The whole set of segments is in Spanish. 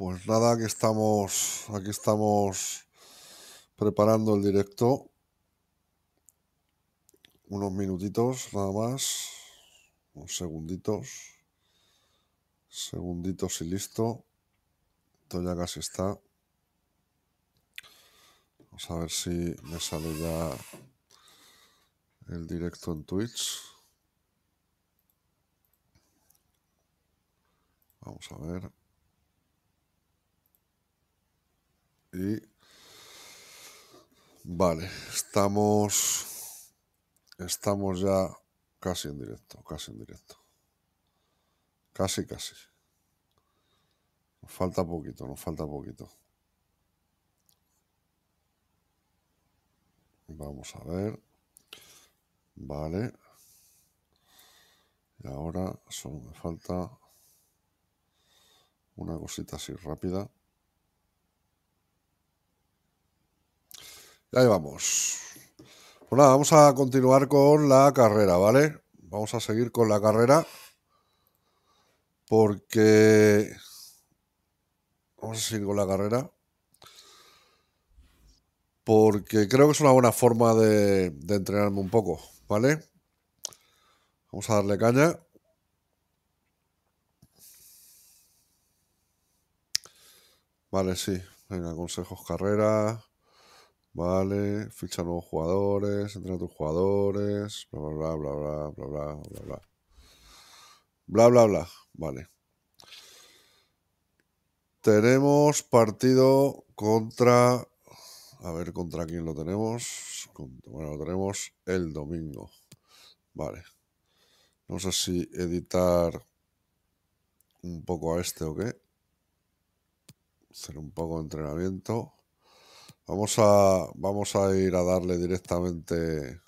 Pues nada, aquí estamos, aquí estamos preparando el directo. Unos minutitos nada más, unos segunditos, segunditos y listo. Esto ya casi está. Vamos a ver si me sale ya el directo en Twitch. Vamos a ver. Y vale, estamos estamos ya casi en directo, casi en directo. Casi, casi. Nos falta poquito, nos falta poquito. Vamos a ver. Vale. Y ahora solo me falta una cosita así rápida. Y ahí vamos. Pues vamos a continuar con la carrera, ¿vale? Vamos a seguir con la carrera. Porque... Vamos a seguir con la carrera. Porque creo que es una buena forma de, de entrenarme un poco, ¿vale? Vamos a darle caña. Vale, sí. Venga, consejos carrera. Vale, ficha nuevos jugadores, entrena tus jugadores, bla bla bla bla bla bla bla bla bla. Bla bla bla. Vale. Tenemos partido contra. A ver contra quién lo tenemos. Bueno, lo tenemos el domingo. Vale. No sé si editar un poco a este o qué. Hacer un poco de entrenamiento. Vamos a, vamos a ir a darle directamente.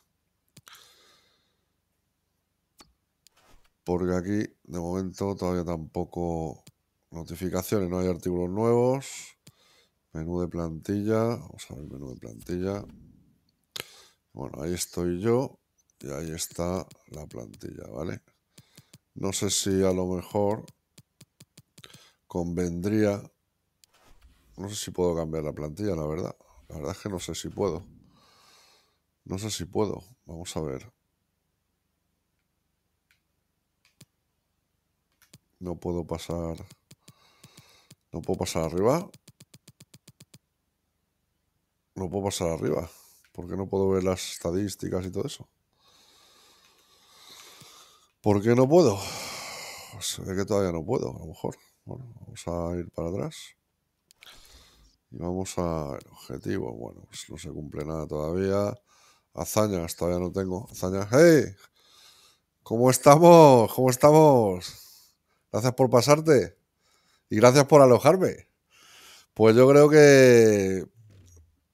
Porque aquí, de momento, todavía tampoco notificaciones, no hay artículos nuevos. Menú de plantilla. Vamos a ver menú de plantilla. Bueno, ahí estoy yo y ahí está la plantilla, ¿vale? No sé si a lo mejor convendría. No sé si puedo cambiar la plantilla, la verdad. La verdad es que no sé si puedo. No sé si puedo. Vamos a ver. No puedo pasar. No puedo pasar arriba. No puedo pasar arriba. Porque no puedo ver las estadísticas y todo eso. ¿Por qué no puedo? Se ve que todavía no puedo, a lo mejor. Vamos a ir para atrás. Y vamos a objetivo. Bueno, pues no se cumple nada todavía. Hazañas, todavía no tengo. Hazañas. ¡Hey! ¿Cómo estamos? ¿Cómo estamos? Gracias por pasarte. Y gracias por alojarme. Pues yo creo que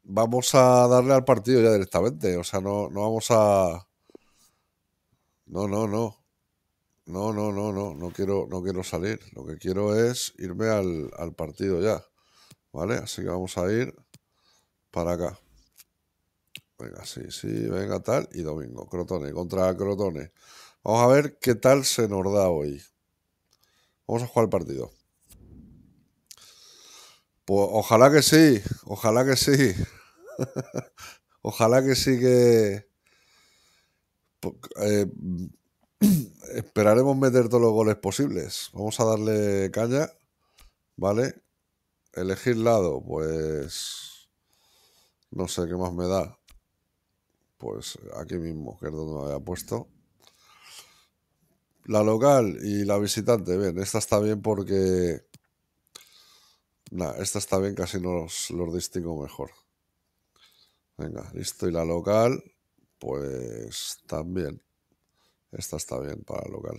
vamos a darle al partido ya directamente. O sea, no, no vamos a. No, no, no. No, no, no, no. No quiero, no quiero salir. Lo que quiero es irme al, al partido ya. ¿Vale? Así que vamos a ir para acá. Venga, sí, sí, venga tal. Y domingo, Crotone, contra Crotone. Vamos a ver qué tal se nos da hoy. Vamos a jugar el partido. Pues ojalá que sí, ojalá que sí. ojalá que sí que... Eh, esperaremos meter todos los goles posibles. Vamos a darle caña, ¿vale? Elegir lado, pues no sé qué más me da. Pues aquí mismo, que es donde me había puesto. La local y la visitante, bien, esta está bien porque... Nah, esta está bien, casi los, los distingo mejor. Venga, listo. Y la local, pues también. Esta está bien para local.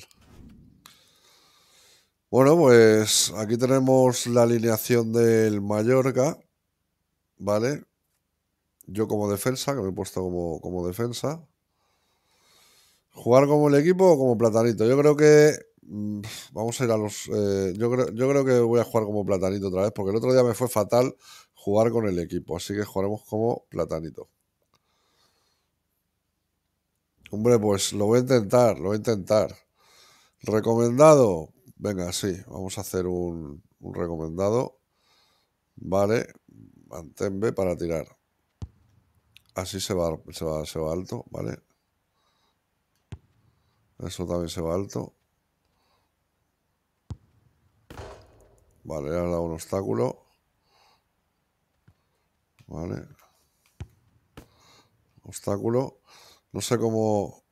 Bueno, pues aquí tenemos la alineación del Mallorca, ¿vale? Yo como defensa, que me he puesto como, como defensa. ¿Jugar como el equipo o como platanito? Yo creo que... mm, Vamos a ir a los... eh, yo, creo, yo creo que voy a jugar como platanito otra vez, porque el otro día me fue fatal jugar con el equipo, así que jugaremos como platanito. Hombre, pues lo voy a intentar, lo voy a intentar. Recomendado, Venga, sí, vamos a hacer un, recomendado. Vale. Mantén B para tirar. Así se va, se va, se va alto, ¿vale? Eso también se va alto. Vale, ahora un obstáculo. Vale. Obstáculo. No sé cómo...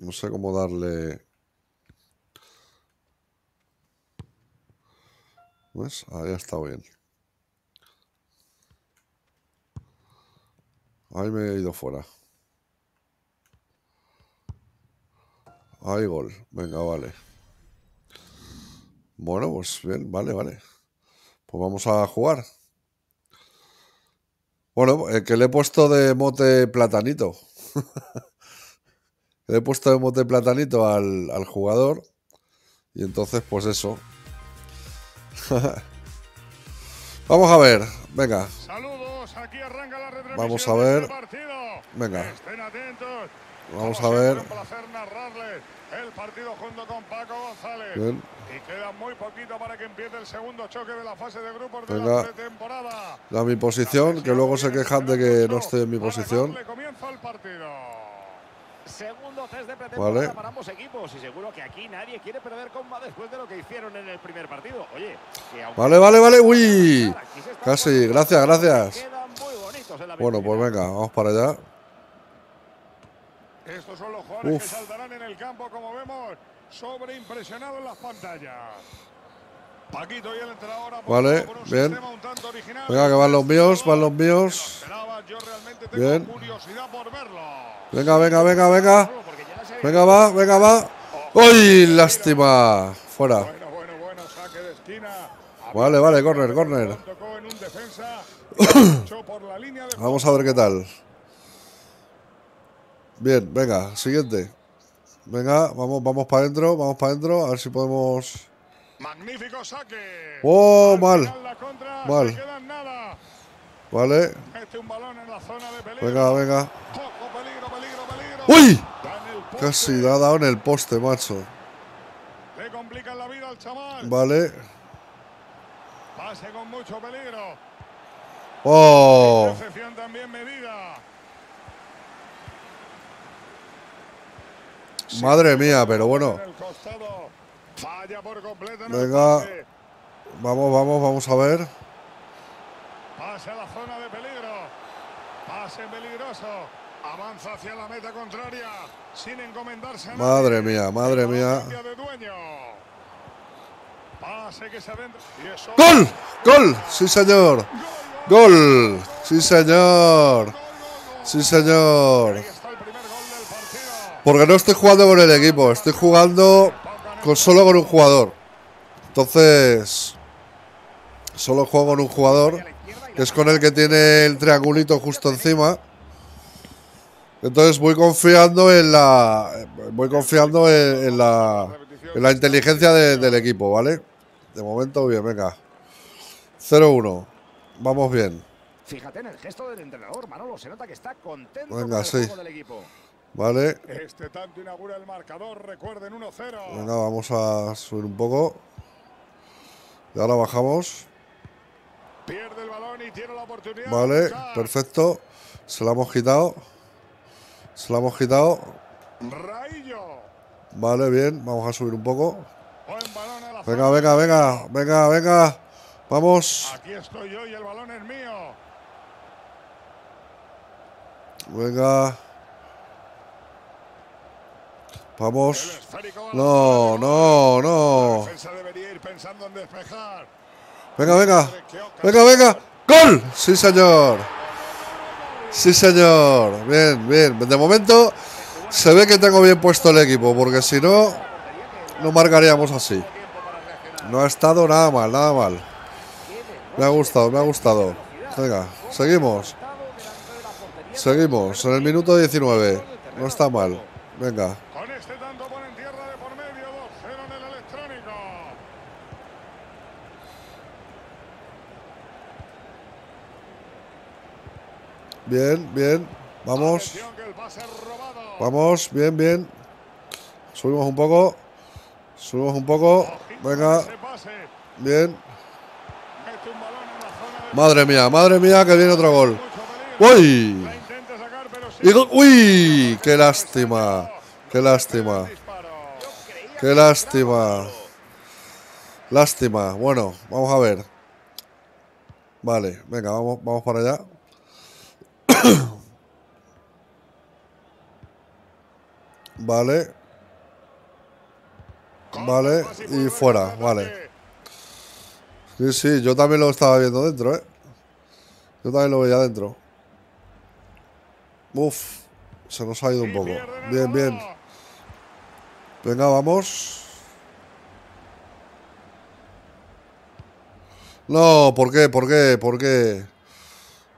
No sé cómo darle... ¿Ves? Ahí está bien. Ahí me he ido fuera. Ahí gol. Venga, vale. Bueno, pues bien, vale, vale. Pues vamos a jugar. Bueno, eh, que le he puesto de mote platanito. le he puesto de mote platanito al, al jugador. Y entonces, pues eso. Vamos a ver, venga. Saludos, aquí arranca la Vamos a ver. este partido. Venga. Estén atentos. Vamos a ver. Un placer narrarles el partido junto con Paco González. Bien. Y queda muy poquito para que empiece el segundo choque de la fase de grupos de Venga. la pretemporada. Da mi posición, que luego se quejan de que no estoy en mi posición. Comienzo al partido. Segundo test de pretemporada Vale. para ambos equipos y seguro que aquí nadie quiere perder comba después de lo que hicieron en el primer partido. Oye, que aunque Vale, vale, vale. Uy. Casi. Gracias, gracias. Bueno, pues venga, vamos para allá. Estos son los jugadores Uf. que saltarán en el campo, como vemos, sobreimpresionados en las pantallas. Paquito y el entrenador Vale, bien. Venga, que van los míos, van los míos. Bien. Venga, venga, venga, venga. Venga, va, venga, va. ¡Uy! Lástima. Fuera. Vale, vale, corner, corner. Vamos a ver qué tal. Bien, venga, siguiente. Venga, vamos, vamos para adentro, vamos para adentro, a ver si podemos. Magnífico saque. ¡Oh, Al mal! Mal. Vale, venga, venga. ¡Uy! Casi le ha dado en el poste, macho. Le complican la vida al chaval. Vale. Pase con mucho peligro. ¡Oh! Madre mía, pero bueno. Falla por completo Venga. Vamos, vamos, vamos a ver. Pase a la zona de peligro. Pase peligroso. Avanza hacia la meta contraria. Sin encomendarse a nadie. Madre mía, madre mía. Pase que se eso- ¡Gol! ¡Gol! ¡Sí, señor! ¡Gol! ¡Sí, señor! ¡Sí, señor! Porque no estoy jugando con el equipo, estoy jugando con, solo con un jugador. Entonces, solo juego con un jugador, que es con el que tiene el triangulito justo encima. Entonces voy confiando en la, voy confiando en, en la, en la inteligencia de- del equipo, ¿vale? De momento bien, venga. 0-1. Vamos bien. Fíjate en el gesto del entrenador, Manolo. Se nota que está contento Venga, con el sí. juego del equipo. ¿Vale? Este tanto inaugura el marcador. Recuerden 1-0. Venga, vamos a subir un poco. Y ahora bajamos. Pierde el balón y tiene la oportunidad. Vale, perfecto. Se la hemos quitado. Se la hemos quitado. Raillo. Vale, bien. Vamos a subir un poco. Venga, venga, venga. Venga, venga. Vamos. Aquí estoy yo y el balón es mío. Venga. Vamos. No, no, no. Venga, venga. Venga, venga. ¡Gol! Sí, señor. Sí, señor. Bien, bien. De momento se ve que tengo bien puesto el equipo, porque si no, no marcaríamos así. No ha estado nada mal, nada mal. Me ha gustado, me ha gustado. Venga, seguimos. Seguimos, en el minuto 19. No está mal. Venga. Con este tanto ponen tierra de por medio. 2-0 en el electrónico. Bien, bien. Vamos. Vamos, bien, bien. Subimos un poco. Subimos un poco. Venga, bien. Madre mía, madre mía, que viene otro gol. ¡Uy! ¡Uy! ¡Qué lástima! ¡Qué lástima! ¡Qué lástima! Lástima. Bueno, vamos a ver. Vale, venga, vamos, vamos para allá. Vale, Vale, y fuera, vale. sí, sí, yo también lo estaba viendo dentro, ¿eh? Yo también lo veía dentro. Uf, se nos ha ido un poco. Bien, bien. Venga, vamos. No, ¿por qué? ¿Por qué? ¿Por qué?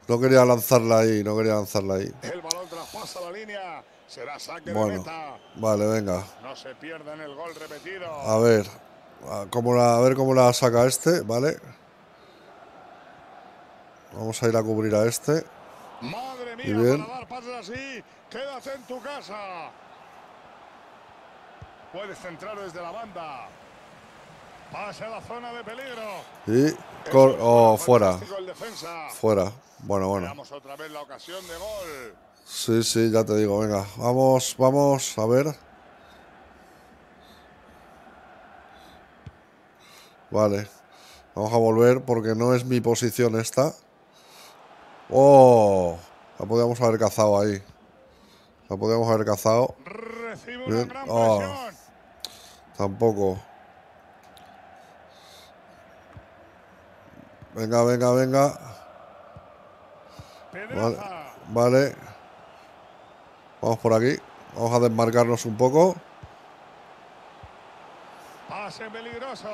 No quería lanzarla ahí, no quería lanzarla ahí. El balón traspasa la línea. Será saque de Bueno, meta. vale, venga. No se pierden el gol repetido. A ver, a, cómo la, a ver cómo la saca este, ¿vale? Vamos a ir a cubrir a este. Madre Y mía, bien. para dar pases así, quédate en tu casa. Puedes centrar desde la banda. Pase a la zona de peligro. Y... cor- oh, fuera, fuera. Bueno, bueno. Otra vez la ocasión de gol. Sí, sí, ya te digo, venga. Vamos, vamos, a ver. Vale. Vamos a volver porque no es mi posición esta. Oh, la podíamos haber cazado ahí. La podíamos haber cazado. Bien. Oh. Tampoco. Venga, venga, venga. Vale. Vamos por aquí. Vamos a desmarcarnos un poco. Pase peligroso.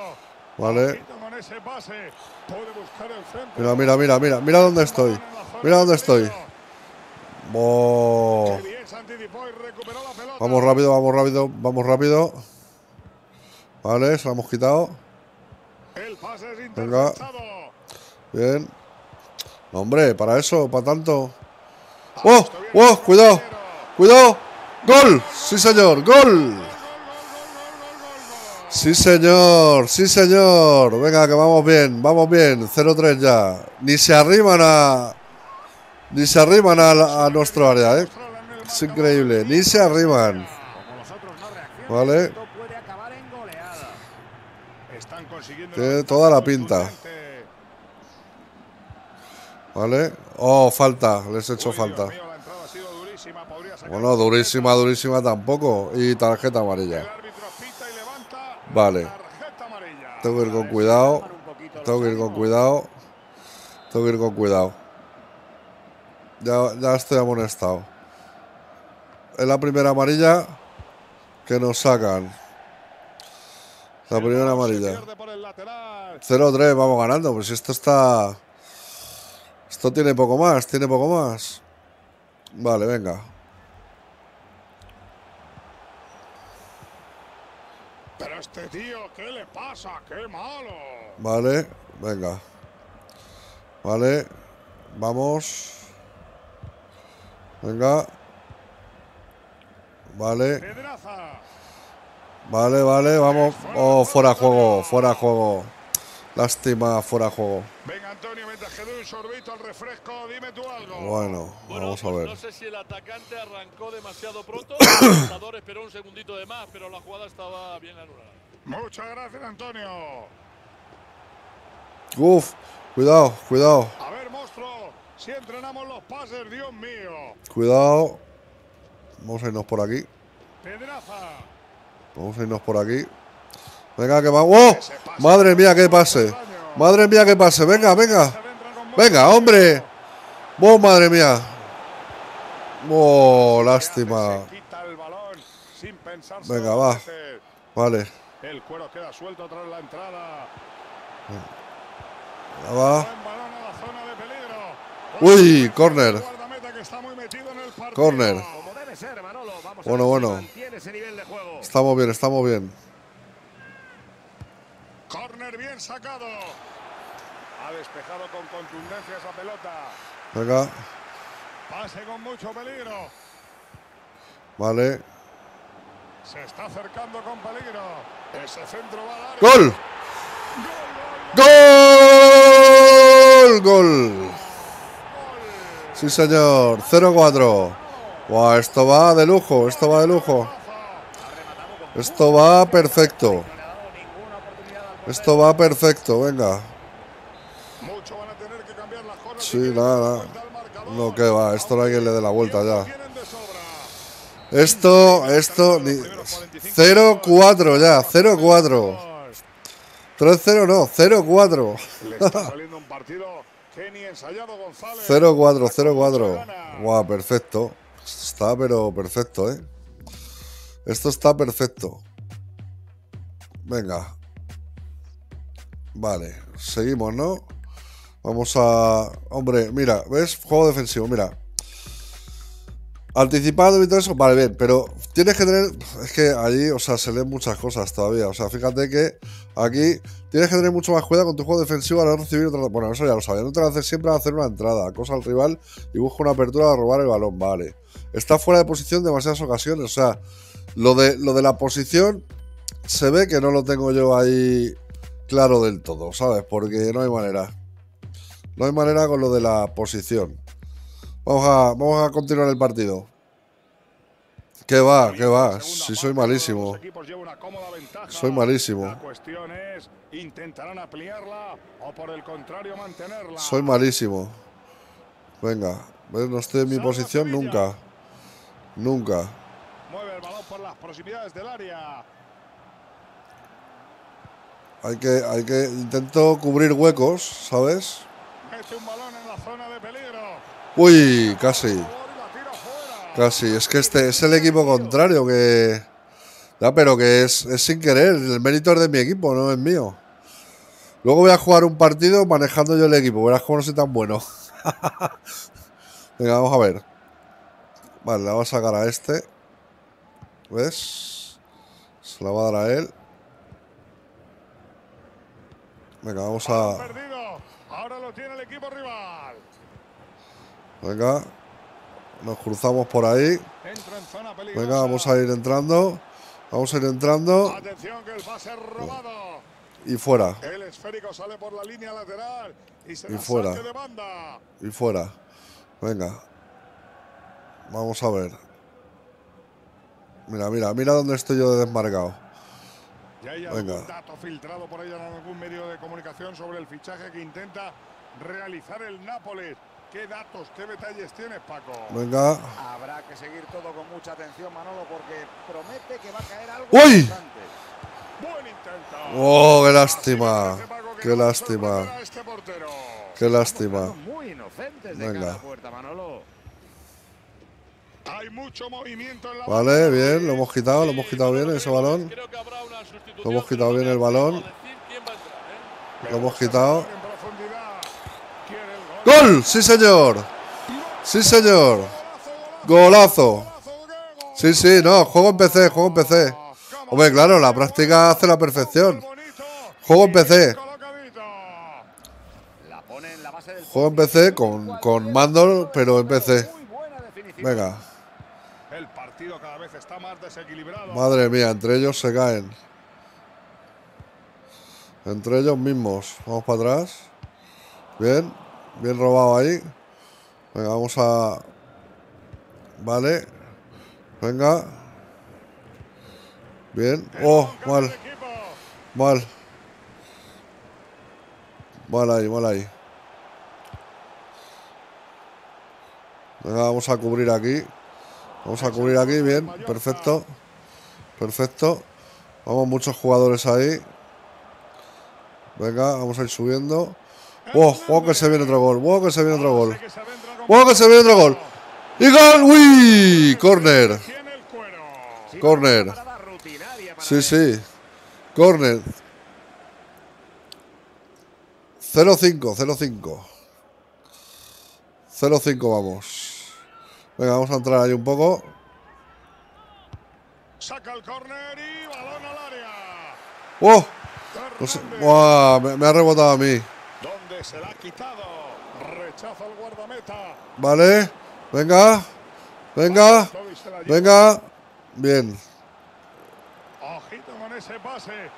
Vale. Mira, mira, mira, mira. Mira dónde estoy. Mira de dónde estoy. Oh. Vamos rápido, vamos rápido, vamos rápido. Vale, se la hemos quitado. Venga. Bien. No, hombre, para eso, para tanto. ¡Oh! ¡Oh! ¡Cuidado! ¡Cuidado! ¡Gol! ¡Sí, señor! ¡Gol! Sí, señor, sí, señor. Venga, que vamos bien, vamos bien. 0-3 ya. Ni se arriman a. Ni se arriman a, a nuestro área, ¿eh? Es increíble, ni se reaccionan, Vale. Tiene toda la pinta. ¿Vale? Oh, falta, les he hecho falta. mío, la entrada ha sido durísima, podría sacar Bueno, durísima, durísima tampoco. Y tarjeta amarilla. Vale. Tengo que ir con cuidado. Tengo que ir con cuidado. Tengo que ir con cuidado. Ya, ya estoy amonestado. Es la primera amarilla que nos sacan. La primera amarilla. pierde por el lateral. 0-3, vamos ganando. Pues esto está. Esto tiene poco más, tiene poco más. Vale, venga. Pero este tío, ¿qué le pasa? ¡Qué malo! Vale, venga. Vale, vamos. Venga. Vale, vale, vale, vamos. Oh, fuera juego, fuera juego. Lástima, fuera de juego. Venga, Antonio, mientras que doy un sorbito al refresco, dime tú algo. Bueno, Bueno, vamos a ver. No sé si el atacante arrancó demasiado pronto. El lanzador esperó un segundito de más, pero la jugada estaba bien anulada. Muchas gracias, Antonio. Uf, cuidado, cuidado, A ver, monstruo, si entrenamos los pases, Dios mío. cuidado. Vamos a irnos por aquí. Pedraza. Vamos a irnos por aquí. Venga, que vamos. ¡Oh! Madre mía, qué pase. Madre mía, qué pase. Venga, venga. Venga, hombre. ¡Oh, madre mía! ¡Oh, lástima! Venga, va. Vale, El cuero queda suelto tras la entrada. ya va. Uy, que Manolo. Vamos Bueno, bueno. Estamos bien, estamos bien. Bien sacado. Ha despejado con contundencia esa pelota. Venga, Pase con mucho peligro. vale. Se está acercando con peligro. Ese centro va a dar. ¡Gol! ¡Gol! gol. Sí, señor. 0-4. Buah, esto va de lujo, esto va de lujo. Esto va perfecto. Esto va perfecto, venga. Sí, nada, nada. No, que va, esto no hay que le dé la vuelta ya. Esto, esto, ni- 0-4 ya, 0-4. 3-0 no, 0-4. Le está saliendo un partido que ni ensayado González. 0-4, 0-4. Guau, perfecto. Está pero perfecto, ¿eh? Esto está perfecto. Venga. Vale, seguimos, ¿no? Vamos a... Hombre, mira, ¿ves? Juego defensivo, mira. Anticipado y todo eso, vale, bien, pero tienes que tener... Es que allí, o sea, se leen muchas cosas todavía. O sea, fíjate que aquí tienes que tener mucho más cuidado con tu juego defensivo a no recibir otra... Bueno, eso ya lo sabía. No te hacer siempre a hacer una entrada, acosa al rival y busca una apertura a robar el balón, vale. Está fuera de posición demasiadas ocasiones, o sea, lo de, lo de la posición se ve que no lo tengo yo ahí claro del todo, ¿sabes? Porque no hay manera. No hay manera con lo de la posición. Vamos a, vamos a continuar el partido. ¿Qué va? ¿Qué va? Si soy malísimo. Soy malísimo. La cuestión es, ¿intentarán ampliarla o por el contrario mantenerla? Soy malísimo. Venga, ¿ves? no estoy en mi posición nunca. Nunca. Mueve el balón por las proximidades del área. Hay que, hay que, intento cubrir huecos, ¿sabes? Mete un balón en la zona de peligro. Uy, casi. La. Casi, es que este es el equipo contrario que. Ya, pero que es, es sin querer. El mérito es de mi equipo, no es mío. Luego voy a jugar un partido manejando yo el equipo. Verás cómo no soy tan bueno. Venga, vamos a ver. Vale, le vamos a sacar a este. ¿Ves? Se la va a dar a él. Venga, vamos a. Ahora lo tiene el equipo rival. Venga. Nos cruzamos por ahí. Venga, vamos a ir entrando. Vamos a ir entrando. Atención que el pase robado. Y fuera. El esférico sale por la línea lateral y se Y fuera. de banda. Y fuera. Venga. Vamos a ver. Mira, mira, mira dónde estoy yo de desmarcado. Y hay Venga. algún dato filtrado por ahí en algún medio de comunicación sobre el fichaje que intenta realizar el Nápoles. ¿Qué datos, qué detalles tienes, Paco? Venga. Habrá que seguir todo con mucha atención, Manolo, porque promete que va a caer algo ¡Uy! importante. Buen intento. Oh, qué lástima. que Qué lástima. este. Qué lástima. Muy inocentes de Venga. cara a puerta, Manolo. Hay mucho movimiento en la Vale, bien, lo hemos quitado, lo hemos quitado bien ese balón. Sustitución, Lo hemos quitado bien el balón. ¿eh? Lo hemos quitado. Gol. ¡Sí, señor! ¡Sí, señor! Golazo, ¡Golazo! golazo, gol. Sí, sí, no, juego en PC, juego en PC. Hombre, claro, la práctica hace la perfección. Juego en PC. Juego en PC con, con mando, pero en PC. Venga. Está más desequilibrado. Madre mía, entre ellos se caen. Entre ellos mismos. Vamos para atrás. Bien. Bien robado ahí. Venga, vamos a... Vale. Venga. Bien. Oh, mal. Mal. Mal ahí, mal ahí. Venga, vamos a cubrir aquí. Vamos a cubrir aquí, bien. Perfecto. Perfecto. Vamos, muchos jugadores ahí. Venga, vamos a ir subiendo. ¡Oh! ¡Oh, que se viene otro gol! ¡Oh, que se viene otro gol! ¡Oh, que se viene otro gol! ¡Y gol! ¡Uy! ¡Corner! Corner. Sí, sí. Corner. 0-5, 0-5. 0-5 vamos. Venga, vamos a entrar ahí un poco. Saca el córner y balón al área. ¡Oh! No sé- ¡Buah! me, me ha rebotado a mí. Donde se la ha quitado. Rechaza el guardameta. Vale. Venga. Venga. Venga. Bien. Ojito con ese pase.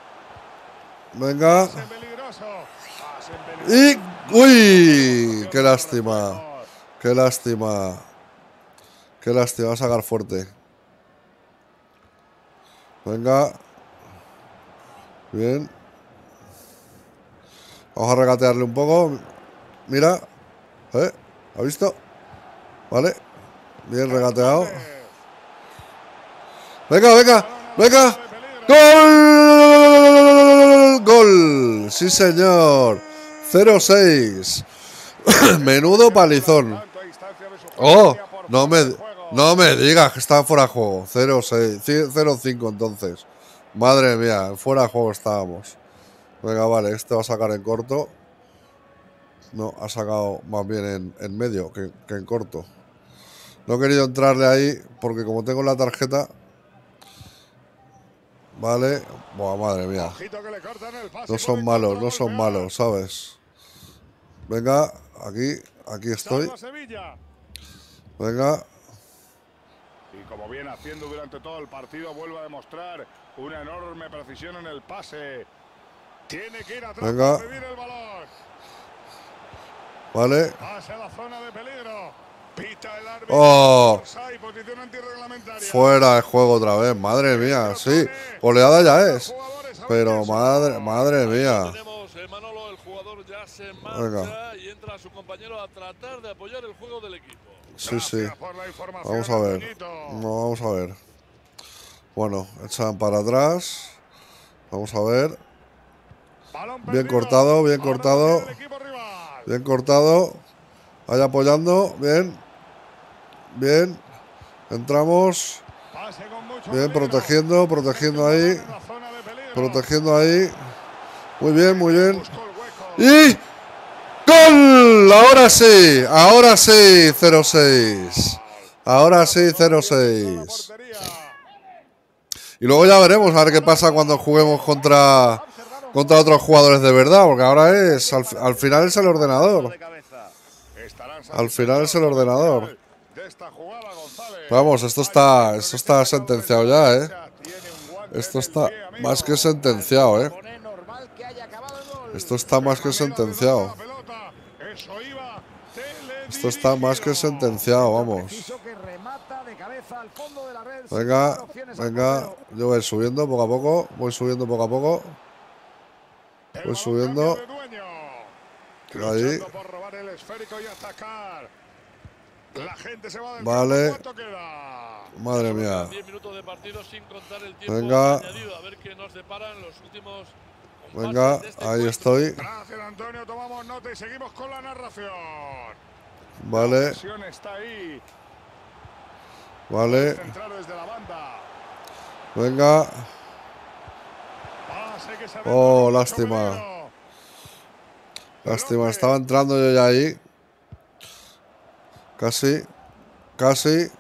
Venga. Y. ¡Uy! ¡Qué lástima! ¡Qué lástima! ¡Qué lástima! Va a sacar fuerte. Venga. Bien. Vamos a regatearle un poco. Mira. ¿Eh? ¿Ha visto? Vale. Bien regateado. Venga, venga, venga. ¡Gol! ¡Gol! Sí, señor. 0-6. Menudo palizón. Oh, no me, no me digas que está fuera de juego. 0-6. 0-5 entonces. Madre mía, fuera de juego estábamos. Venga, vale, este va a sacar en corto. No, ha sacado más bien en, en medio que, que en corto. No he querido entrarle ahí porque como tengo la tarjeta... Vale. Buah, madre mía. No son malos, no son malos, ¿sabes? Venga, aquí, aquí estoy. Venga, Y como viene haciendo durante todo el partido, vuelve a demostrar una enorme precisión en el pase. Tiene que ir atrás Venga. para el balón. vale. Pase a la zona de peligro. Pita el árbitro. Oh. Fuera de juego otra vez, madre mía. Sí, oleada ya es. Pero madre, madre mía. Eh, Manolo, el jugador ya se marcha Venga. y entra su compañero a tratar de apoyar el juego del equipo. Sí, sí. Vamos a ver. No, vamos a ver. Bueno, echan para atrás. Vamos a ver. Bien cortado, bien cortado. Bien cortado. Ahí apoyando. Bien. Bien. Entramos. Bien, protegiendo, protegiendo ahí. Protegiendo ahí. Muy bien, muy bien. ¡Y! Ahora sí, ahora sí, 0-6. Ahora sí, La 0-6. portería. Y luego ya veremos a ver qué pasa cuando juguemos contra, contra otros jugadores de verdad, porque ahora es, al, al final es el ordenador. Al final es el ordenador. Vamos, esto está, esto está sentenciado ya, ¿eh? Esto está más que sentenciado, ¿eh? Esto está más que sentenciado. Esto está más que sentenciado, vamos. Venga, venga. Yo voy subiendo poco a poco. Voy subiendo poco a poco. Voy subiendo. Ahí. Vale. Madre mía. 10 minutos de partido sin contar el tiempo Venga. Venga, este ahí estoy. Gracias, Antonio. Tomamos nota y seguimos con la narración. Vale, vale. Venga. Oh, lástima. Lástima, estaba entrando yo ya ahí. Casi. Casi.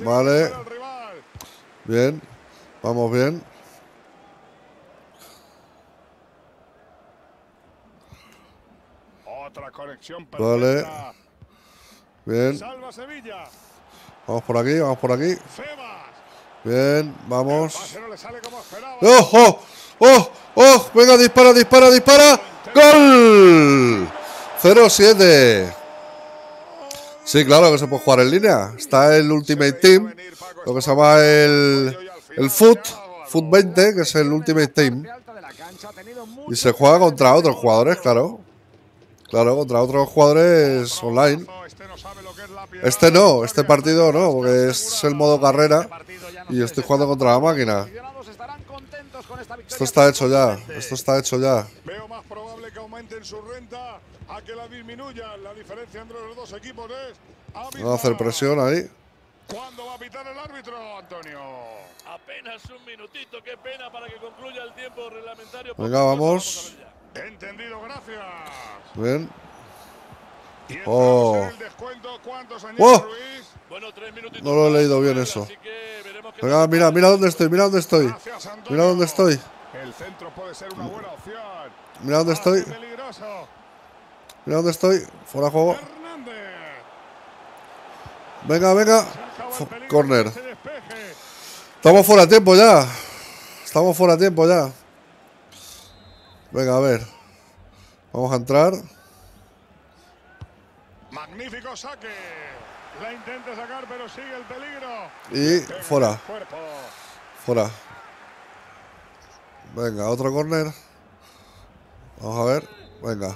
Vale. Bien. Vamos bien. Otra conexión Vale. Bien. Salva Sevilla. Vamos por aquí, vamos por aquí. Bien, vamos. esperaba. ¡Oh, oh! ¡Oh! ¡Oh! Venga, dispara, dispara, dispara. ¡Gol! 0-7. Sí, claro que se puede jugar en línea. Está el Ultimate Team, lo que se llama el, el Foot, Foot 20, que es el Ultimate Team. Y se juega contra otros jugadores, claro. Claro, contra otros jugadores online. Este no. Este partido no, porque es el modo carrera. Y estoy jugando contra la máquina. Esto está hecho ya, esto está hecho ya. Veo más probable que aumenten su renta a que la disminuyan. La diferencia entre los dos equipos es Vamos a hacer presión ahí. ¿Cuándo va a pitar el árbitro, Antonio? Apenas un minutito, qué pena para que concluya el tiempo reglamentario. Venga, vamos. Entendido, gracias. Bien. Y Oh. en el descuento. ¿Cuántos años, Oh. Bueno, tres No lo he leído bien eso. mira, mira dónde estoy, mira dónde estoy. Gracias. Mira dónde estoy. El centro puede ser una buena opción. Mira dónde estoy. Pase peligroso. Mira dónde estoy. Fuera de juego. Venga, venga. Corner. Estamos fuera de tiempo ya. estamos fuera de tiempo ya. Venga, a ver. Vamos a entrar. Magnífico saque. La intenta sacar, pero sigue el peligro. Y fuera, fuera. Venga, otro corner. Vamos a ver. Venga.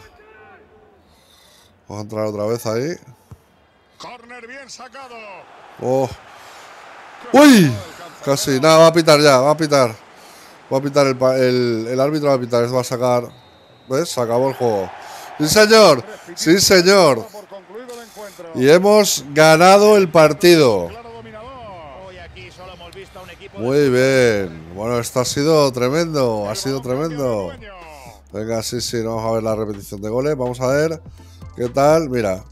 Vamos a entrar otra vez ahí. Corner bien sacado. Oh. ¡Uy! Casi. Nada, va a pitar ya, va a pitar. Va a pitar el, el, el árbitro, va a pitar. Va a sacar. ¿Ves? Se acabó el juego. ¡Sí, señor! ¡Sí, señor! Y hemos ganado el partido. Muy bien. Bueno, esto ha sido tremendo. Ha sido tremendo. Venga, sí, sí, vamos a ver la repetición de goles. Vamos a ver qué tal. Mira,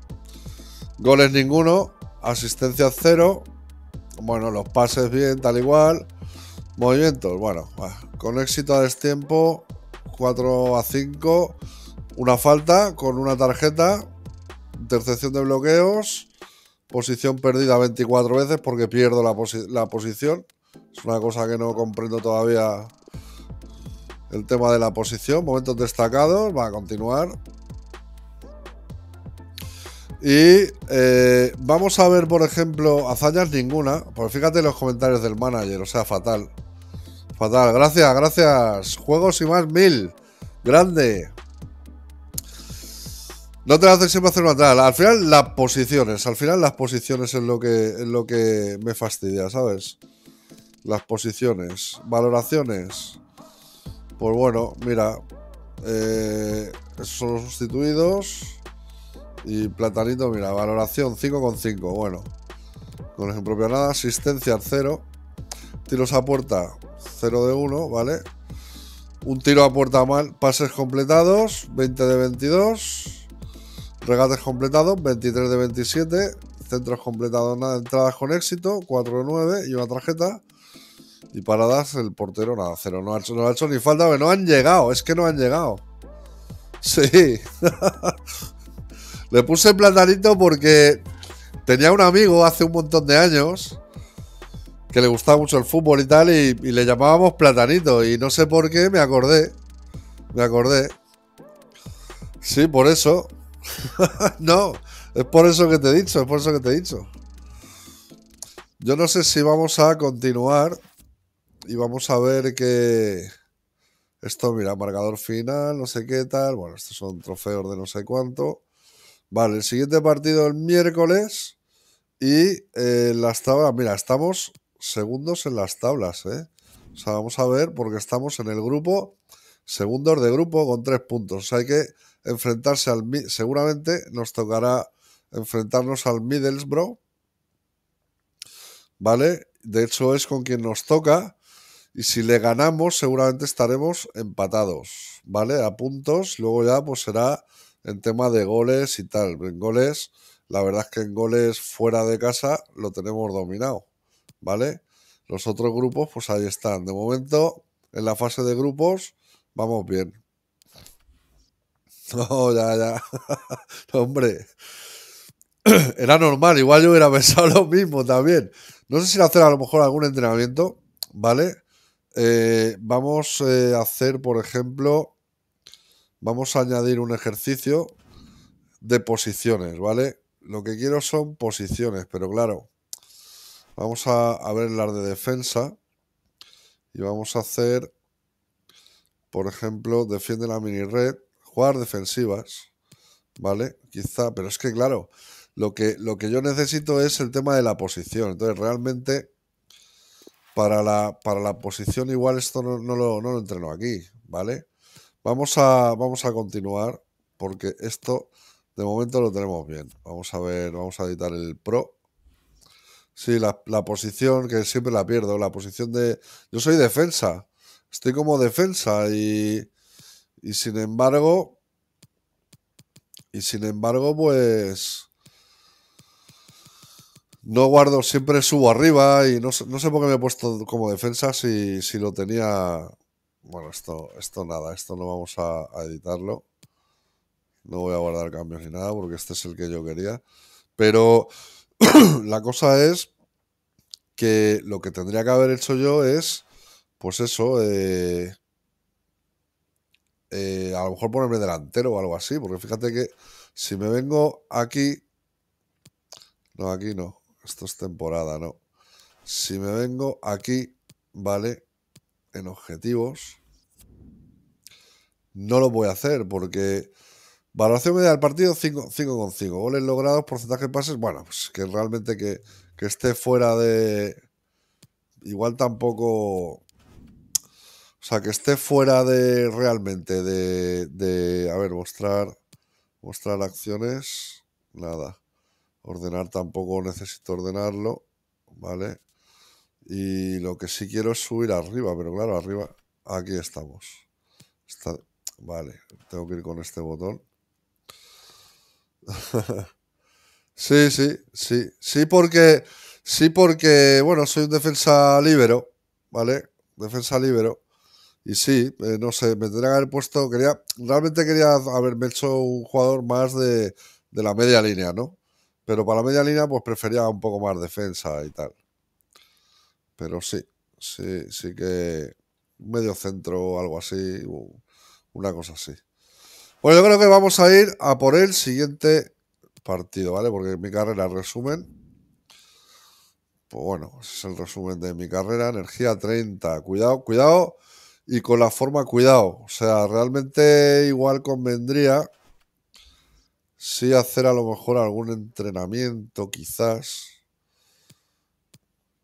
goles ninguno, asistencia cero. Bueno, los pases bien, tal igual. Movimientos, bueno, con éxito a destiempo, 4 a 5. Una falta con una tarjeta. Intercepción de bloqueos. Posición perdida 24 veces porque pierdo la, posi- la posición. Es una cosa que no comprendo todavía el tema de la posición, momentos destacados, va a continuar. Y eh, vamos a ver, por ejemplo, hazañas ninguna. Pues fíjate los comentarios del manager, o sea, fatal. Fatal, gracias, gracias. Juegos y más mil. Grande. No te lo hacen siempre hacer tal. Al final, las posiciones. Al final, las posiciones es lo que, es lo que me fastidia, ¿sabes? Las posiciones. Valoraciones. Pues bueno, mira. eh, esos son los sustituidos. Y Platanito, mira, valoración 5,5. Bueno, con ejemplo propio nada. Asistencia 0. Tiros a puerta 0 de 1, ¿vale? Un tiro a puerta mal. Pases completados 20 de 22. Regates completados 23 de 27. Centros completados, nada. Entradas con éxito 4 de 9. Y una tarjeta. Y paradas, el portero nada, cero. No ha hecho, no ha hecho ni falta, porque no han llegado. Es que no han llegado. Sí. Le puse platanito porque tenía un amigo hace un montón de años que le gustaba mucho el fútbol y tal, y, le llamábamos platanito. Y no sé por qué me acordé. Me acordé. Sí, por eso. no, es por eso que te he dicho, es por eso que te he dicho. Yo no sé si vamos a continuar y vamos a ver que esto, mira, marcador final, no sé qué tal. Bueno, estos son trofeos de no sé cuánto. Vale, el siguiente partido el miércoles y eh, las tablas, mira, estamos segundos en las tablas, ¿eh? O sea, vamos a ver porque estamos en el grupo, segundos de grupo con tres puntos. O sea, hay que enfrentarse al... Seguramente nos tocará enfrentarnos al Middlesbrough, ¿vale? De hecho es con quien nos toca y si le ganamos seguramente estaremos empatados, ¿vale? A puntos, luego ya pues será en tema de goles y tal. En goles, la verdad es que en goles fuera de casa lo tenemos dominado, ¿vale? Los otros grupos pues ahí están. De momento, en la fase de grupos, vamos bien. No, ya, ya. Hombre. Era normal, igual yo hubiera pensado lo mismo también. No sé si hacer a lo mejor algún entrenamiento, ¿vale? Eh, vamos eh, a hacer, por ejemplo, vamos a añadir un ejercicio de posiciones, ¿vale? Lo que quiero son posiciones, pero claro, vamos a, ver las de defensa y vamos a hacer, por ejemplo, defiende la mini red, jugar defensivas, ¿vale? Quizá, pero es que claro, lo que, lo que yo necesito es el tema de la posición. Entonces, realmente, para la, para la posición, igual esto no, no lo, no lo entreno aquí, ¿vale? Vamos a, vamos a continuar, porque esto de momento lo tenemos bien. Vamos a ver, vamos a editar el Pro. Sí, la, la posición, que siempre la pierdo, la posición de... Yo soy defensa, estoy como defensa y, y sin embargo... Y sin embargo, pues... No guardo, siempre subo arriba y no no sé por qué me he puesto como defensa si, si lo tenía... Bueno, esto, esto nada, esto no vamos a, a editarlo. No voy a guardar cambios ni nada porque este es el que yo quería. Pero la cosa es que lo que tendría que haber hecho yo es pues eso, eh, eh, a lo mejor ponerme delantero o algo así, porque fíjate que si me vengo aquí, no, aquí no, esto es temporada, no. Si me vengo aquí, ¿vale? En objetivos, no lo voy a hacer porque valoración media del partido 5,5. Goles logrados, porcentaje de pases, bueno, pues que realmente que, que esté fuera de... Igual tampoco o sea, que esté fuera de realmente de, de a ver, mostrar, mostrar acciones, nada. Ordenar tampoco necesito ordenarlo, ¿vale? Y lo que sí quiero es subir arriba, pero claro, arriba, aquí estamos. Vale, tengo que ir con este botón. sí, sí, sí, sí porque, sí porque, bueno, soy un defensa libero, ¿vale? Defensa libero. Y sí, eh, no sé, me tendría que haber puesto, quería, realmente quería haberme hecho un jugador más de, de la media línea, ¿no? Pero para la media línea, pues prefería un poco más defensa y tal. Pero sí, sí, sí que medio centro algo así, una cosa así. Bueno, yo creo que vamos a ir a por el siguiente partido, ¿vale? Porque mi carrera resumen. Pues bueno, ese es el resumen de mi carrera. Energía 30. Cuidado, cuidado y con la forma cuidado. O sea, realmente igual convendría sí hacer a lo mejor algún entrenamiento, quizás.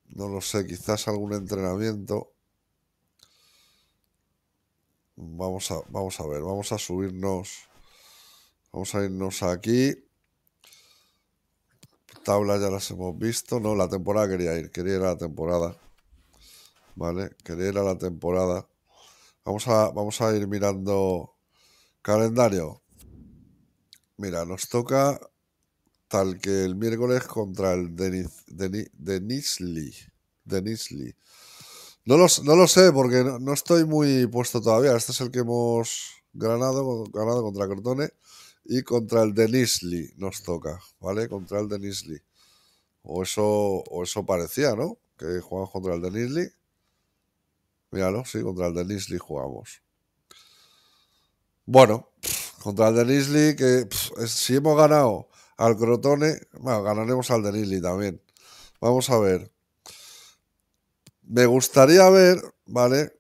No lo sé, quizás algún entrenamiento. Vamos a, vamos a ver, vamos a subirnos. Vamos a irnos aquí. Tablas ya las hemos visto. No, la temporada quería ir, quería ir a la temporada. ¿Vale? Quería ir a la temporada. Vamos a, vamos a ir mirando calendario. Mira, nos toca tal que el miércoles contra el Denis, Denis, Denisli. Denisli. No lo, no lo sé porque no, estoy muy puesto todavía. Este es el que hemos ganado, ganado contra Cortone y contra el Denisli nos toca, ¿vale? Contra el Denisli. O eso, o eso parecía, ¿no? Que jugamos contra el Denisli. Míralo, sí, contra el Denisli jugamos. Bueno, contra el Denisli, que si hemos ganado al Crotone, bueno, ganaremos al Denisli también. Vamos a ver. Me gustaría ver, ¿vale?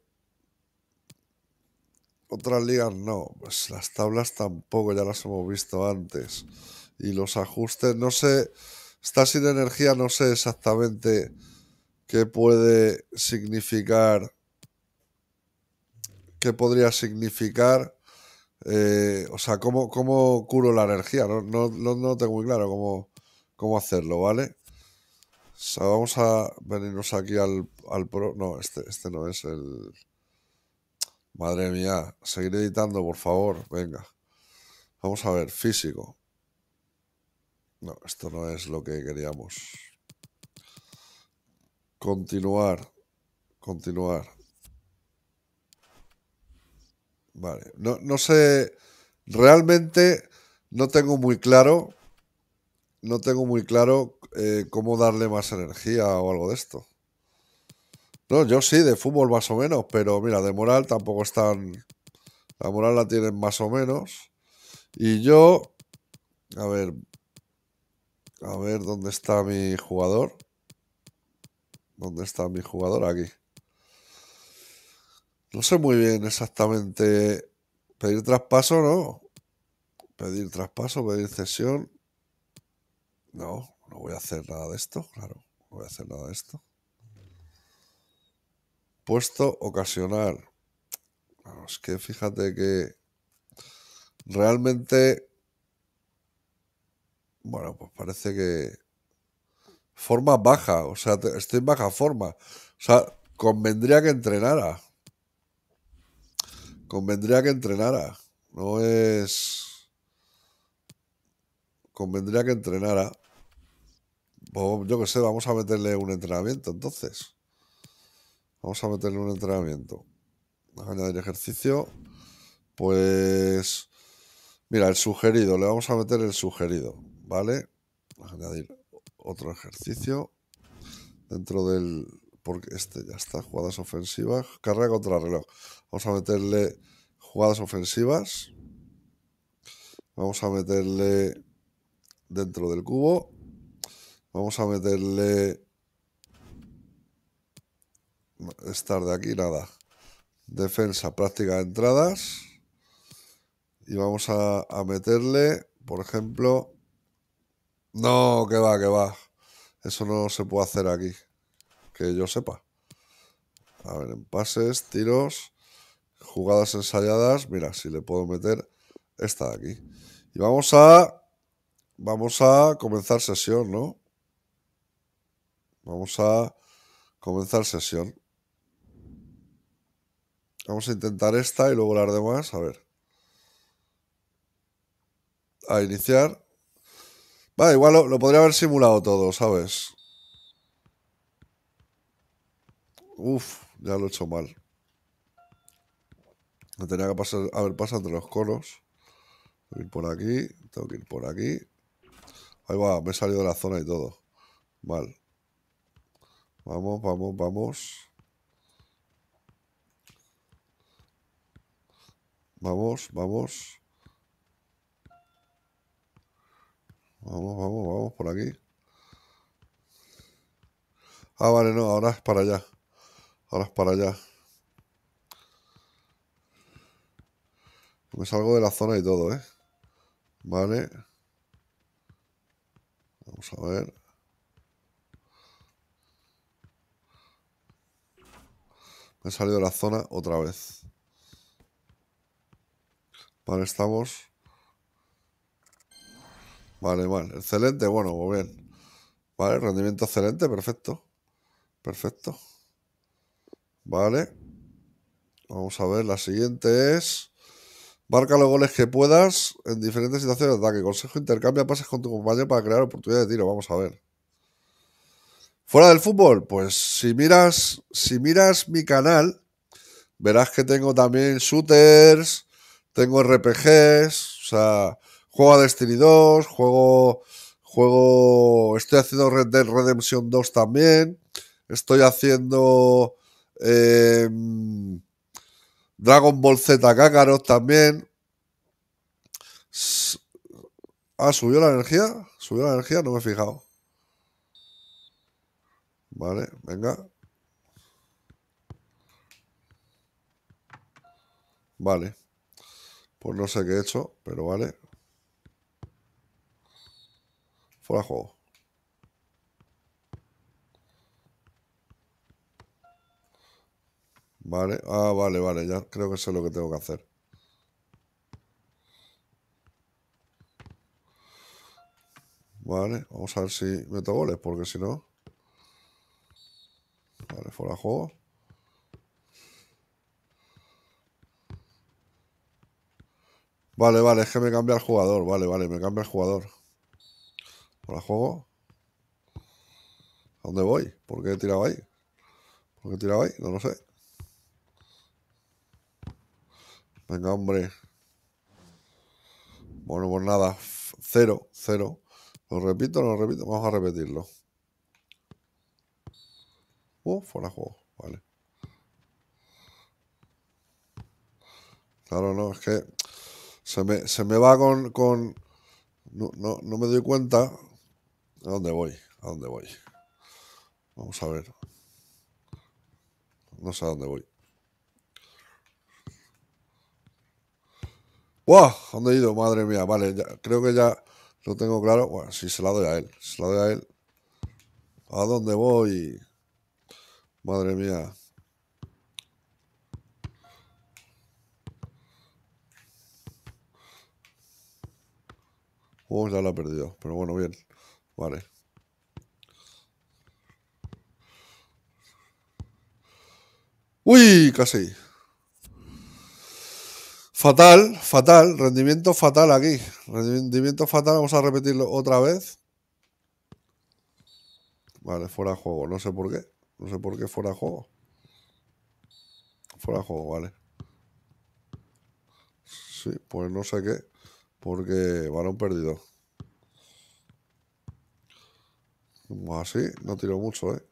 Otras ligas no, pues las tablas tampoco, ya las hemos visto antes. Y los ajustes, no sé, está sin energía, no sé exactamente qué puede significar qué podría significar, eh, o sea, cómo, cómo, curo la energía. No, no, no, tengo muy claro cómo, cómo hacerlo, ¿vale? Vamos a venirnos aquí al, al pro. No, este, este no es el. Madre mía, seguir editando, por favor, venga. Vamos a ver, físico. No, esto no es lo que queríamos. Continuar. Continuar. Vale. No, no sé. Realmente no tengo muy claro. No tengo muy claro eh, cómo darle más energía o algo de esto. No, yo sí, de fútbol más o menos, pero mira, de moral tampoco están. La moral la tienen más o menos. Y yo. A ver. A ver, ¿dónde está mi jugador? ¿Dónde está mi jugador? Aquí. No sé muy bien exactamente. Pedir traspaso, no. Pedir traspaso, pedir cesión. No, no voy a hacer nada de esto, claro. No voy a hacer nada de esto. Puesto ocasional. es que fíjate que realmente. Bueno, pues parece que. Forma baja, o sea, estoy en baja forma. O sea, convendría que entrenara convendría que entrenara. No es. Convendría que entrenara. Pues, yo qué sé, vamos a meterle un entrenamiento entonces. Vamos a meterle un entrenamiento. Añadir ejercicio. Pues. Mira, el sugerido. Le vamos a meter el sugerido. ¿Vale? Añadir otro ejercicio. Dentro del porque este ya está, jugadas ofensivas, carrera contra reloj. Vamos a meterle jugadas ofensivas. Vamos a meterle dentro del cubo. Vamos a meterle estar de aquí, nada. Defensa, práctica de entradas. Y vamos a, meterle, por ejemplo... No, que va, que va. Eso no se puede hacer aquí. Que yo sepa. A ver, en pases, tiros, jugadas ensayadas. Mira, si le puedo meter esta de aquí. Y vamos a... Vamos a comenzar sesión, ¿no? Vamos a comenzar sesión. Vamos a intentar esta y luego las demás. A ver. A iniciar. Vale, igual lo, podría haber simulado todo, ¿sabes? Uf, ya lo he hecho mal. Me tenía que pasar, haber pasado entre los coros. Tengo que ir por aquí, tengo que ir por aquí. Ahí va, me he salido de la zona y todo. Mal. Vamos, vamos, vamos. Vamos, vamos. Vamos, vamos, vamos por aquí. Ah, vale, no, ahora es para allá. Ahora es para allá. Me salgo de la zona y todo, ¿eh? Vale. Vamos a ver. Me he salido de la zona otra vez. Vale, estamos. Vale, vale. Excelente, bueno, muy bien. Vale, rendimiento excelente, perfecto. Perfecto. Vale. Vamos a ver, la siguiente es... Marca los goles que puedas en diferentes situaciones de ataque. Consejo, intercambia pases con tu compañero para crear oportunidades de tiro. Vamos a ver. Fuera del fútbol, pues si miras, si miras mi canal, verás que tengo también shooters, tengo RPGs, o sea, juego a Destiny 2, juego, juego, estoy haciendo Red Dead Redemption 2 también, estoy haciendo eh, Dragon Ball Z Kakarot también. Ah, subió la energía, subió la energía, no me he fijado. Vale, venga. Vale. Pues no sé qué he hecho, pero vale. Fuera juego. Vale. Ah, vale, vale. Ya creo que sé lo que tengo que hacer. Vale, vamos a ver si meto goles, porque si no... Vale, fuera de juego. Vale, vale, es que me cambia el jugador. Vale, vale, me cambia el jugador. De juego. ¿A dónde voy? ¿Por qué he tirado ahí? ¿Por qué he tirado ahí? No lo sé. Venga, hombre. Bueno, pues nada. Cero, cero. Lo repito, lo repito. Vamos a repetirlo. Uh, fuera de juego. Vale. Claro, no, es que se me, se me va con... con no, no, no me doy cuenta a dónde voy, a dónde voy. Vamos a ver. No sé a dónde voy. ¡Buah! ¿A ¿Dónde he ido? Madre mía, vale, ya, creo que ya lo tengo claro. Bueno, si se la doy a él, se la doy a él. ¿A dónde voy? Madre mía. Oh, ya la he perdido. Pero bueno, bien. Vale. Uy, casi. Fatal, fatal, rendimiento fatal aquí. Rendimiento fatal, vamos a repetirlo otra vez. Vale, fuera de juego, no sé por qué. No sé por qué fuera de juego. Fuera de juego, vale. Sí, pues no sé qué. Porque balón perdido. Pues así, no tiro mucho, ¿eh?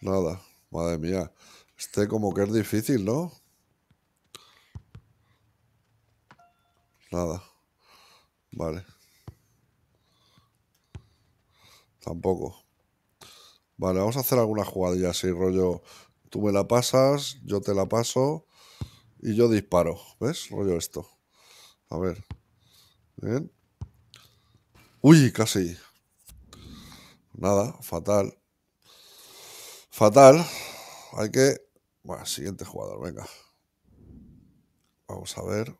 Nada, madre mía. Este como que es difícil, ¿no? Nada. Vale. Tampoco. Vale, vamos a hacer alguna jugadilla así, rollo. Tú me la pasas, yo te la paso y yo disparo. ¿Ves? Rollo esto. A ver. Bien. Uy, casi. Nada, fatal. Fatal. Hay que... Bueno, siguiente jugador, venga. Vamos a ver.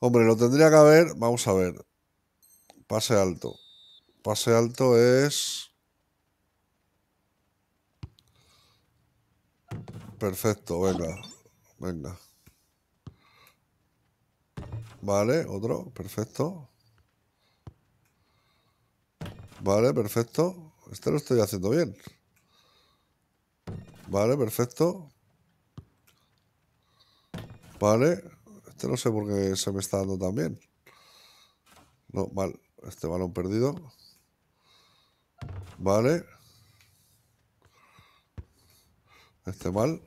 Hombre, lo tendría que haber. Vamos a ver. Pase alto. Pase alto es... Perfecto, venga. Venga. Vale, otro, perfecto. Vale, perfecto. Este lo estoy haciendo bien. Vale, perfecto. Vale. Este no sé por qué se me está dando tan bien. No, mal. Este balón perdido. Vale. Este mal.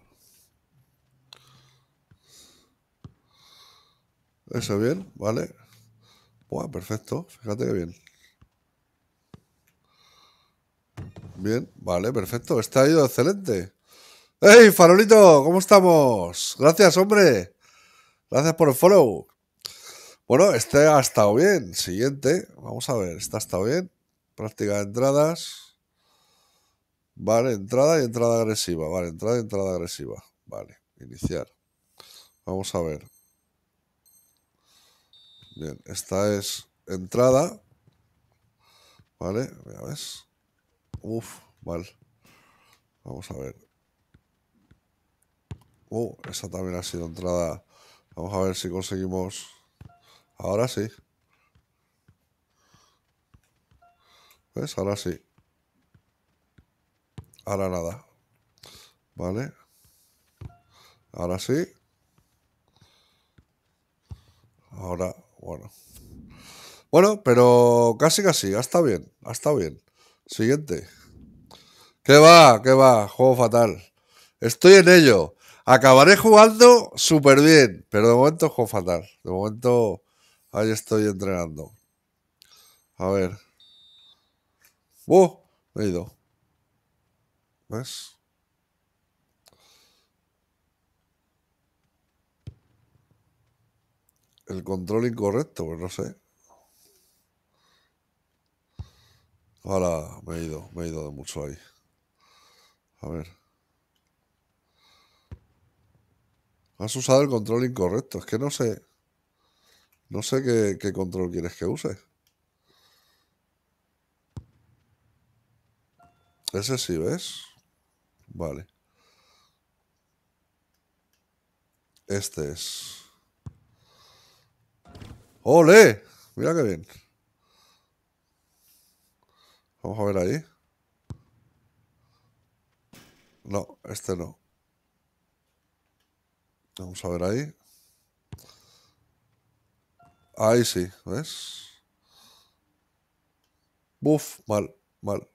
Eso bien, vale. Buah, perfecto. Fíjate que bien. Bien, vale, perfecto. Este ha ido excelente. ¡Hey, farolito! ¿Cómo estamos? Gracias, hombre. Gracias por el follow. Bueno, este ha estado bien. Siguiente. Vamos a ver. Este ha estado bien. Práctica de entradas. Vale, entrada y entrada agresiva. Vale, entrada y entrada agresiva. Vale, iniciar. Vamos a ver. Bien, esta es entrada. Vale, ya ves. Uf, mal. Vamos a ver. Uh, esa también ha sido entrada. Vamos a ver si conseguimos. Ahora sí. ¿Ves? Ahora sí. Ahora nada. Vale. Ahora sí. Ahora, bueno. Bueno, pero casi casi. Ha estado bien. Ha estado bien. Siguiente. ¿Qué va? ¿Qué va? Juego fatal. Estoy en ello. Acabaré jugando súper bien, pero de momento juego fatal. De momento ahí estoy entrenando. A ver. ¡Uh! Me he ido. ¿Ves? El control incorrecto, pues no sé. Ahora me he ido, me he ido de mucho ahí. A ver. Has usado el control incorrecto. Es que no sé. No sé qué, control quieres que use. Ese sí, ¿ves? Vale. Este es. ¡Ole! Mira qué bien. Vamos a ver ahí. No, este no. Vamos a ver ahí. Ahí sí, ¿ves? Buf, mal, mal.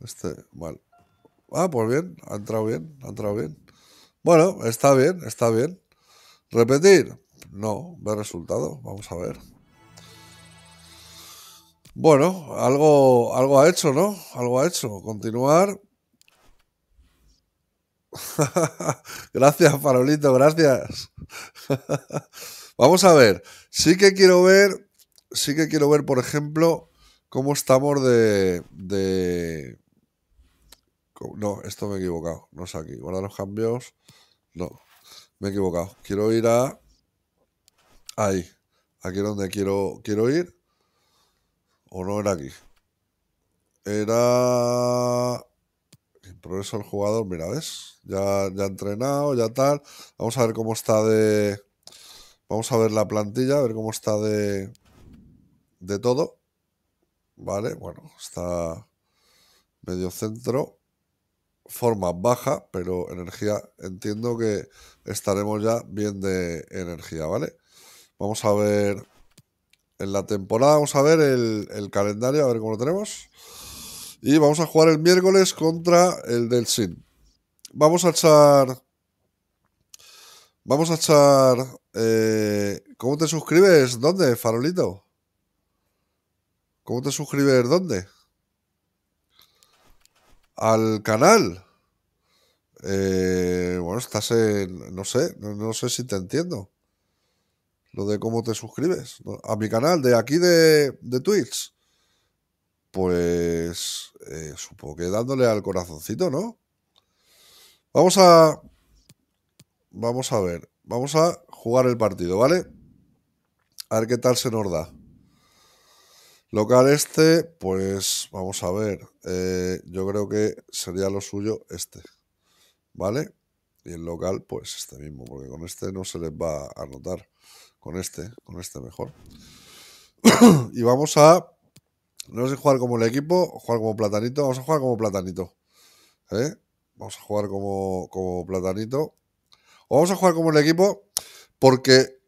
Este, mal. Ah, pues bien, ha entrado bien, ha entrado bien. Bueno, está bien, está bien. Repetir. No, ver resultado. Vamos a ver. Bueno, algo, algo ha hecho, ¿no? Algo ha hecho. Continuar. gracias, Farolito, gracias. Vamos a ver. Sí que quiero ver, sí que quiero ver, por ejemplo, cómo estamos de, de... No, esto me he equivocado. No es aquí. Guarda los cambios. No, me he equivocado. Quiero ir a... Ahí. Aquí es donde quiero, quiero ir. ¿O no era aquí? Era... El progreso del jugador, mira, ¿ves? Ya, ya entrenado, ya tal. Vamos a ver cómo está de... Vamos a ver la plantilla, a ver cómo está de... De todo. Vale, bueno, está medio centro. Forma baja, pero energía, entiendo que estaremos ya bien de energía, ¿vale? Vamos a ver en la temporada, vamos a ver el, el calendario, a ver cómo lo tenemos. Y vamos a jugar el miércoles contra el del Sin. Vamos a echar. Vamos a echar. eh, ¿Cómo te suscribes? ¿Dónde, farolito? ¿Cómo te suscribes? ¿Dónde? Al canal. Eh, bueno, estás en. No sé, no, sé si te entiendo. Lo de cómo te suscribes. A mi canal de aquí de, de Twitch. Pues. eh, supongo que dándole al corazoncito, ¿no? Vamos a. Vamos a ver. Vamos a jugar el partido, ¿vale? A ver qué tal se nos da. Local este, pues vamos a ver. eh, yo creo que sería lo suyo este. ¿Vale? Y el local, pues este mismo, porque con este no se les va a notar. Con este, con este mejor. y vamos a. No sé jugar como el equipo jugar como platanito. Vamos a jugar como platanito. ¿eh? Vamos a jugar como, como platanito. O vamos a jugar como el equipo porque...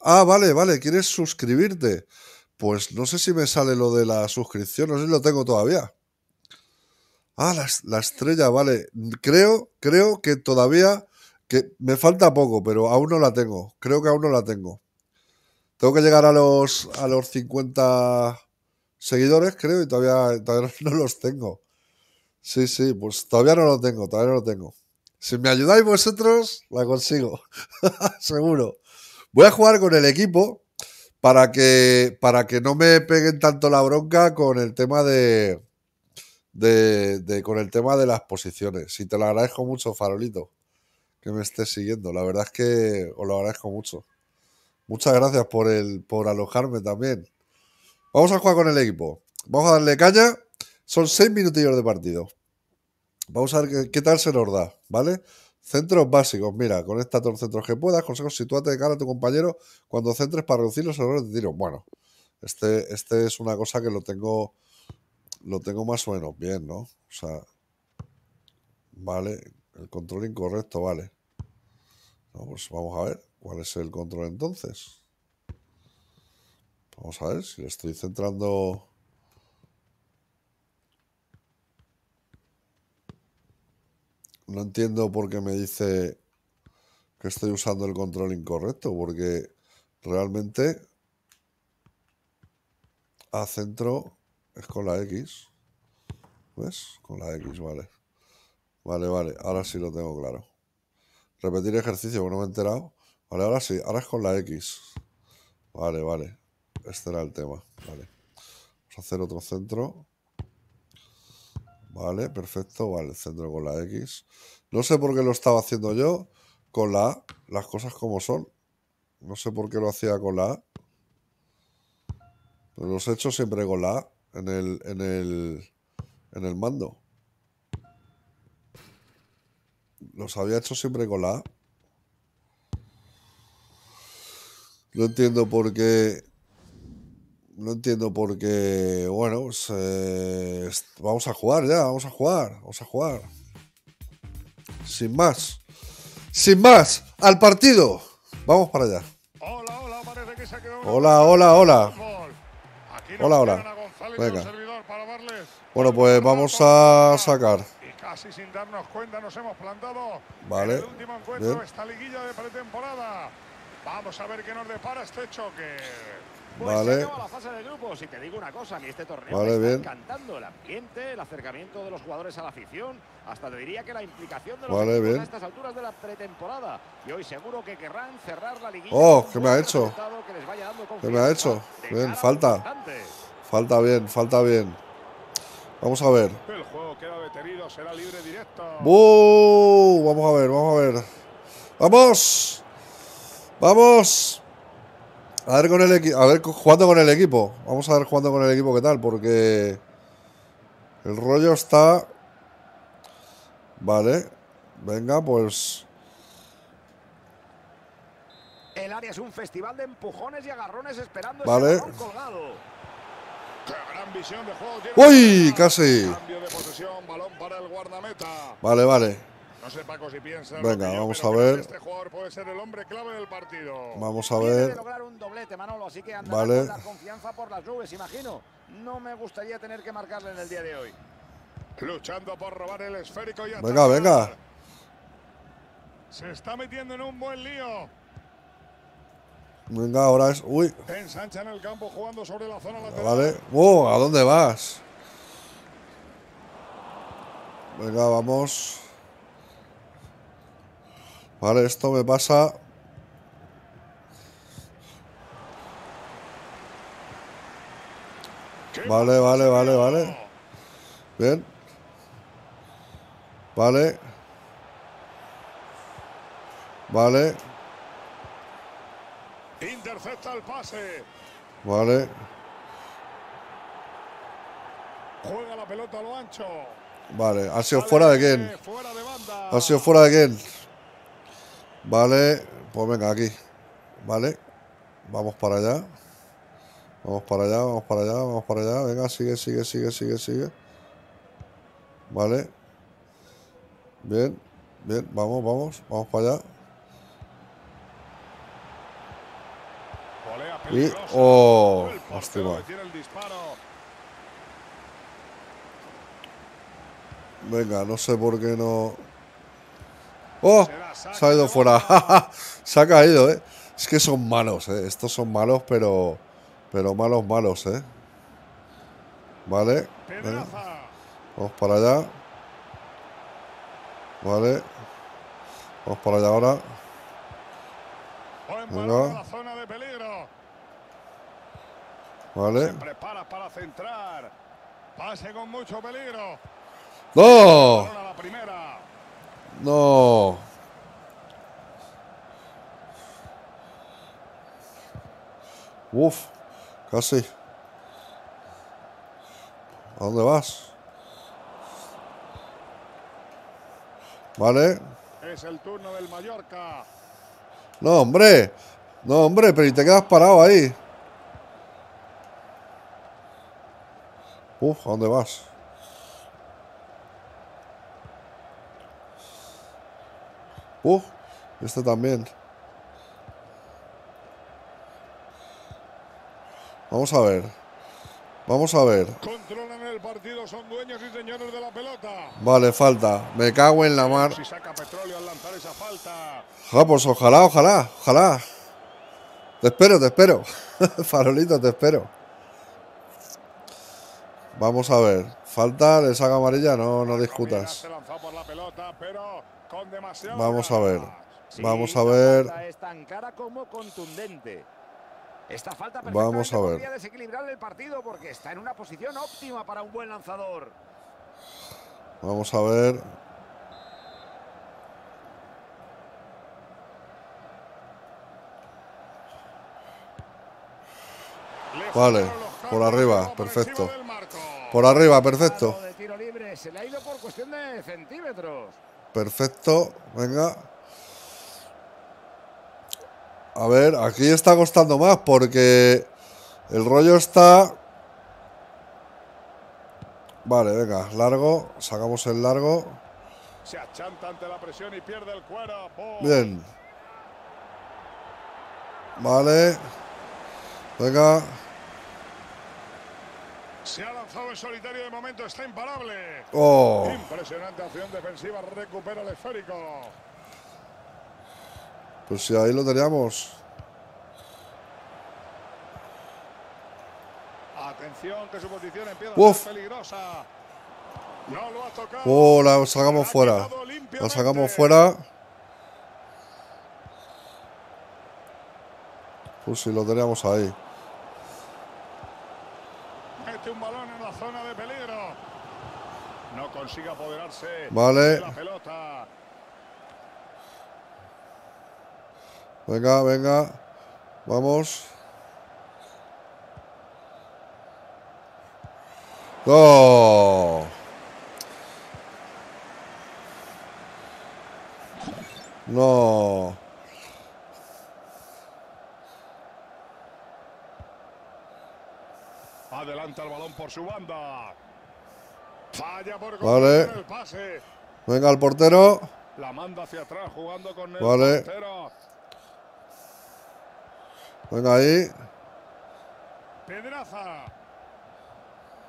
Ah, vale, vale, ¿quieres suscribirte? Pues no sé si me sale lo de la suscripción, no sé si lo tengo todavía. Ah, la, la estrella, vale. Creo, creo que todavía, que me falta poco, pero aún no la tengo. Creo que aún no la tengo. Tengo que llegar a los, a los 50 seguidores, creo, y todavía, todavía no los tengo. Sí, sí, pues todavía no lo tengo, todavía no lo tengo. Si me ayudáis vosotros, la consigo. Seguro. Voy a jugar con el equipo para que, para que no me peguen tanto la bronca con el tema de, de, de- con el tema de las posiciones. Y te lo agradezco mucho, Farolito, que me estés siguiendo. La verdad es que os lo agradezco mucho. Muchas gracias por el, por alojarme también. Vamos a jugar con el equipo. Vamos a darle caña. Son seis minutillos de partido. Vamos a ver qué, tal se nos da, ¿vale? Centros básicos. Mira, conecta todos los centros que puedas. Consejos, sitúate de cara a tu compañero cuando centres para reducir los errores de tiro. Bueno, este, este es una cosa que lo tengo, lo tengo más o menos bien, ¿no? O sea, vale, el control incorrecto, vale. Pues vamos a ver cuál es el control entonces. Vamos a ver si le estoy centrando. No entiendo por qué me dice que estoy usando el control incorrecto, porque realmente a centro es con la X. ¿Ves? Con la X, vale. Vale, vale, ahora sí lo tengo claro. Repetir ejercicio, que no me he enterado. Vale, ahora sí, ahora es con la X. Vale, vale. Este era el tema. Vale. Vamos a hacer otro centro. Vale, perfecto. Vale, centro con la X. No sé por qué lo estaba haciendo yo con la A. Las cosas como son. No sé por qué lo hacía con la A. Pero los he hecho siempre con la A en el, en el, en el mando. Los había hecho siempre con la A. No entiendo por qué. No entiendo por qué. Bueno, pues, eh, vamos a jugar ya, vamos a jugar, vamos a jugar. Sin más. Sin más, al partido. Vamos para allá. Hola, hola, parece que se ha quedado Hola, hola, hola. Aquí Hola, hola. Venga. para Bueno, pues vamos a sacar. Y casi sin darnos cuenta nos hemos plantado Vale, en el último encuentro bien. de esta liguilla de pretemporada. Vamos a ver qué nos depara este choque. Pues Vale. se acaba la fase de grupos y te digo una cosa, a mí este torneo Vale, me está bien. encantando el ambiente, el acercamiento de los jugadores a la afición, hasta te diría que la implicación de los Vale, bien. a estas alturas de la pretemporada. Y hoy seguro que querrán cerrar la liguilla. Oh, ¿qué me ha hecho? que les vaya dando ¿Qué me ha hecho? Bien, falta. Falta bien, falta bien. Vamos a ver. El juego queda detenido, será libre directo. Vamos a ver, vamos a ver. ¡Vamos! ¡Vamos! A ver con el equipo. A ver jugando con el equipo. Vamos a ver jugando con el equipo qué tal, porque el rollo está. Vale. Venga, pues. El área es un festival de empujones y agarrones esperando Vale. ese colgado. Qué gran visión de juego tiene ¡Uy! Casi. Cambio de posesión, balón para el guardameta. Vale, vale. No sé, Paco, si piensas. Venga, yo, vamos a ver. Este jugador puede ser el hombre clave del partido. Vamos a ver. lograr un doblete, Manolo, así que andará Vale. con la confianza por las nubes, imagino. No me gustaría tener que marcarle en el día de hoy. Luchando por robar el esférico y Venga, venga. Se está metiendo en un buen lío. Venga, ahora es. Uy, Ensancha en el campo jugando sobre la zona lateral. vale. ¡Oh! ¿A dónde vas? Venga, vamos. Vale, esto me pasa. ¡Qué Vale, vale, vale, vale. Bien. Vale. Vale. Intercepta el pase. Vale. Juega la pelota a lo ancho. Vale. ¿Ha sido fuera de quién? ¿Ha sido fuera de quién? Vale. Pues venga, aquí. Vale. Vamos para allá. Vamos para allá, vamos para allá, vamos para allá. Venga, sigue, sigue, sigue, sigue, sigue. Vale. Bien, bien, vamos, vamos, vamos para allá. Y. ¡Oh! Lástima. Venga, no sé por qué no. ¡Oh! Se ha ido fuera. Se ha caído, ¿eh? Es que son malos, ¿eh? Estos son malos, pero. Pero malos, malos, ¿eh? Vale. Venga, vamos para allá. Vale. Vamos para allá ahora. Venga. Vale. Se prepara para centrar. Pase con mucho peligro. ¡No! Balón a la primera. ¡No! Uf, casi. ¿A dónde vas? Vale. Es el turno del Mallorca. No, hombre. No, hombre, pero y te quedas parado ahí. Uf, ¿a dónde vas? Uf, este también. Vamos a ver. Vamos a ver. Controlan el partido, son dueños y señores de la pelota. Vale, falta. Me cago en la mar. Si saca petróleo al lanzar esa falta. Ja, pues ojalá, ojalá, ojalá. Te espero, te espero. Farolito, te espero. Vamos a ver. Falta, le saca amarilla, no, no discutas. Se lanzó por la pelota, pero. Vamos a ver. Vamos a ver. Esta falta Vamos a ver. podría desequilibrar el partido porque está en una posición óptima para un buen lanzador. Vamos a ver. Vale, por arriba, perfecto. Por arriba, perfecto. Palo de tiro libre se le ha ido por cuestión de centímetros. Perfecto, venga. A ver, aquí está costando más porque el rollo está... Vale, venga, largo, sacamos el largo. Se achanta ante la presión y pierde el cuero. Bien. Vale. Venga. Se ha lanzado en solitario de momento, está imparable. Oh, Impresionante acción defensiva, recupera el esférico. pues si ahí lo teníamos. Atención que su posición empieza Uf. a ser peligrosa. No lo ha tocado. Oh, la sacamos fuera. La sacamos fuera. Pues si lo teníamos ahí. Mete un balón en la zona de peligro. No consigue apoderarse Vale. de la pelota. Venga, venga. Vamos. ¡No! No. Adelanta el balón por su banda. Falla por Vale. Venga, el portero. La manda hacia atrás jugando con el Vale. portero. Venga ahí. Pedraza.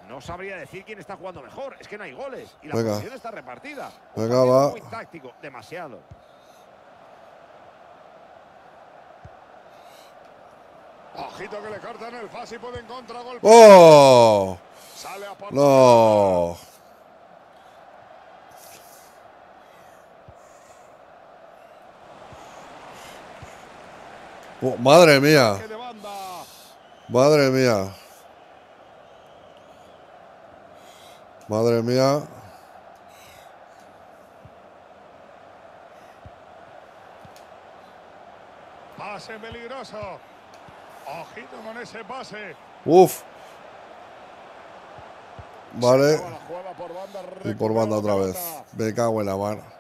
No sabría decir quién está jugando mejor. Es que no hay goles. Y la Venga. posición está repartida. Un Venga, va. Muy táctico. Demasiado. Ojito que le cortan el pase y pueden contragolpe. ¡Oh! Sale a por No. Oh, madre mía, madre mía. Madre mía. Pase peligroso. Ojito con ese pase. Uf. Vale. Y por banda otra vez. Me cago en la mano.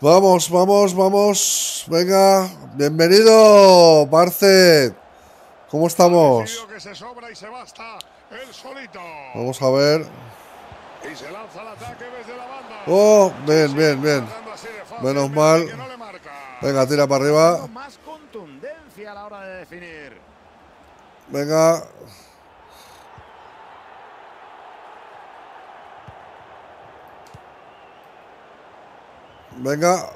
Vamos, vamos, vamos. Venga. Bienvenido, Barcet. ¿Cómo estamos? Vamos a ver. Y se lanza al ataque desde la banda. Oh, bien, bien, bien. Menos mal. Venga, tira para arriba. Dando Más contundencia a la hora de definir. Venga. Venga.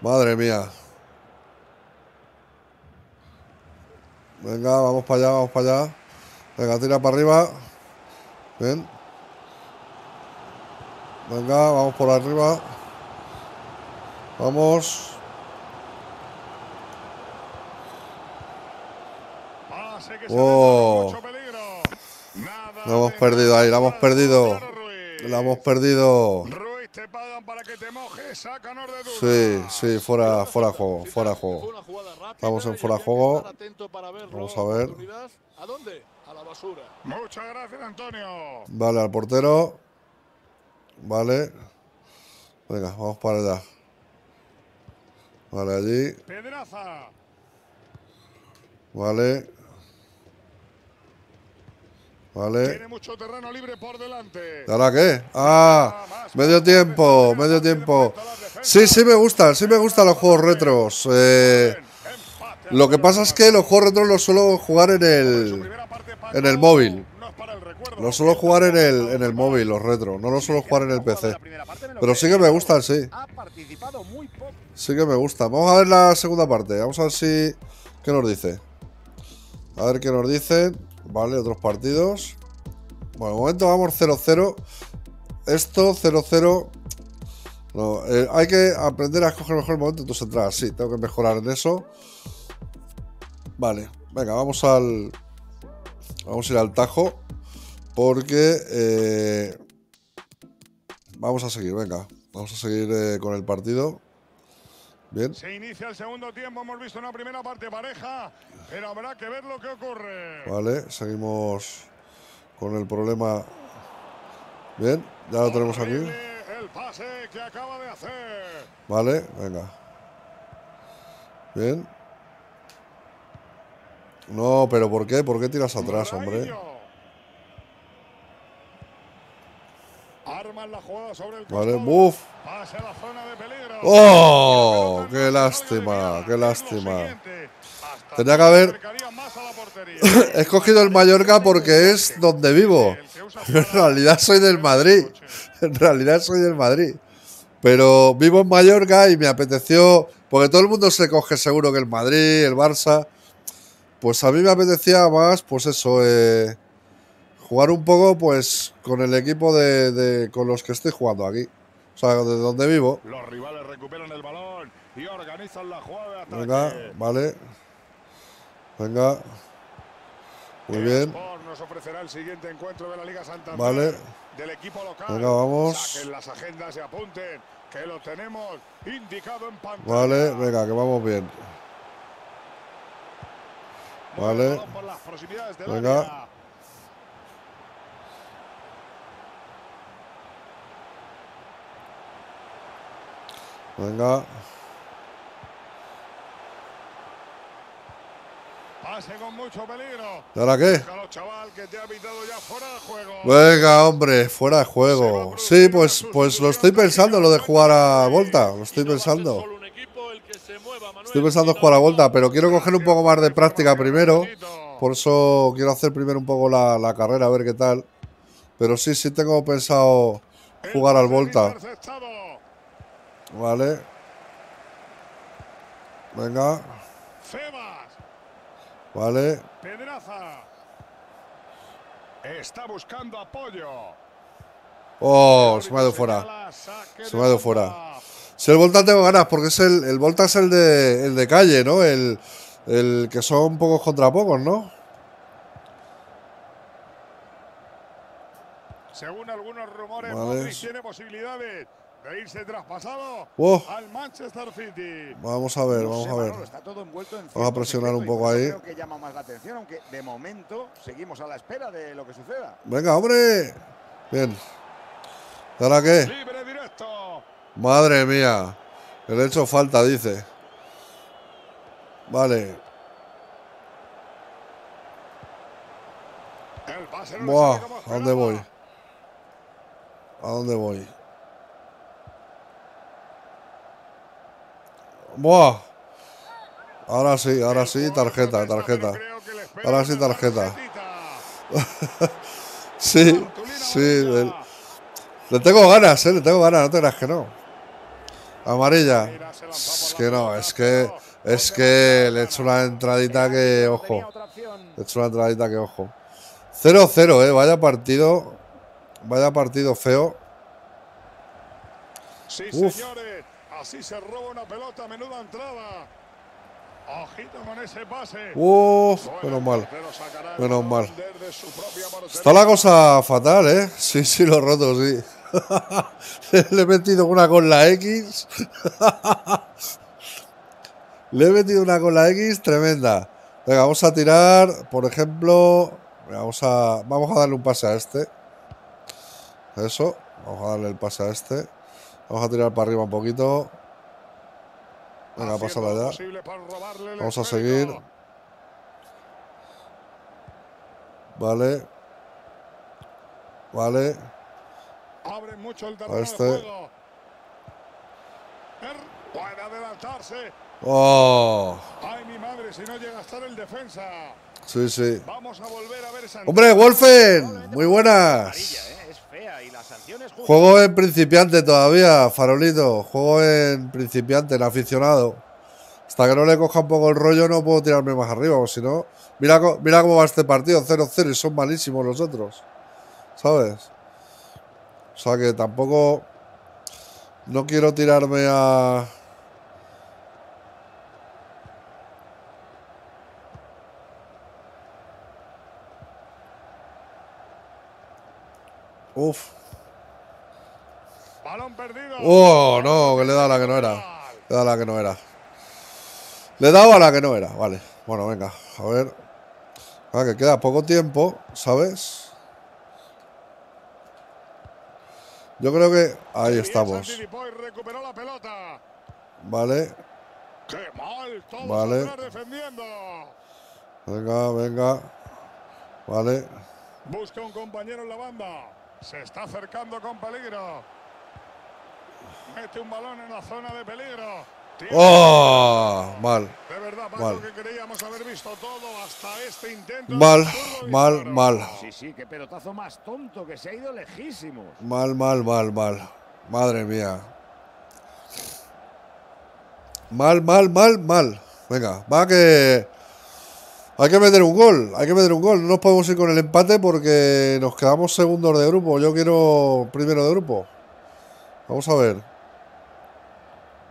Madre mía. Venga, vamos para allá, vamos para allá. Venga, tira para arriba. Bien. Venga, vamos por arriba. Vamos. Oh. La hemos perdido ahí, la hemos perdido. La hemos perdido. Te pagan para que te mojes, sácanos de dudas. Sí, sí, fuera, fuera juego, fuera juego. Estamos en fuera juego. estar atento para verlo. Vamos a ver. ¿A dónde? A la basura. Muchas gracias, Antonio. Vale, al portero. Vale. Venga, vamos para allá. Vale, allí. Pedraza. Vale. Vale. Tiene mucho terreno libre por delante. ¿Y ahora qué? Ah, medio tiempo, medio tiempo. Sí, sí me gustan, sí me gustan los juegos retros. Eh, lo que pasa es que los juegos retros los suelo jugar en el, Paco, en el móvil. Los suelo jugar en el, en el móvil, los retros. No los suelo jugar en el PC. Pero sí que me gustan, sí. Ha participado muy poco. Sí que me gusta. Vamos a ver la segunda parte. Vamos a ver si. ¿Qué nos dice? A ver qué nos dicen. Vale, otros partidos. Bueno, de momento vamos 0-0. Esto 0-0. No, eh, hay que aprender a escoger mejor el momento tus entradas. Sí, tengo que mejorar en eso. Vale, venga, vamos al. Vamos a ir al tajo. Porque. eh, vamos a seguir, venga. Vamos a seguir eh, con el partido. Bien. Se inicia el segundo tiempo. Hemos visto una primera parte pareja, pero habrá que ver lo que ocurre. Vale, seguimos con el problema. Bien, ya lo tenemos aquí. Horrible El pase que acaba de hacer. Vale, venga. Bien. No, pero ¿por qué? ¿Por qué tiras atrás, hombre? Arman la jugada sobre el Vale, costado. La zona de peligro. ¡Oh! ¡Qué lástima! ¡Qué lástima! Tenía que haber-. He escogido el Mallorca porque es donde vivo. En realidad soy del Madrid. En realidad soy del Madrid. Pero vivo en Mallorca y me apeteció. Porque todo el mundo se coge seguro que el Madrid, el Barça. Pues a mí me apetecía más, pues eso, eh, jugar un poco pues con el equipo de- con los que estoy jugando aquí. O sea, de donde vivo. Los rivales recuperan el balón y organizan la jugada de ataque. Venga, vale. Venga. Muy bien. Sport nos ofrecerá el siguiente encuentro de la Liga Santander. Vale. Del equipo local. Venga, vamos. Saquen las agendas y apunten que lo tenemos indicado en pantalla. Vale, venga, que vamos bien. Vale. Venga. Venga. Pase con mucho peligro. ¿Y ahora qué? Venga, hombre, fuera de juego. Sí, pues, pues lo estoy pensando, lo de jugar a Volta. Lo estoy pensando. Estoy pensando en jugar a. Volta, pero quiero coger un poco más de práctica primero. Por eso quiero hacer primero un poco la, la carrera, a ver qué tal. Pero sí, sí tengo pensado jugar al Volta. Vale. Venga, vale. Pedraza. Está buscando apoyo. Oh, se me ha ido fuera. Se me ha ido fuera. Si el Volta tengo ganas, porque es el, el Volta es el de, el de calle, ¿no? El, el que son pocos contra pocos, ¿no? Según algunos rumores, Vale. Tiene posibilidades de irse traspasado Oh. al Manchester City. Vamos a ver, No vamos sé, a ver. Manolo, está todo envuelto en Vamos a presionar un poco ahí. Creo que llama más la atención, aunque de momento seguimos a la espera de lo que suceda. Venga, hombre. Bien. ¿Y ahora qué? Libre directo. Madre mía. El hecho falta, dice. Vale. El pase no Buah, ¿a dónde voy? ¿A dónde voy? Buah. Ahora sí, ahora sí, tarjeta, tarjeta. Ahora sí, tarjeta. Sí, sí. Le, le tengo ganas, eh, le tengo ganas, no te creas que no. Amarilla. Es que no, es que es que le he hecho una entradita que, ojo. Le he hecho una entradita que, ojo. 0-0, eh, vaya partido. Vaya partido feo. Uf. Así se roba una pelota. Menuda entrada. Ojito con ese pase. Bueno, menos mal. Menos mal. Está la cosa fatal, ¿eh? Sí, sí, lo he roto, sí. Le he metido una con la X. Le he metido una con la X tremenda. Venga, vamos a tirar, por ejemplo. Vamos a, vamos a darle un pase a este. Eso. Vamos a darle el pase a este. Vamos a tirar para arriba un poquito. Venga, pásala ya. Vamos a seguir. Vale. Vale. Abre mucho el terreno este. Er, Puede adelantarse. Oh. Ay, mi madre, si no llega a estar el defensa. Sí, sí. Vamos a volver a ver esa. Hombre, Wolfen. Muy buenas. Juego en principiante todavía, farolito. Juego en principiante, en aficionado. Hasta que no le coja un poco el rollo no puedo tirarme más arriba, o si no... Mira, mira cómo va este partido, 0-0 y son malísimos los otros. ¿Sabes? O sea que tampoco... No quiero tirarme a... Uf. Oh, no, que le he dado a la que no era. Le he dado a la que no era. Le he dado a la que no era, vale. Bueno, venga, a ver. Ah, que queda poco tiempo, ¿sabes? Yo creo que ahí estamos. Vale, Vale. venga, venga. Vale. Busca un compañero en la banda. Se está acercando con peligro. Mete un balón en la zona de peligro. ¡Oh! Mal, De verdad, Paco, Mal. que creíamos haber visto todo hasta este intento. mal, mal, mal. Sí, sí, qué pelotazo más tonto que se ha ido lejísimos. Mal, mal, mal, mal. Madre mía. Mal, mal, mal, mal. Venga, va que. Hay que meter un gol. Hay que meter un gol. No nos podemos ir con el empate porque nos quedamos segundos de grupo. Yo quiero primero de grupo. Vamos a ver.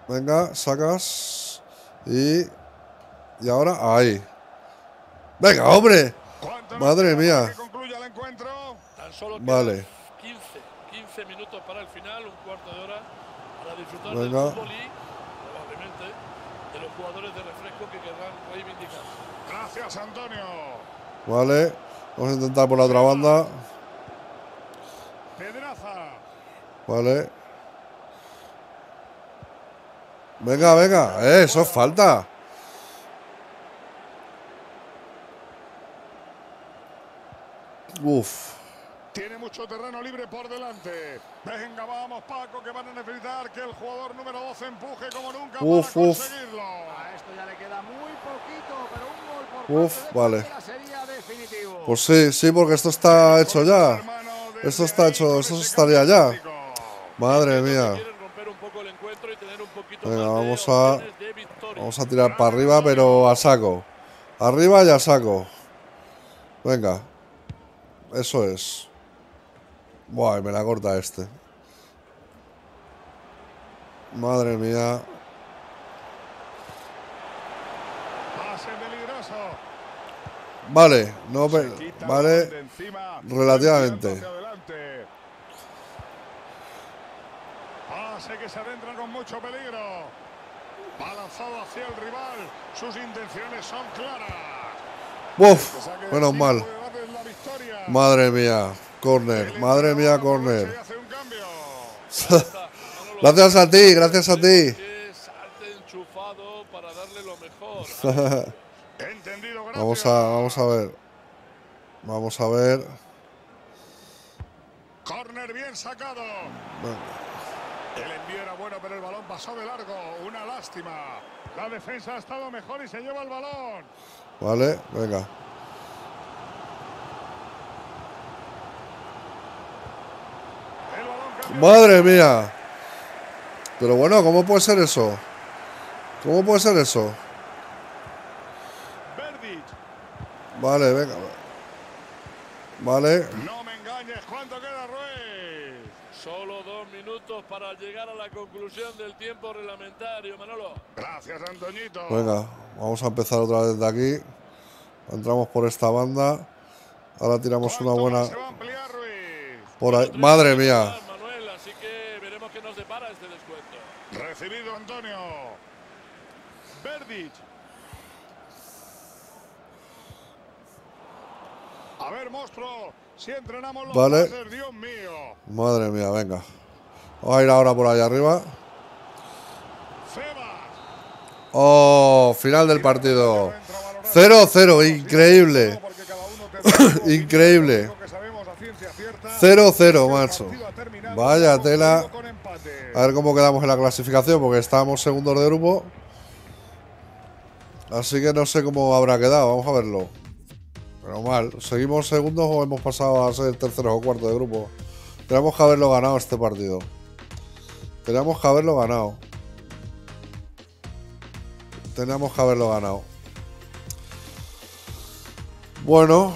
Venga, sacas. Y. Y ahora, ahí. Venga, hombre. ¿Cuánto nos Madre mía. Vale. quedan 15, 15 minutos para el final, un cuarto de hora para disfrutar Venga. del fútbol y probablemente de los jugadores de refresco que querrán reivindicar. Gracias, Antonio. Vale. Vamos a intentar por la otra banda. Pedraza. Vale. Venga, venga. Eh, eso es falta. Uf. Tiene mucho terreno libre por delante. Venga, vamos, Paco, que van a necesitar que el jugador número 12 empuje como nunca uf, para conseguirlo. Uf. A esto ya le queda muy poquito, pero un gol por uf, vale. sería pues sí, sí, porque esto está hecho ya. Esto está hecho, esto estaría ya. Madre mía. Venga, vamos a-. Vamos a tirar para arriba, pero a saco. Arriba y a saco. Venga. Eso es. Buah, y me la corta este. Madre mía. Vale, no Vale. relativamente. Pase que se adentra con mucho peligro. Lanzado hacia el rival. Sus intenciones son claras. Uf, menos mal. Madre mía. Corner. Madre mía, corner. Gracias a ti, gracias a ti. que salte enchufado para darle lo mejor. Entendido, gracias. Vamos a, vamos a ver. Vamos a ver. Corner bien sacado. El envío era bueno, pero el balón pasó de largo. Una lástima. La defensa ha estado mejor y se lleva el balón. Vale, venga. Madre mía. Pero bueno, ¿cómo puede ser eso? ¿Cómo puede ser eso? Vale, venga. Vale. No me engañes. ¿Cuánto queda, Ruiz? Solo dos minutos para llegar a la conclusión del tiempo reglamentario, Manolo. Gracias, Antoñito. Venga, vamos a empezar otra vez de aquí. Entramos por esta banda. Ahora tiramos una ¿Cuánto buena más Se va a ampliar, Ruiz. por ahí. Madre mía. más, Manuel, así que veremos qué nos depara este descuento. Recibido Antonio. Verdic. A ver, monstruo. Si entrenamos los Vale. pases, Dios mío. Madre mía, venga. Vamos a ir ahora por allá arriba. Oh, final del partido. 0-0, increíble. Increíble. 0-0, macho. Vaya tela. A ver cómo quedamos en la clasificación, porque estábamos segundos de grupo. Así que no sé cómo habrá quedado, vamos a verlo. Pero mal, ¿seguimos segundos o hemos pasado a ser terceros o cuartos de grupo? Tenemos que haberlo ganado este partido. Teníamos que haberlo ganado. Teníamos que haberlo ganado. Bueno.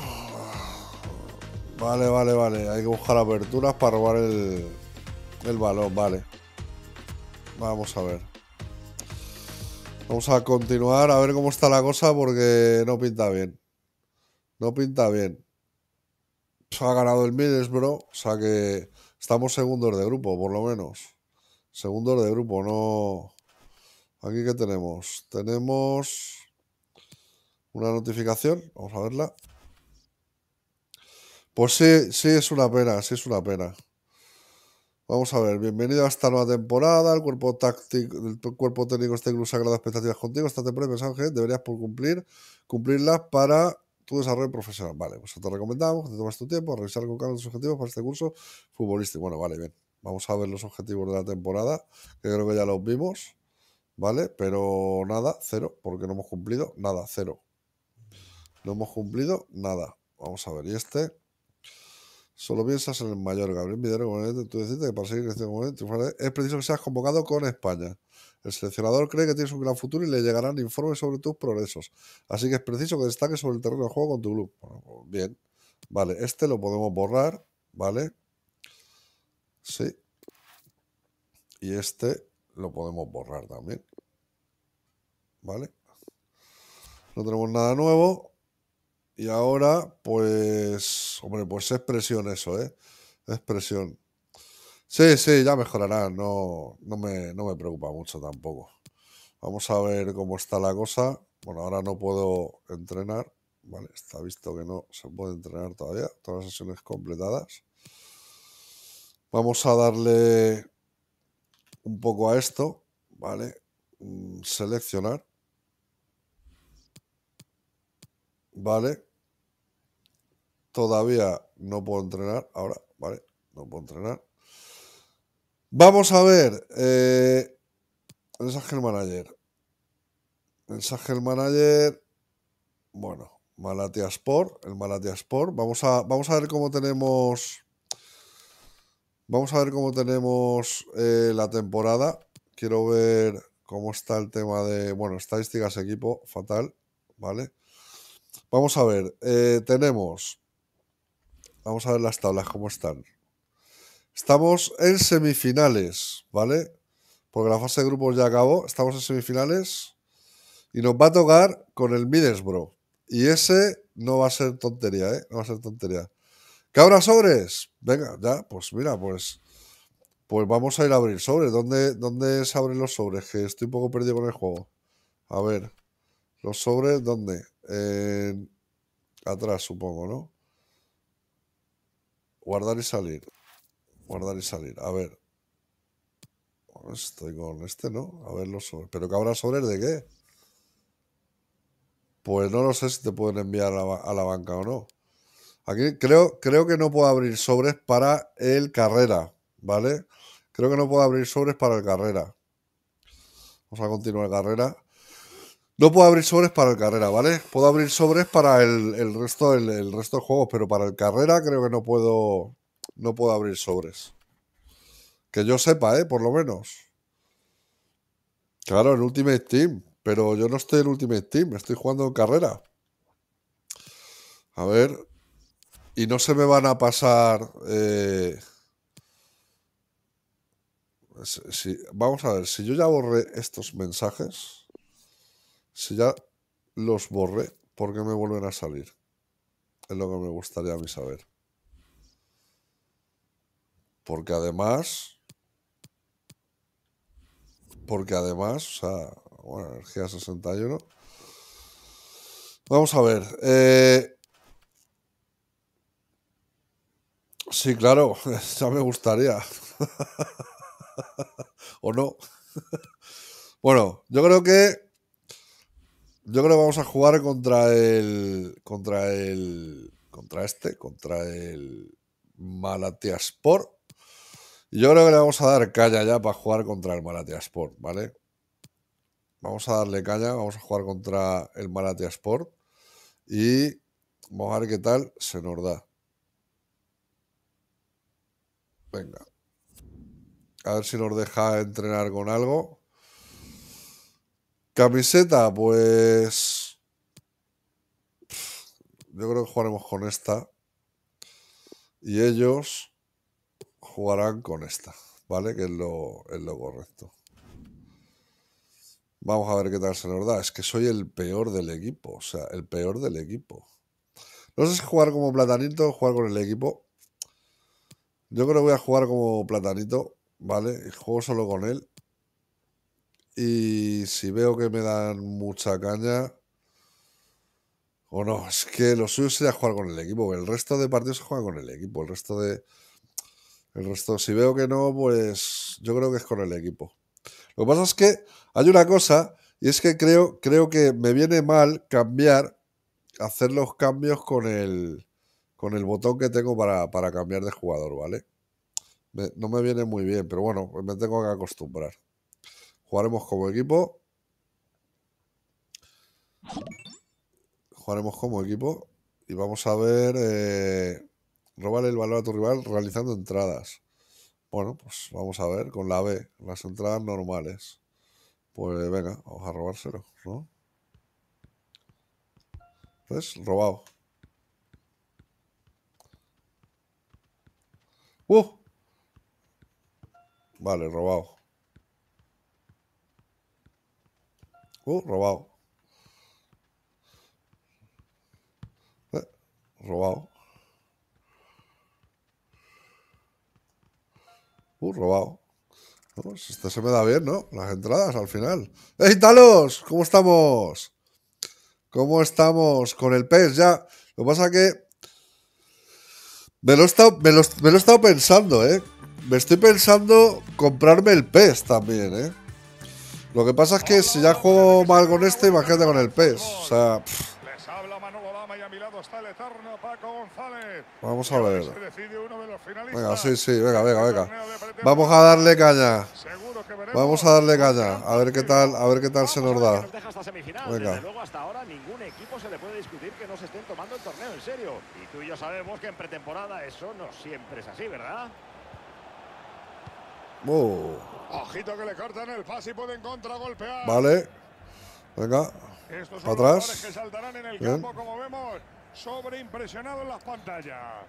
Vale, vale, vale. Hay que buscar aperturas para robar el, el balón, vale. Vamos a ver. Vamos a continuar a ver cómo está la cosa porque no pinta bien. No pinta bien. Ha ganado el Middlesbrough, o sea que estamos segundos de grupo, por lo menos. Segundos de grupo, no. Aquí que tenemos. Tenemos una notificación. Vamos a verla. Pues sí, sí es una pena, sí es una pena. Vamos a ver, bienvenido a esta nueva temporada. El cuerpo táctico, el cuerpo técnico está incluso sagrado expectativas contigo. Esta temporada pensamos que deberías por cumplir, cumplirlas para tu desarrollo profesional. Vale, pues te recomendamos que te tomes tu tiempo a revisar con calma tus objetivos para este curso futbolístico. Bueno, vale, bien. Vamos a ver los objetivos de la temporada, que creo que ya los vimos. ¿Vale? Pero nada, cero, porque no hemos cumplido nada, cero. No hemos cumplido nada. Vamos a ver, y este. Solo piensas en el mayor, Gabriel Videro, como tú deciste que para seguir creciendo triunfar, es preciso que seas convocado con España. El seleccionador cree que tienes un gran futuro y le llegarán informes sobre tus progresos. Así que es preciso que destaques sobre el terreno de juego con tu club. Pues bien. Vale, este lo podemos borrar, ¿vale? Sí. Y este lo podemos borrar también. ¿Vale? No tenemos nada nuevo. Y ahora, pues, hombre, pues es presión eso, ¿eh? Es presión. Sí, sí, ya mejorará, no, no, me, no me preocupa mucho tampoco. Vamos a ver cómo está la cosa. Bueno, ahora no puedo entrenar, ¿vale? Está visto que no se puede entrenar todavía, todas las sesiones completadas. Vamos a darle un poco a esto, ¿vale? Mm, Seleccionar. Vale. Todavía no puedo entrenar ahora, ¿vale? No puedo entrenar. Vamos a ver. Eh, mensaje del manager. Mensaje del manager. Bueno, Malatia Sport. El Malatia Sport. Vamos a, vamos a ver cómo tenemos. Vamos a ver cómo tenemos eh, la temporada. Quiero ver cómo está el tema de. Bueno, estadísticas equipo, fatal. ¿Vale? Vamos a ver. eh, tenemos. Vamos a ver las tablas, cómo están. Estamos en semifinales, ¿vale? Porque la fase de grupos ya acabó. Estamos en semifinales. Y nos va a tocar con el Middlesbrough. Y ese no va a ser tontería, ¿eh? No va a ser tontería. ¿Qué habrá sobres? Venga, ya, pues mira, pues. Pues vamos a ir a abrir sobres. ¿Dónde, ¿Dónde se abren los sobres? Que estoy un poco perdido con el juego. A ver. Los sobres, ¿dónde? En- atrás, supongo, ¿no? Guardar y salir. Guardar y salir. A ver. Estoy con este, ¿no? A ver los sobres. ¿Pero qué habrá sobres de qué? Pues no lo sé si te pueden enviar a la banca o no. Aquí creo, creo que no puedo abrir sobres para el carrera, ¿vale? Creo que no puedo abrir sobres para el carrera. Vamos a continuar carrera. No puedo abrir sobres para el carrera, ¿vale? Puedo abrir sobres para el, el resto, el resto de juegos, pero para el carrera creo que no puedo. No puedo abrir sobres. Que yo sepa, ¿eh? Por lo menos. Claro, en Ultimate Team. Pero yo no estoy en Ultimate Team, estoy jugando en carrera. A ver. Y no se me van a pasar. eh, si- vamos a ver, si yo ya borré estos mensajes. Si ya los borré, ¿por qué me vuelven a salir? Es lo que me gustaría a mí saber. Porque además. Porque además, o sea, bueno, energía 61. Vamos a ver. eh, sí, claro, ya me gustaría. o no. bueno, yo creo que. Yo creo que vamos a jugar contra el. Contra el. Contra este, contra el Malatiaspor. Y yo creo que le vamos a dar caña ya para jugar contra el Malatiaspor, ¿vale? Vamos a darle caña, vamos a jugar contra el Malatiaspor. Y vamos a ver qué tal se nos da. Venga. A ver si nos deja entrenar con algo. Camiseta, pues. Yo creo que jugaremos con esta. Y ellos jugarán con esta, ¿vale? Que es lo, es lo correcto. Vamos a ver qué tal se nos da. Es que soy el peor del equipo. O sea, el peor del equipo. No sé si jugar como platanito o jugar con el equipo. Yo creo que voy a jugar como platanito, ¿vale? Juego solo con él. Y si veo que me dan mucha caña. O no, es que lo suyo sería jugar con el equipo. El resto de partidos se juega con el equipo. El resto de. El resto, si veo que no, pues yo creo que es con el equipo. Lo que pasa es que hay una cosa, y es que creo, creo que me viene mal cambiar, hacer los cambios con el, con el botón que tengo para, para cambiar de jugador, ¿vale? No me viene muy bien, pero bueno, me tengo que acostumbrar. Jugaremos como equipo. Jugaremos como equipo. Y vamos a ver. Eh, el valor a tu rival realizando entradas. Bueno, pues vamos a ver con la B, las entradas normales. Pues venga, vamos a robárselo, ¿no? ¿Ves? Robado. ¡Uh! Vale, robado. ¡Uh! Robado. Eh, robado. Uh, robado. No, pues este se me da bien, ¿no? Las entradas al final. ¡Ey, Talos! ¿Cómo estamos? ¿Cómo estamos con el PES ya? Lo que pasa que me lo, he estado, me, lo, he estado pensando, ¿eh? Me estoy pensando comprarme el PES también, ¿eh? Lo que pasa es que si ya juego mal con este, imagínate con el PES. O sea, Les habla Manolo Lama y a mi lado lado está el eterno Paco González. Vamos a ver. se decide uno de los finalistas Venga, sí, sí, venga, venga, venga. Vamos a darle caña. Seguro que veremos Vamos a darle caña. A ver qué tal, a ver qué tal se nos da. Venga. Luego, hasta ahora ningún equipo se le puede discutir que no se estén tomando el torneo en serio. Y tú y yo sabemos que en pretemporada eso no siempre es así, ¿verdad? Uh, Ojito que le cortan el pase y pueden contragolpear. vale. Venga. Estos son los atrás. jugadores que saltarán en el Bien. campo, como vemos, sobreimpresionados en las pantallas.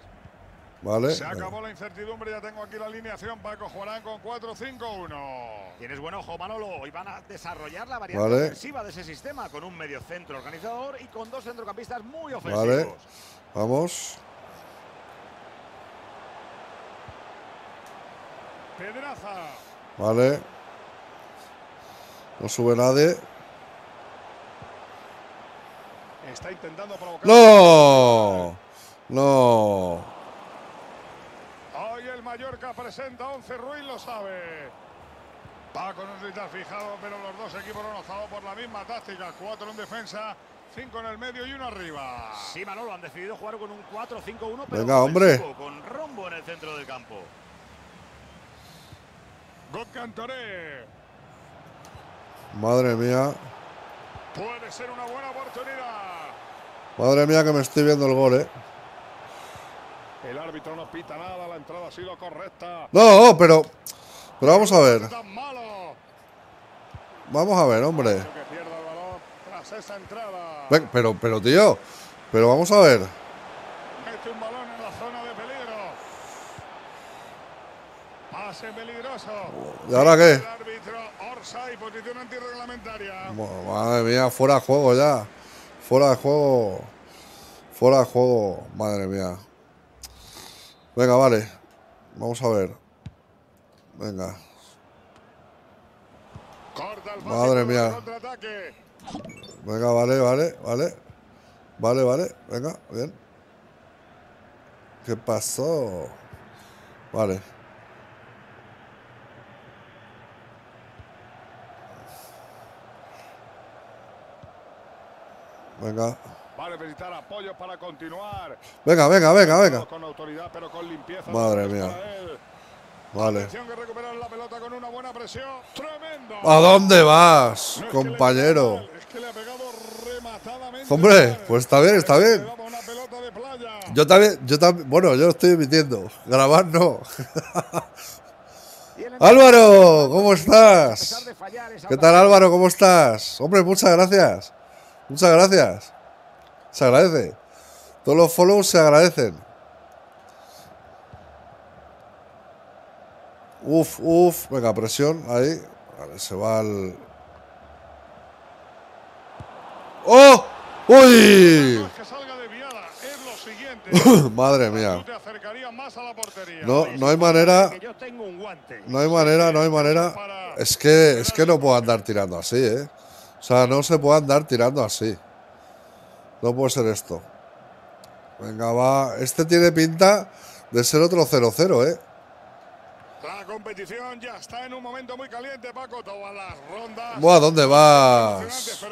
Vale. Se acabó la incertidumbre, ya tengo aquí la alineación. Paco jugarán con 4-5-1. Tienes buen ojo, Manolo. Y van a desarrollar la variante Vale. ofensiva de ese sistema con un medio centro organizador y con dos centrocampistas muy ofensivos. Vale. Vamos. Pedraza. Vale. No sube nadie. Está intentando provocar. ¡No! No. Hoy el Mallorca presenta 11, Ruiz lo sabe. Paco no sé si te has fijado, pero los dos equipos han optado por la misma táctica. Cuatro en defensa, cinco en el medio y uno arriba. Sí, Manolo, han decidido jugar con un 4-5-1, pero Venga, hombre. con rombo en el centro del campo. Got Cantoré. Madre mía. Puede ser una buena oportunidad. Madre mía que me estoy viendo el gol, eh. El árbitro no pita nada, la entrada ha sido correcta. No, pero. Pero vamos a ver. Vamos a ver, hombre. Ven, pero, pero, tío. Pero vamos a ver. Mete un balón en la zona de peligro. Pase peligroso. ¿Y ahora qué? Posición antirreglamentaria. Madre mía, fuera de juego ya. Fuera de juego. Fuera de juego. Madre mía. Venga, vale. Vamos a ver. Venga. Madre mía. Venga, vale, vale, vale. Vale, vale. Venga, bien. ¿Qué pasó? Vale. Venga. Va a necesitar apoyo para continuar. Venga, venga, venga, venga. Con autoridad, pero con limpieza. Madre mía. Vale. ¿A dónde vas, No es que le compañero? pega mal, Es que le ha pegado rematadamente. Hombre, pues está bien, está bien. Yo también, yo también, bueno, yo lo estoy emitiendo. Grabar no. Álvaro, ¿cómo estás? ¿Qué tal Álvaro? ¿Cómo estás? Hombre, muchas gracias. Muchas gracias. Se agradece. Todos los follows se agradecen. Uf, uf. Venga, presión. Ahí. Vale, se va al. ¡Oh! ¡Uy! Madre mía. No, no hay manera. No hay manera, no hay manera. Es que, es que no puedo andar tirando así, ¿eh? O sea, no se puede andar tirando así. No puede ser esto. Venga, va. Este tiene pinta de ser otro 0-0, ¿eh? La competición ya está en un momento muy caliente, Paco. Todas las rondas. Buah, ¿a dónde vas?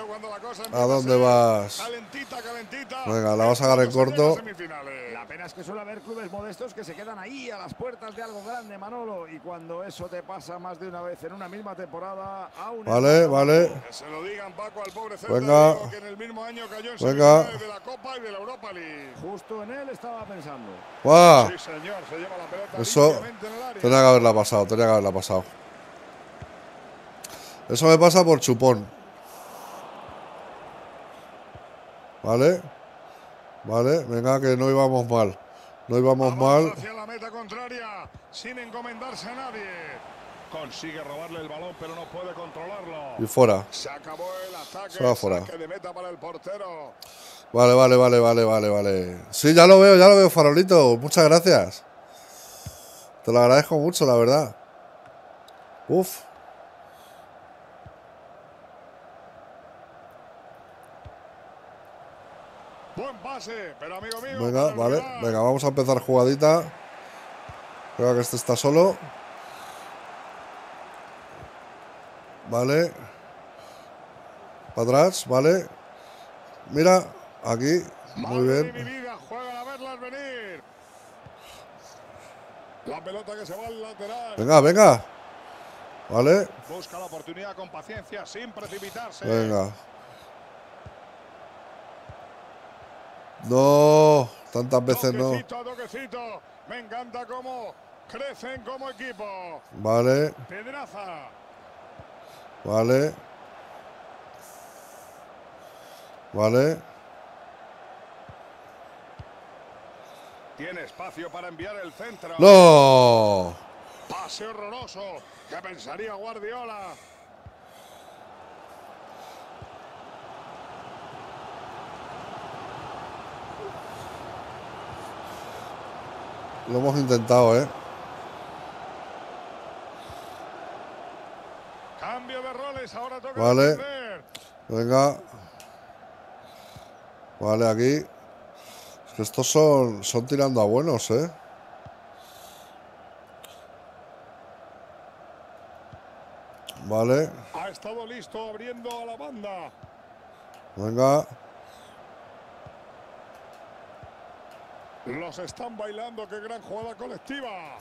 ¿A dónde vas? Calentita, calentita. Venga, la vas a agarrar en corto. semifinales. Es que suele haber clubes modestos que se quedan ahí a las puertas de algo grande, Manolo. Y cuando eso te pasa más de una vez en una misma temporada, aún Vale, está vale. Que se lo digan, Paco, al pobre Celta Venga. que en el mismo año cayó en Venga. de la Copa y de la Europa League. Justo en él estaba pensando. ¡Buah! Sí, señor, se lleva la pelota. Eso limpiamente en el área. tenía que haberla pasado, tenía que haberla pasado. Eso me pasa por chupón. ¿Vale? ¿Vale? Venga, que no íbamos mal. No íbamos Avanza mal. hacia la meta contraria, sin encomendarse a nadie. Consigue robarle el balón, pero no puede controlarlo. Y fuera. Se acabó el ataque. Se va fuera. de meta para el portero. Vale, vale, vale, vale, vale, vale. Sí, ya lo veo, ya lo veo, farolito. Muchas gracias. Te lo agradezco mucho, la verdad. Uf. Buen pase, pero amigo mío. Venga, vale. Venga, vamos a empezar jugadita. Creo que este está solo. Vale. Para atrás, vale. Mira. Aquí. Muy bien. La pelota que se va al lateral. Venga, venga. Vale. Busca la oportunidad con paciencia, sin precipitarse. Venga. No. Tantas veces no. Toquecito a toquecito. Me encanta cómo crecen como equipo. Vale. Pedraza. Vale. Vale. Tiene espacio para enviar el centro. No. Pase horroroso. ¿Qué pensaría Guardiola? Lo hemos intentado, ¿eh? Cambio de roles, ahora toca Vale. Venga. Vale, aquí. Es que estos son, son tirando a buenos, ¿eh? Vale. Ha estado listo abriendo a la banda. Venga. Los están bailando, qué gran jugada colectiva.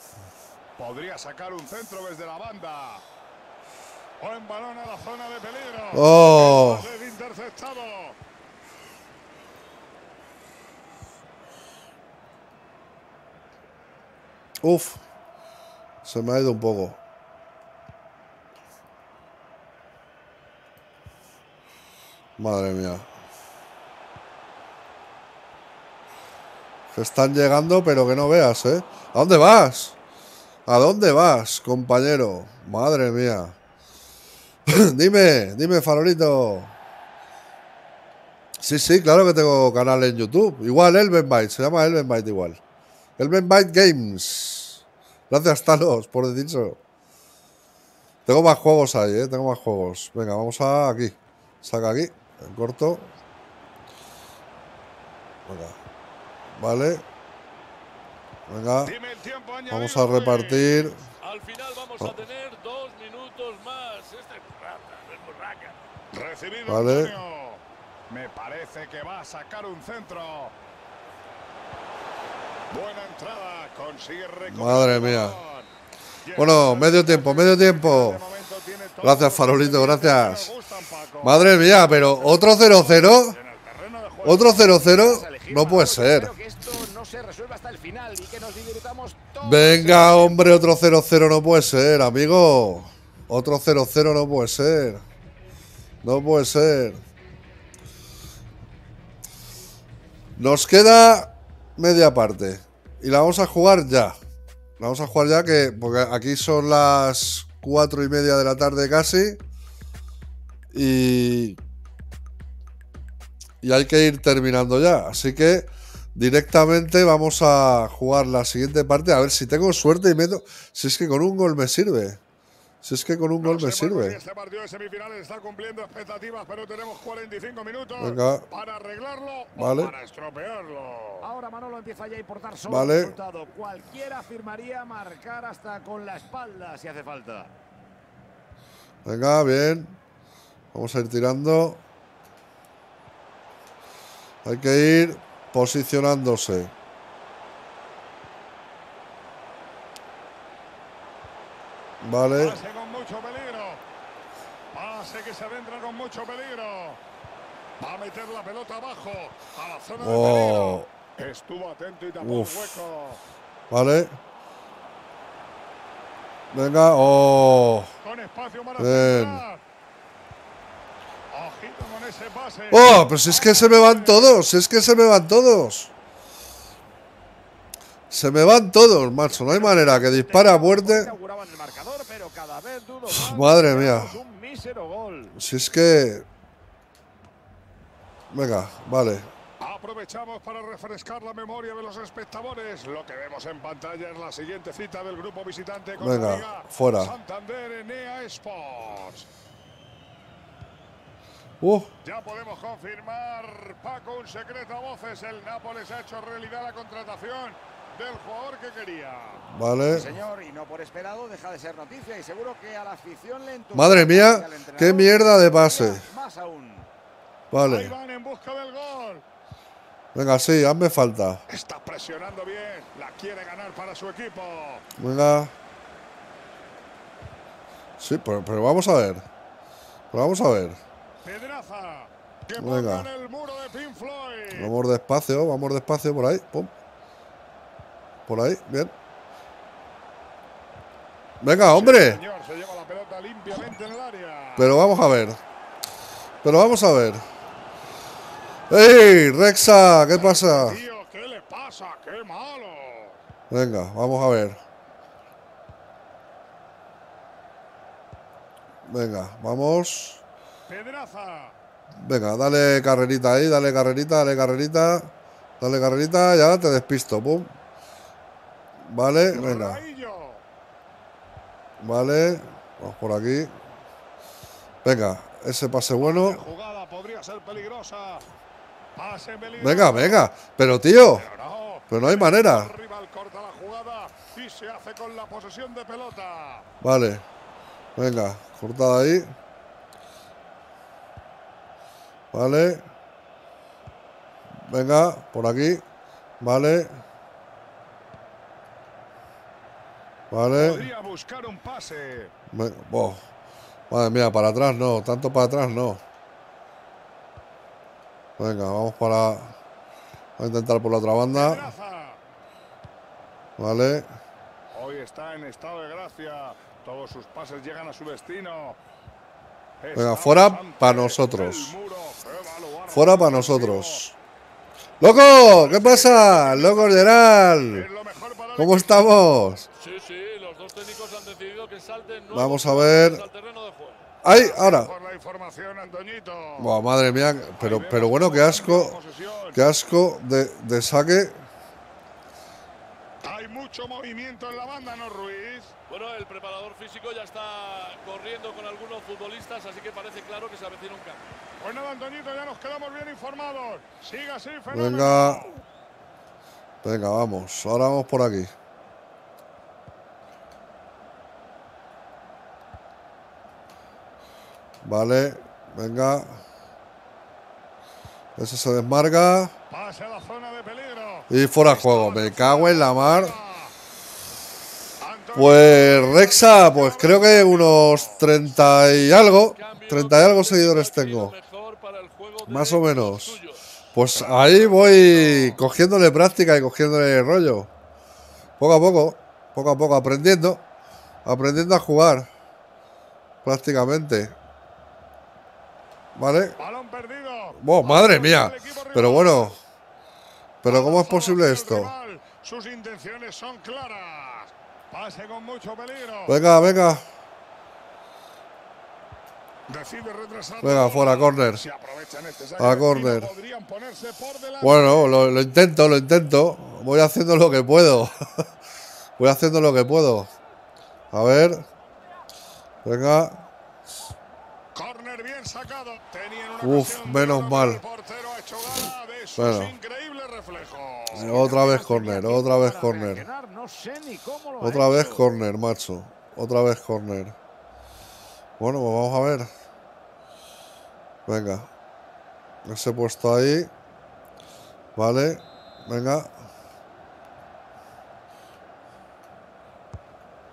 Podría sacar un centro desde la banda. Buen balón a la zona de peligro. Oh. Es interceptado. Uf. Se me ha ido un poco. Madre mía. Que están llegando, pero que no veas, ¿eh? ¿A dónde vas? ¿A dónde vas, compañero? Madre mía. dime, dime, farolito. Sí, sí, claro que tengo canal en YouTube. Igual, Elven Byte, se llama Elven Byte igual. Elven Byte Games. Gracias, Talos, por decirlo. Tengo más juegos ahí, ¿eh? Tengo más juegos. Venga, vamos a aquí. Saca aquí, corto. Venga. Vale. Venga. Vamos a Luis. repartir. Al final vamos a tener dos minutos más. Este es Vale. Me parece que va a sacar un centro. Buena entrada. Consigue Madre mía. Bueno, medio tiempo, medio tiempo. Gracias, Farolito, gracias. Madre mía, pero otro 0-0. En el terreno de juego. Otro 0-0. No puede ser. Venga, hombre, otro 0-0 no puede ser, amigo. Otro 0-0 no puede ser. No puede ser. Nos queda media parte. Y la vamos a jugar ya. La vamos a jugar ya que. Porque aquí son las cuatro y media de la tarde casi. Y. Y hay que ir terminando ya. Así que directamente vamos a jugar la siguiente parte. A ver si tengo suerte y meto. Si es que con un gol me sirve. Si es que con un No gol me si sirve. Este partido de semifinales está cumpliendo expectativas, pero tenemos 45 minutos Venga. para arreglarlo Vale. o para estropearlo. Ahora Manolo empieza ya a importar solo Vale. el resultado. Cualquiera afirmaría marcar hasta con la espalda si hace falta. Venga, bien. Vamos a ir tirando. Hay que ir posicionándose. Vale. Pase con mucho peligro. Pase que se adentra con mucho peligro. Va a meter la pelota abajo a la zona Oh. de peligro. Estuvo atento y tapó Uf. el hueco. Vale. Venga. Oh. Con espacio para Bien. centrar. Ojito con ese pase. Oh, pero si es que se me van todos. Si es que se me van todos. Se me van todos, macho. No hay manera que dispare a muerte. Madre mía. Si es que. Venga, vale. Aprovechamos para refrescar la memoria de los espectadores. Lo que vemos en pantalla es la siguiente cita del grupo visitante con Venga, fuera. Santander Enea Sports. Uh, Ya podemos confirmar, Paco, un secreto a voces. El Nápoles ha hecho realidad la contratación del jugador que quería. vale. Señor, y no por esperado, deja de ser noticia y seguro que a la afición le entusiasma Madre mía, qué mierda de pase. Más aún. Ahí Vale. van en busca del gol. Venga, sí, hazme falta. Está presionando bien. La quiere ganar para su equipo. Venga. Sí, pero, pero vamos a ver. Pero vamos a ver. Pedraza. Que Venga. el muro de Pink Floyd. Vamos despacio, vamos despacio por ahí. Pum. Por ahí, bien. Venga, hombre. Señor, se lleva la pelota limpiamente en el área. Pero vamos a ver. Pero vamos a ver. ¡Ey, Rexa! ¿Qué pasa? Tío, ¿qué le pasa? ¡Qué malo! Venga, vamos a ver. Venga, vamos. Pedraza. Venga, dale carrerita ahí, dale carrerita, dale carrerita. Dale carrerita, ya te despisto. Pum. Vale, venga. Vale. Vamos por aquí. Venga, ese pase bueno. Venga, venga. Pero tío, Pero no. hay manera. Vale. Venga, cortada ahí. Vale. Venga, por aquí. Vale. Vale. Podría buscar un pase. Ve- boh. Madre mía, para atrás no. Tanto para atrás no. Venga, vamos para... Vamos a intentar por la otra banda. Vale. Hoy está en estado de gracia. Todos sus pases llegan a su destino. Venga, fuera bastante pa' nosotros. el muro. Qué baluarte Fuera para nosotros. ¡Loco! ¿Qué pasa? ¡Loco el ¿Cómo estamos? Sí, sí, los dos técnicos han decidido que salten nuevos Vamos a ver. ¡Ay! Ahora. Por la información, Antoñito. Buah, madre mía. Pero, pero bueno, qué asco. Qué asco de, de saque. Mucho movimiento en la banda, ¿no, Ruiz? Bueno, el preparador físico ya está corriendo con algunos futbolistas, así que parece claro que se avecina un cambio. Pues nada, Antoñito, ya nos quedamos bien informados. Siga así, fenómeno. Venga. Venga, vamos. Ahora vamos por aquí. Vale. Venga. Ese se desmarca. Pase a la zona de peligro. Y fuera de juego. Me cago en la mar. Pues Rexa, pues creo que unos 30 y algo. 30 y algo seguidores tengo. Más o menos. Pues ahí voy cogiéndole práctica y cogiéndole rollo. Poco a poco, poco a poco, aprendiendo. Aprendiendo a jugar. Prácticamente. ¿Vale? Balón perdido. Oh, madre mía. Pero bueno. Pero ¿cómo es posible esto? Sus intenciones son claras. Pase con mucho peligro. Venga, venga. Decide retrasar. Venga, fuera, este saque A por delante. Bueno, lo, lo intento, lo intento. Voy haciendo lo que puedo. Voy haciendo lo que puedo. A ver. Venga. Bien sacado. Uf, menos mal. Bueno. Otra vez córner, Tenía otra vez ha Otra vez hecho. córner, macho. Otra vez córner. Bueno, pues vamos a ver. Venga. Ese puesto ahí. Vale. Venga.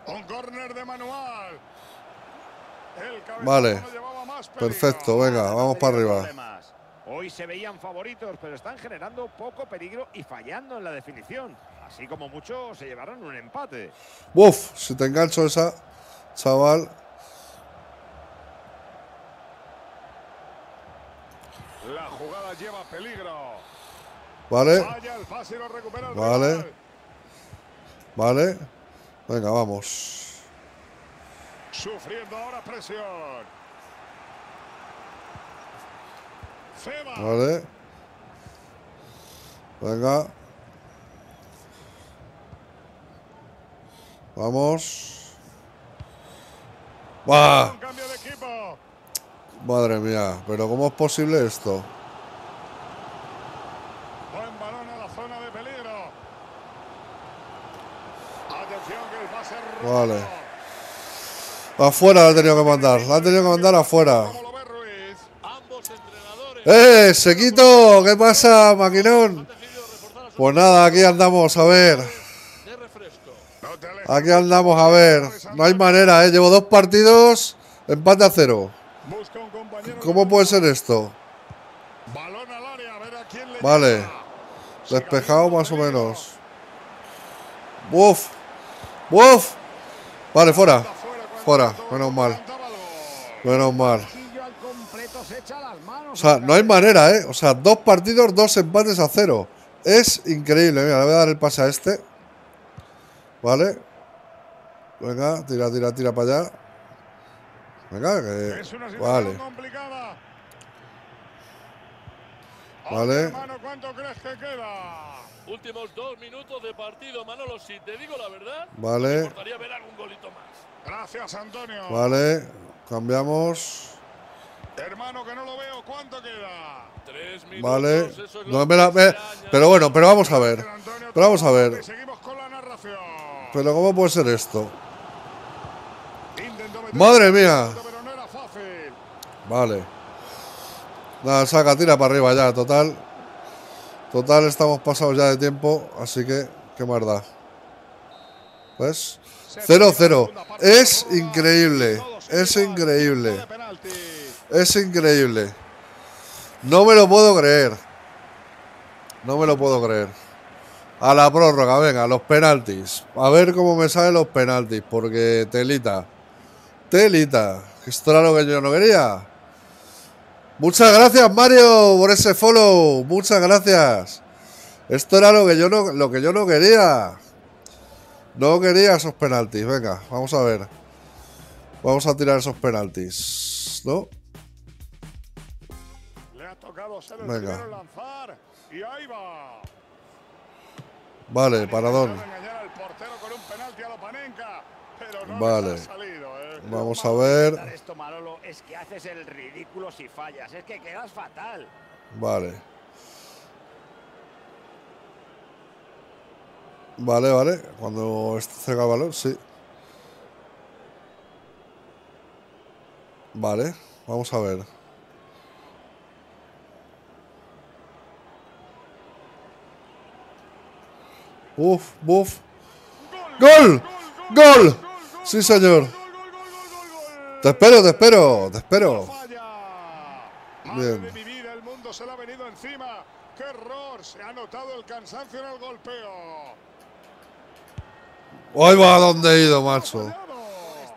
Un córner de manual. Vale. Perfecto, venga, vamos para arriba. Hoy se veían favoritos, pero están generando poco peligro y fallando en la definición. Así como mucho se llevaron un empate. Uf, si te engancho esa, chaval. La jugada lleva peligro. Vale, Vale. vale. Venga, vamos. Sufriendo ahora presión. Vale. Venga. Vamos. Equipo. Madre mía, pero ¿cómo es posible esto? Buen balón a la zona de peligro. Atención que pase es Vale. Afuera la han tenido que mandar, la han tenido que mandar afuera. ¡Eh, Sequito! ¿Qué pasa, maquinón? Pues nada, aquí andamos, a ver. Aquí andamos, a ver. No hay manera, ¿eh? Llevo dos partidos, empate a cero. ¿Cómo puede ser esto? Vale. Despejado más o menos. ¡Buf! ¡Buf! Vale, fuera. Fuera, menos mal. Menos mal. Quillo al completo se echa las manos. O sea, no hay manera, ¿eh? O sea, dos partidos, dos empates a cero. Es increíble. Mira, le voy a dar el pase a este. Vale. Venga, tira, tira, tira para allá. Venga, que... Es una situación Vale, complicada. Vale. Hermano, ¿cuánto crees que queda? Últimos dos minutos de partido, Manolo. Si te digo la verdad, me vale, gustaría ver algún golito más. Gracias, Antonio. vale. Cambiamos. Hermano, que no lo veo, ¿cuánto queda? Tres minutos. Vale. eso es lo No, que me la- se me- añade. pero bueno, pero vamos a ver. Pero vamos a ver. y Seguimos con la narración. Pero ¿cómo puede ser esto? Madre mía. Vale. Nada, saca, tira para arriba ya, total. Total, estamos pasados ya de tiempo, así que, qué más da. ¿Ves? 0-0. Es increíble. Es increíble. Es increíble. No me lo puedo creer. No me lo puedo creer. A la prórroga, venga, los penaltis. A ver cómo me salen los penaltis, porque telita. Telita. Esto era lo que yo no quería. Muchas gracias, Mario, por ese follow. Muchas gracias. Esto era lo que yo no, lo que yo no quería. No quería esos penaltis. Venga, vamos a ver. Vamos a tirar esos penaltis. ¿No? Venga. primero en lanzar. Vale, Vamos a ver. Esto, Marolo, es que haces el ridículo si fallas. Es que quedas fatal. Vale. Vale, vale. Cuando esté cerca el balón, sí. Vale, vamos a ver. Uf, buf. ¡Gol! ¡Gol! Sí, señor. Te espero, te espero, te espero. Bien. de mi vida, el mundo se le ha venido encima. ¡Qué error! Se ha notado el cansancio en el golpeo. Ahí va donde he ido, macho.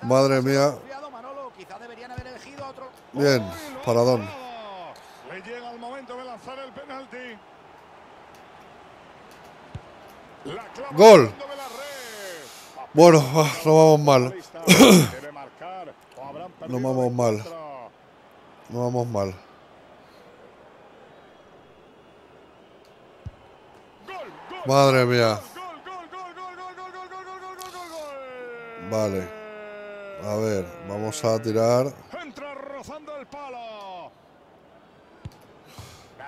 Madre mía. Confiado, Manolo. Gol. Bueno, ah, no vamos mal. no vamos mal. No vamos mal. Madre mía. Vale. A ver, vamos a tirar.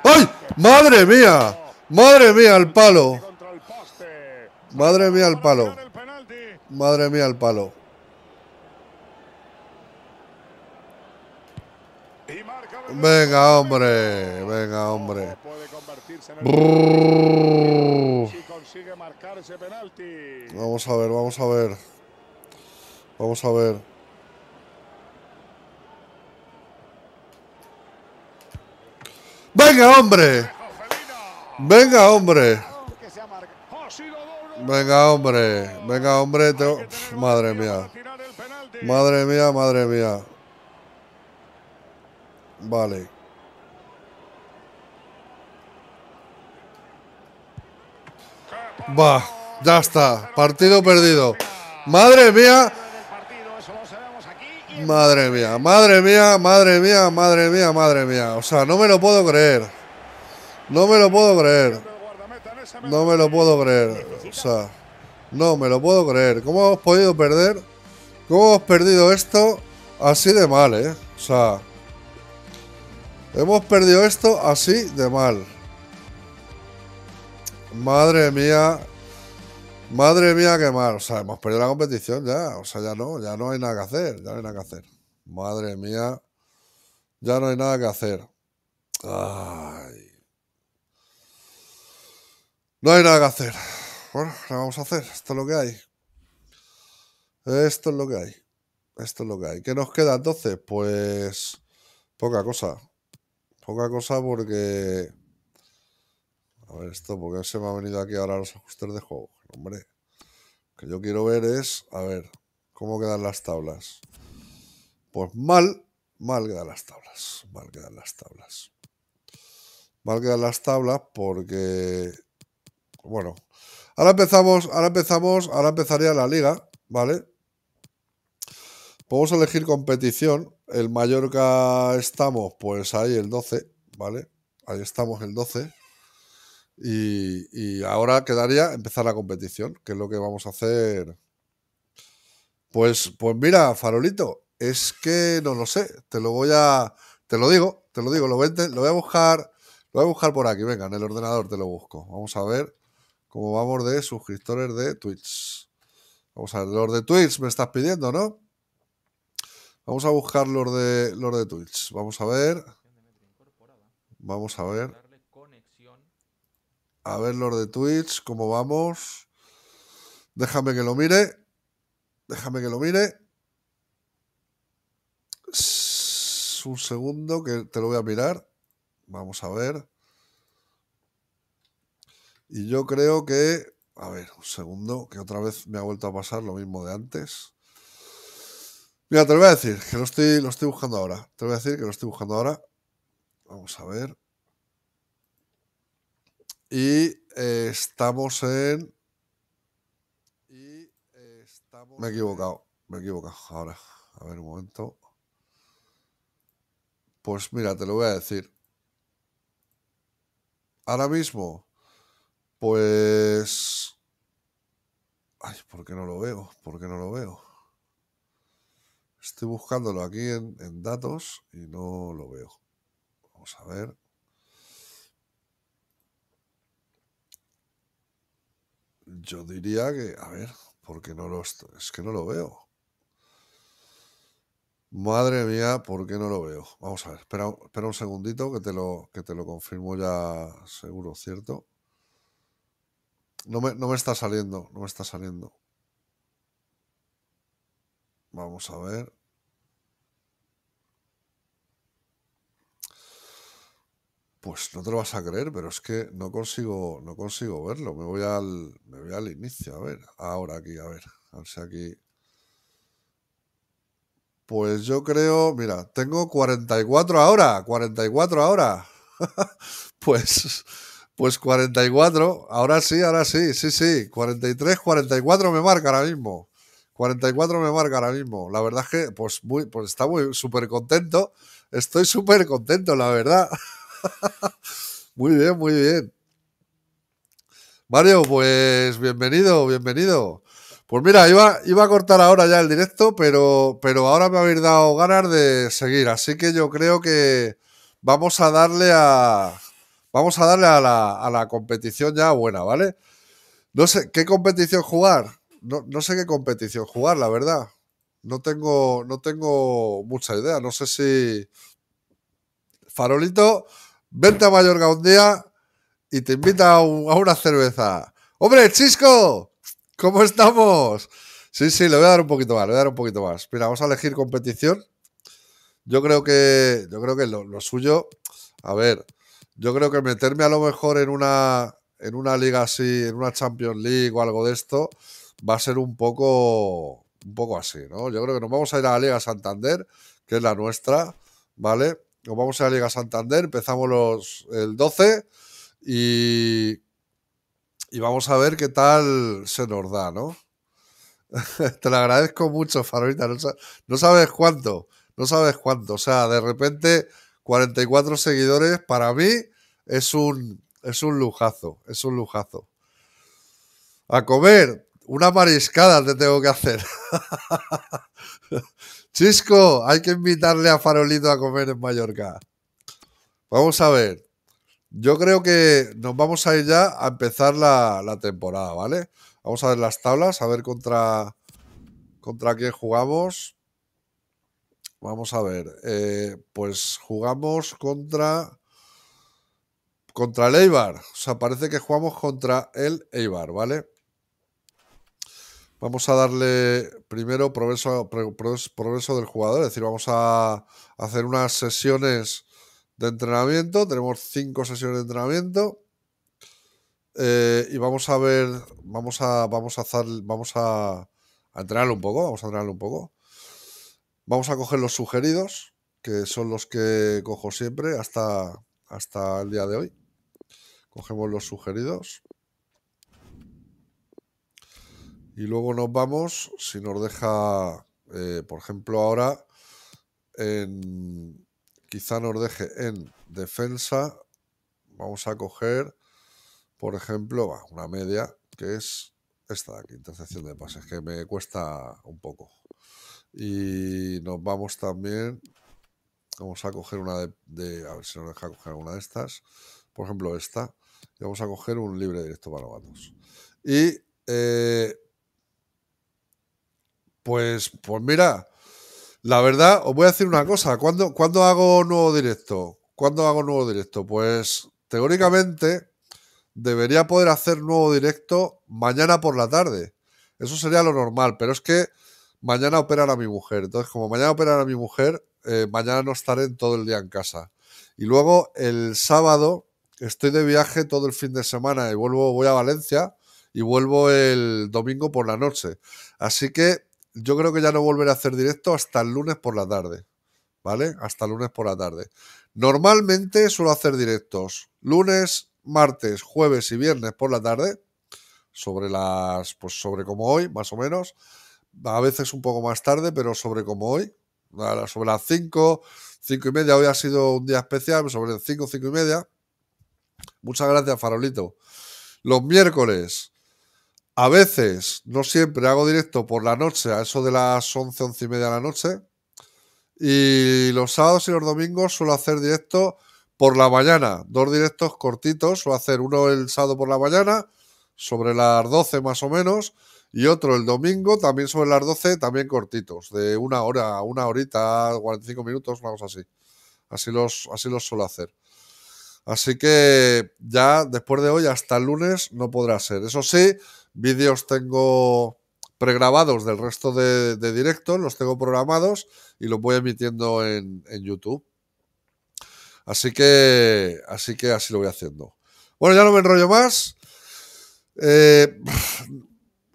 ¡Ay! ¡Madre mía! ¡Madre mía, el palo! Madre mía al palo. Madre mía al palo. Venga, hombre. Venga, hombre. Vamos a ver, vamos a ver. Vamos a ver. Venga, hombre. Venga, hombre. Venga, hombre. Venga, hombre. te- Hay que tener Madre mía. Madre mía, madre mía. Vale. Va, ya está. Partido perdido. Madre mía. Madre mía, madre mía, madre mía, madre mía, madre mía. O sea, no me lo puedo creer. No me lo puedo creer. El guardameta en ese No me lo puedo creer. O sea, no me lo puedo creer. ¿Cómo hemos podido perder? ¿Cómo hemos perdido esto así de mal, eh? O sea, hemos perdido esto así de mal. Madre mía. Madre mía, qué mal. O sea, hemos perdido la competición ya. O sea, ya no, ya no hay nada que hacer. Ya no hay nada que hacer. Madre mía. Ya no hay nada que hacer. Ay. No hay nada que hacer. Bueno, ¿qué vamos a hacer? Esto es lo que hay. Esto es lo que hay. Esto es lo que hay. ¿Qué nos queda entonces? Pues poca cosa. Poca cosa porque... A ver, esto, porque se me ha venido aquí ahora los ajustes de juego? Hombre, lo que yo quiero ver es, a ver, cómo quedan las tablas. Pues mal, mal quedan las tablas. Mal quedan las tablas. Mal quedan las tablas porque, bueno, ahora empezamos, ahora empezamos, ahora empezaría la liga, ¿vale? Podemos elegir competición. El Mallorca estamos, pues ahí el 12, ¿vale? Ahí estamos el 12. Y, ahora quedaría empezar la competición, que es lo que vamos a hacer. Pues, pues mira, Farolito, es que no lo sé. Te lo voy a. Te lo digo, te lo digo. Lo lo voy a buscar. Lo voy a buscar por aquí. Venga, en el ordenador te lo busco. Vamos a ver cómo vamos de suscriptores de Twitch. Vamos a ver, los de Twitch me estás pidiendo, ¿no? Vamos a buscar los de los de Twitch. Vamos a ver. Vamos a ver. A ver los de Twitch, cómo vamos. Déjame que lo mire. Déjame que lo mire. Un segundo que te lo voy a mirar. Vamos a ver. Y yo creo que... A ver, un segundo, que otra vez me ha vuelto a pasar lo mismo de antes. Mira, te lo voy a decir, que lo estoy, lo estoy buscando ahora. Te voy a decir que lo estoy buscando ahora. Vamos a ver. Y eh, estamos en... Y eh, estamos me he equivocado, me he equivocado. Ahora, a ver un momento. Pues mira, te lo voy a decir. Ahora mismo, pues... Ay, ¿por qué no lo veo? ¿Por qué no lo veo? Estoy buscándolo aquí en, datos y no lo veo. Vamos a ver. Yo diría que, a ver, porque no lo es que no lo veo. Madre mía, ¿por qué no lo veo? Vamos a ver, espera, espera un segundito que te lo, que te lo confirmo ya seguro, ¿cierto? No me, no me está saliendo, no me está saliendo. Vamos a ver. Pues no te lo vas a creer, pero es que no consigo, no consigo verlo. Me voy al, me voy al inicio, a ver. Ahora aquí, a ver. A ver si aquí. Pues yo creo, mira, tengo 44 ahora, 44 ahora. pues, pues 44, ahora sí, ahora sí, sí, sí, 43, 44 me marca ahora mismo. 44 me marca ahora mismo. La verdad es que, pues, muy, pues está muy súper contento. Estoy súper contento, la verdad. muy bien, muy bien. Mario, pues bienvenido, bienvenido. Pues mira, iba, iba a cortar ahora ya el directo, pero, pero ahora me habéis dado ganas de seguir. Así que yo creo que vamos a darle a. Vamos a darle a la, a la competición ya buena, ¿vale? No sé, ¿qué competición jugar? No, no, sé qué competición jugar, la verdad. No tengo, no tengo mucha idea. No sé si. Farolito, vente a Mallorca un día y te invita a, un, a una cerveza. ¡Hombre, Chisco! ¿Cómo estamos? Sí, sí, le voy a dar un poquito más, le voy a dar un poquito más. Mira, vamos a elegir competición. Yo creo que, yo creo que lo suyo, a ver, yo creo que meterme a lo mejor en una, en una liga así, en una Champions League o algo de esto, va a ser un poco, un poco así, ¿no? Yo creo que nos vamos a ir a la Liga Santander, que es la nuestra, ¿vale? Nos vamos a la Liga Santander, empezamos los, el 12 y, y vamos a ver qué tal se nos da, ¿no? Te lo agradezco mucho, Farolita. No, no, sabes cuánto, no sabes cuánto. O sea, de repente 44 seguidores para mí es un, es un lujazo, es un lujazo. A comer, una mariscada te tengo que hacer. Chisco, hay que invitarle a Farolito a comer en Mallorca. Vamos a ver. Yo creo que nos vamos a ir ya a empezar la, la temporada, ¿vale? Vamos a ver las tablas, a ver contra, contra quién jugamos. Vamos a ver. Eh, pues jugamos contra. contra el Eibar. O sea, parece que jugamos contra el Eibar, ¿vale? Vamos a darle primero progreso, progreso del jugador, es decir, vamos a hacer unas sesiones de entrenamiento. Tenemos cinco sesiones de entrenamiento. Eh, y vamos a ver, vamos a, vamos a hacer, vamos a, a entrenarlo un poco, vamos a entrenarlo un poco. Vamos a coger los sugeridos, que son los que cojo siempre hasta, hasta el día de hoy. Cogemos los sugeridos. Y luego nos vamos, si nos deja, eh, por ejemplo, ahora, en, quizá nos deje en defensa. Vamos a coger, por ejemplo, una media, que es esta de aquí, intercepción de pases, que me cuesta un poco. Y nos vamos también Vamos a coger una de, A ver si nos deja coger una de estas. Por ejemplo, esta. Y vamos a coger un libre directo para novatos. Y. Eh, pues, pues mira. La verdad, os voy a decir una cosa. ¿Cuándo, ¿Cuándo hago nuevo directo? ¿Cuándo hago nuevo directo? Pues teóricamente debería poder hacer nuevo directo mañana por la tarde. Eso sería lo normal, pero es que mañana operan a mi mujer. Entonces, como mañana operan a mi mujer, eh, mañana no estaré todo el día en casa. Y luego el sábado estoy de viaje todo el fin de semana y vuelvo, voy a Valencia y vuelvo el domingo por la noche. Así que yo creo que ya no volveré a hacer directo hasta el lunes por la tarde. ¿Vale? Hasta el lunes por la tarde. Normalmente suelo hacer directos lunes, martes, jueves y viernes por la tarde. Sobre las, pues sobre como hoy, más o menos. A veces un poco más tarde, pero sobre como hoy, sobre las 5, 5 y media. Hoy ha sido un día especial, sobre las 5, 5 y media. Muchas gracias, Farolito. Los miércoles, a veces, no siempre, hago directo por la noche, a eso de las 11, 11 y media de la noche. Y los sábados y los domingos suelo hacer directo por la mañana, dos directos cortitos. Suelo hacer uno el sábado por la mañana, sobre las 12 más o menos, y otro el domingo, también sobre las 12, también cortitos, de una hora, una horita, 45 minutos, cosa así. Así los, así los suelo hacer. Así que ya después de hoy hasta el lunes no podrá ser. Eso sí, vídeos tengo pregrabados del resto de, directos, los tengo programados y los voy emitiendo en, en, YouTube. Así que, así que así lo voy haciendo. Bueno, ya no me enrollo más. Eh,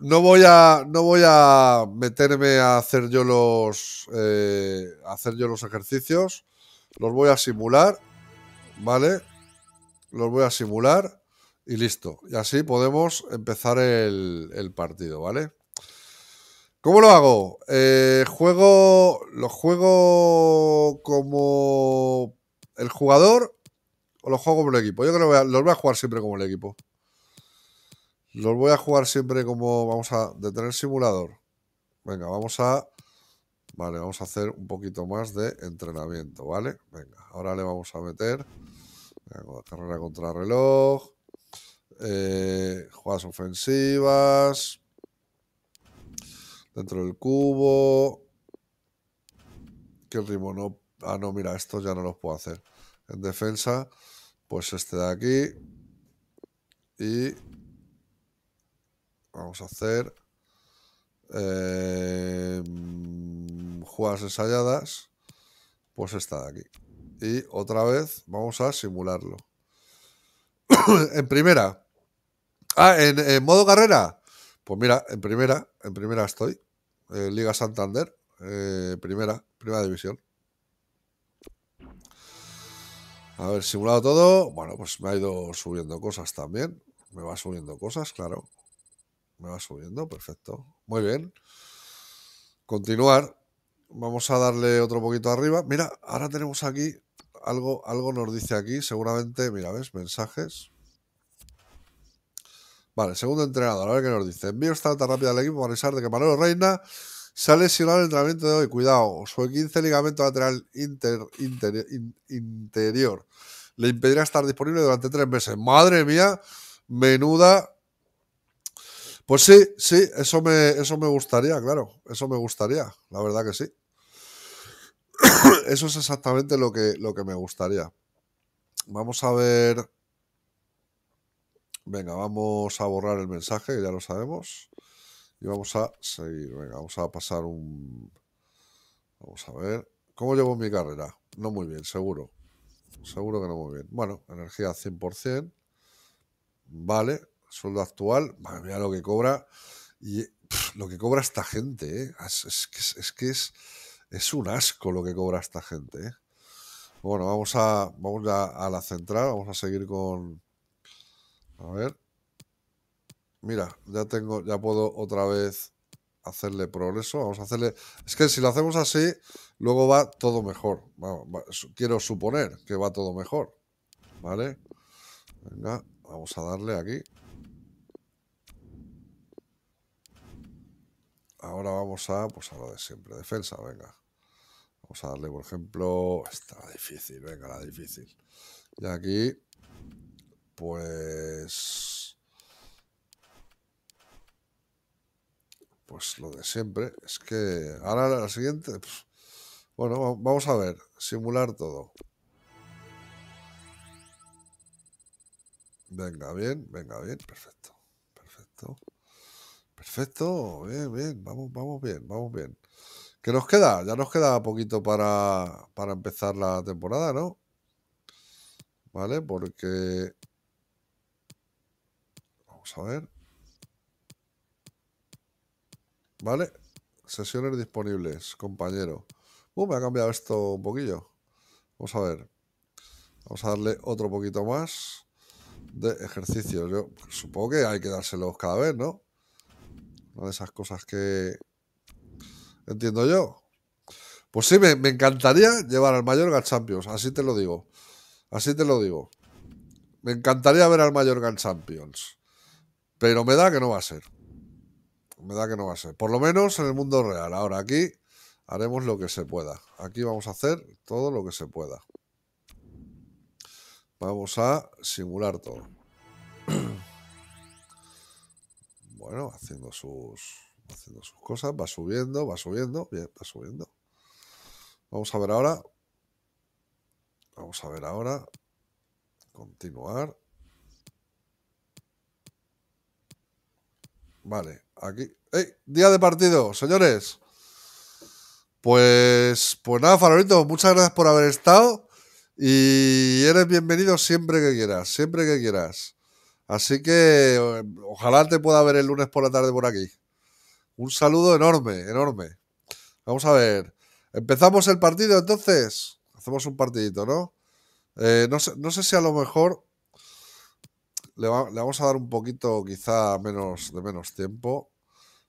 no voy a. No voy a meterme a hacer yo los. Eh, hacer yo los ejercicios. Los voy a simular. ¿Vale? Los voy a simular. Y listo. Y así podemos empezar el, partido, ¿vale? ¿Cómo lo hago? Eh, juego. Lo juego como el jugador o lo juego como el equipo. Yo creo que los voy a jugar siempre como el equipo. Los voy a jugar siempre como vamos a detener simulador. Venga, vamos a... Vale, vamos a hacer un poquito más de entrenamiento, ¿vale? Venga, ahora le vamos a meter carrera contra reloj, eh, jugadas ofensivas, dentro del cubo. ¿Qué ritmo? No, ah, no, mira, estos ya no los puedo hacer. En defensa, pues este de aquí. Y Vamos a hacer eh, jugadas ensayadas. Pues esta de aquí. Y otra vez vamos a simularlo. en primera. Ah, ¿en, modo carrera. Pues mira, en primera, en primera estoy. Liga Santander, eh, primera, primera división. A ver, simulado todo. Bueno, pues me ha ido subiendo cosas también. Me va subiendo cosas, claro. Me va subiendo, perfecto. Muy bien. Continuar. Vamos a darle otro poquito arriba. Mira, ahora tenemos aquí algo, algo nos dice aquí, seguramente, mira, ¿ves? Mensajes. Vale, segundo entrenador, a ver qué nos dice. Envío esta alta rápida al equipo para avisar de que Manolo Reina se ha lesionado el entrenamiento de hoy. Cuidado, su 15 ligamento lateral interior le impedirá estar disponible durante tres meses. Madre mía, menuda pues sí, sí, eso me, eso me gustaría, claro. Eso me gustaría, la verdad que sí. eso es exactamente lo que, lo que me gustaría. Vamos a ver. Venga, vamos a borrar el mensaje, que ya lo sabemos. Y vamos a seguir. Venga, vamos a pasar un... Vamos a ver. ¿Cómo llevo mi carrera? No muy bien, seguro. Seguro que no muy bien. Bueno, energía 100%. Vale. Sueldo actual. Madre lo que cobra. Y lo que cobra esta gente, ¿eh? Es, que, es, es un asco lo que cobra esta gente, ¿eh? Bueno, vamos a vamos ya a la central, vamos a seguir con a ver. Mira, ya tengo ya puedo otra vez hacerle progreso, vamos a hacerle es que si lo hacemos así, luego va todo mejor. Quiero suponer que va todo mejor. ¿Vale? Venga, vamos a darle aquí. Ahora vamos a pues a lo de siempre, defensa, venga. Vamos a darle, por ejemplo, esta difícil, venga, la difícil. Y aquí, pues, pues lo de siempre. Es que ahora la siguiente, pf, bueno, va- vamos a ver, simular todo. Venga, bien, venga, bien, perfecto, perfecto, perfecto, bien, bien, vamos, vamos bien, vamos bien. ¿Qué nos queda? Ya nos queda poquito para, para empezar la temporada, ¿no? ¿Vale? Porque... Vamos a ver. ¿Vale? Sesiones disponibles, compañero. Uh, me ha cambiado esto un poquillo. Vamos a ver. Vamos a darle otro poquito más de ejercicios. Yo supongo que hay que dárselos cada vez, ¿no? Una de esas cosas que entiendo yo. Pues sí, me, encantaría llevar al Mallorca Champions, así te lo digo. Así te lo digo. Me encantaría ver al Mallorca Champions. Pero me da que no va a ser. Me da que no va a ser. Por lo menos en el mundo real. Ahora aquí haremos lo que se pueda. Aquí vamos a hacer todo lo que se pueda. Vamos a simular todo. Bueno, haciendo sus, haciendo sus cosas. Va subiendo, va subiendo. Bien, va subiendo. Vamos a ver ahora. Vamos a ver ahora. Continuar. Vale, aquí. ¡Ey! Día de partido, señores. Pues, pues nada, Farolito, muchas gracias por haber estado. Y eres bienvenido siempre que quieras, siempre que quieras. Así que eh, ojalá te pueda ver el lunes por la tarde por aquí. Un saludo enorme, enorme. Vamos a ver. ¿Empezamos el partido entonces? Hacemos un partidito, ¿no? Eh, no, sé, no sé si a lo mejor le, va- le vamos a dar un poquito, quizá menos de menos tiempo.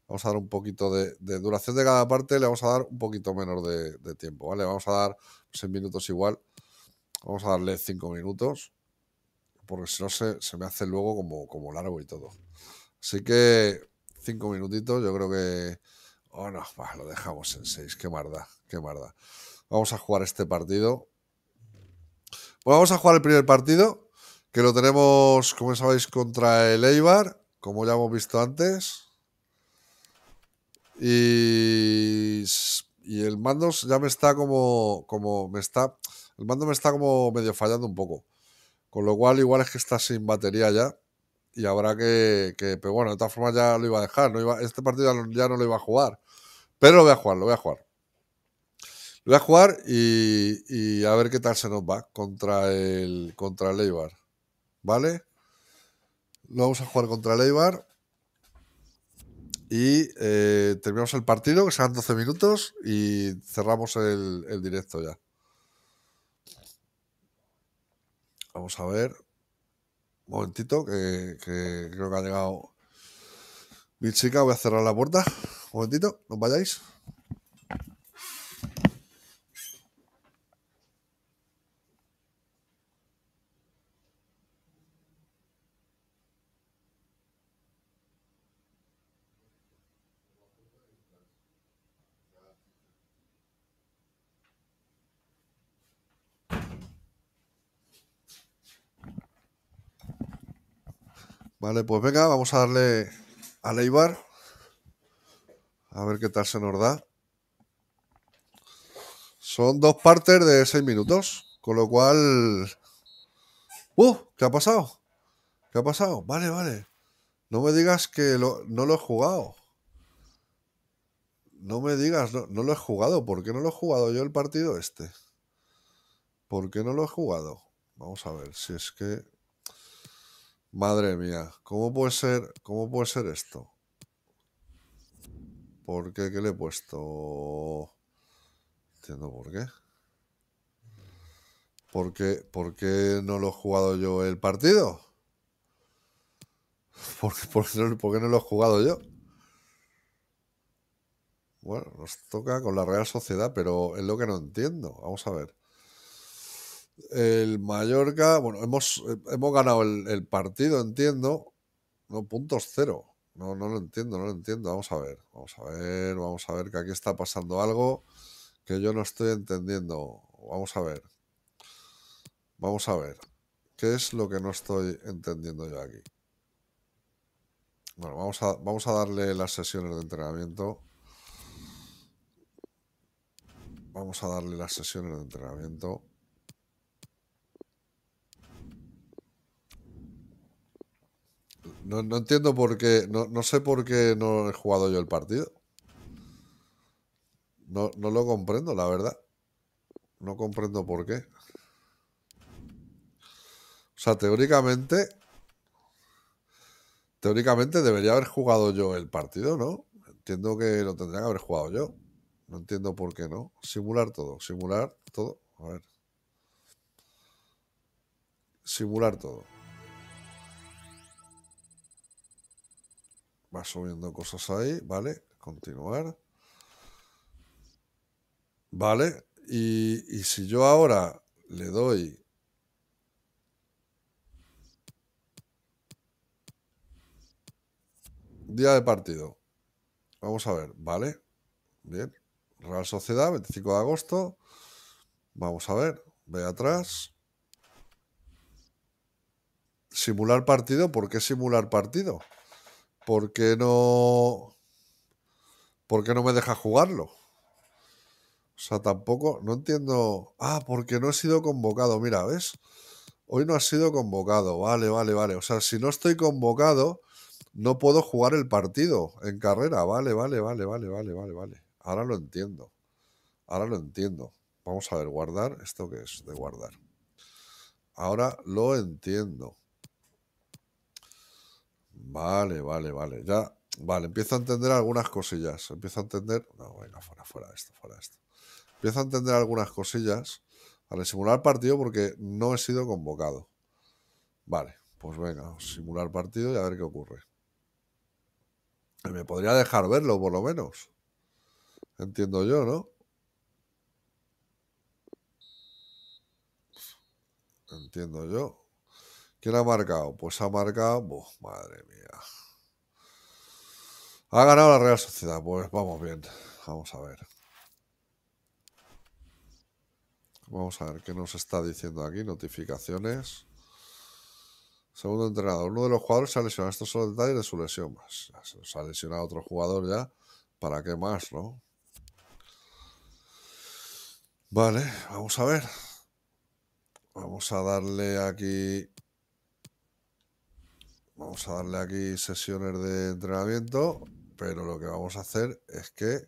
Vamos a dar un poquito de, duración de cada parte, le vamos a dar un poquito menos de, de tiempo, ¿vale? Vamos a dar 6 minutos igual. Vamos a darle 5 minutos, porque si no se, se me hace luego como, como largo y todo. Así que 5 minutitos, yo creo que... Oh, no, va, lo dejamos en 6, qué marda, qué marda. Vamos a jugar este partido. Bueno, vamos a jugar el primer partido, que lo tenemos, como sabéis, contra el Eibar, como ya hemos visto antes. Y, y el mando ya me está como, como me está, el mando me está como medio fallando un poco. Con lo cual, igual es que está sin batería ya. Y habrá que, pero bueno, de todas formas ya lo iba a dejar. No este partido ya no, lo iba a jugar. Pero lo voy a jugar, lo voy a jugar. Lo voy a jugar y, y a ver qué tal se nos va contra el, contra el Eibar. ¿Vale? Lo vamos a jugar contra el Eibar. Y eh, terminamos el partido, que serán 12 minutos, y cerramos el directo ya. Vamos a ver. Un momentito, que, que creo que ha llegado mi chica. Voy a cerrar la puerta. Un momentito, no vayáis. Vale, pues venga, vamos a darle a Leibar. A ver qué tal se nos da. Son dos partes de seis minutos. Con lo cual. ¡Uh! ¿Qué ha pasado? ¿Qué ha pasado? Vale, vale. No me digas que no lo he jugado. No me digas, no, no lo he jugado. ¿Por qué no lo he jugado yo el partido este? ¿Por qué no lo he jugado? Vamos a ver, si es que... Madre mía, ¿cómo puede ser, cómo puede ser esto? ¿Por qué? ¿Qué le he puesto? Entiendo por qué. ¿Por qué, por qué no lo he jugado yo el partido? ¿Por, por qué no lo he jugado yo? Bueno, nos toca con la Real Sociedad, pero es lo que no entiendo. Vamos a ver. El Mallorca, bueno, hemos, eh, hemos ganado el, partido, entiendo. No, puntos cero. No, no lo entiendo, no lo entiendo. Vamos a ver, vamos a ver, vamos a ver que aquí está pasando algo que yo no estoy entendiendo. Vamos a ver. Vamos a ver. ¿Qué es lo que no estoy entendiendo yo aquí? Bueno, vamos a, vamos a darle las sesiones de entrenamiento. Vamos a darle las sesiones de entrenamiento. No, no entiendo por qué, no, no sé por qué no he jugado yo el partido. No, no lo comprendo, la verdad. No comprendo por qué. O sea, teóricamente, teóricamente debería haber jugado yo el partido, ¿no? Entiendo que lo tendría que haber jugado yo. No entiendo por qué no. Simular todo, simular todo. A ver. Simular todo. Va subiendo cosas ahí, ¿vale? Continuar. Vale. Y, si yo ahora le doy día de partido. Vamos a ver, ¿vale? Bien. Real Sociedad, 25 de agosto. Vamos a ver, ve atrás. Simular partido, ¿por qué simular partido? ¿Por qué no. ¿Por qué no me deja jugarlo? O sea, tampoco, no entiendo. Ah, porque no he sido convocado. Mira, ¿ves? Hoy no has sido convocado. Vale, vale, vale. O sea, si no estoy convocado, no puedo jugar el partido en carrera. Vale, vale, vale, vale, vale, vale, vale. Ahora lo entiendo. Ahora lo entiendo. Vamos a ver, guardar. ¿Esto qué es de guardar? Ahora lo entiendo. Vale, vale, vale. Ya, vale, empiezo a entender algunas cosillas. Empiezo a entender. No, venga, fuera, fuera esto, fuera esto. Empiezo a entender algunas cosillas al simular partido porque no he sido convocado. Vale, pues venga, simular partido y a ver qué ocurre. Me podría dejar verlo, por lo menos. Entiendo yo, ¿no? Entiendo yo. ¿Quién ha marcado? Pues ha marcado. Madre mía. Ha ganado la Real Sociedad. Pues vamos bien. Vamos a ver. Vamos a ver qué nos está diciendo aquí. Notificaciones. Segundo entrenador. Uno de los jugadores se ha lesionado. Estos son los detalles de su lesión. Pues, se ha lesionado otro jugador ya. ¿Para qué más, no? Vale, vamos a ver. Vamos a darle aquí. Vamos a darle aquí sesiones de entrenamiento. Pero lo que vamos a hacer es que.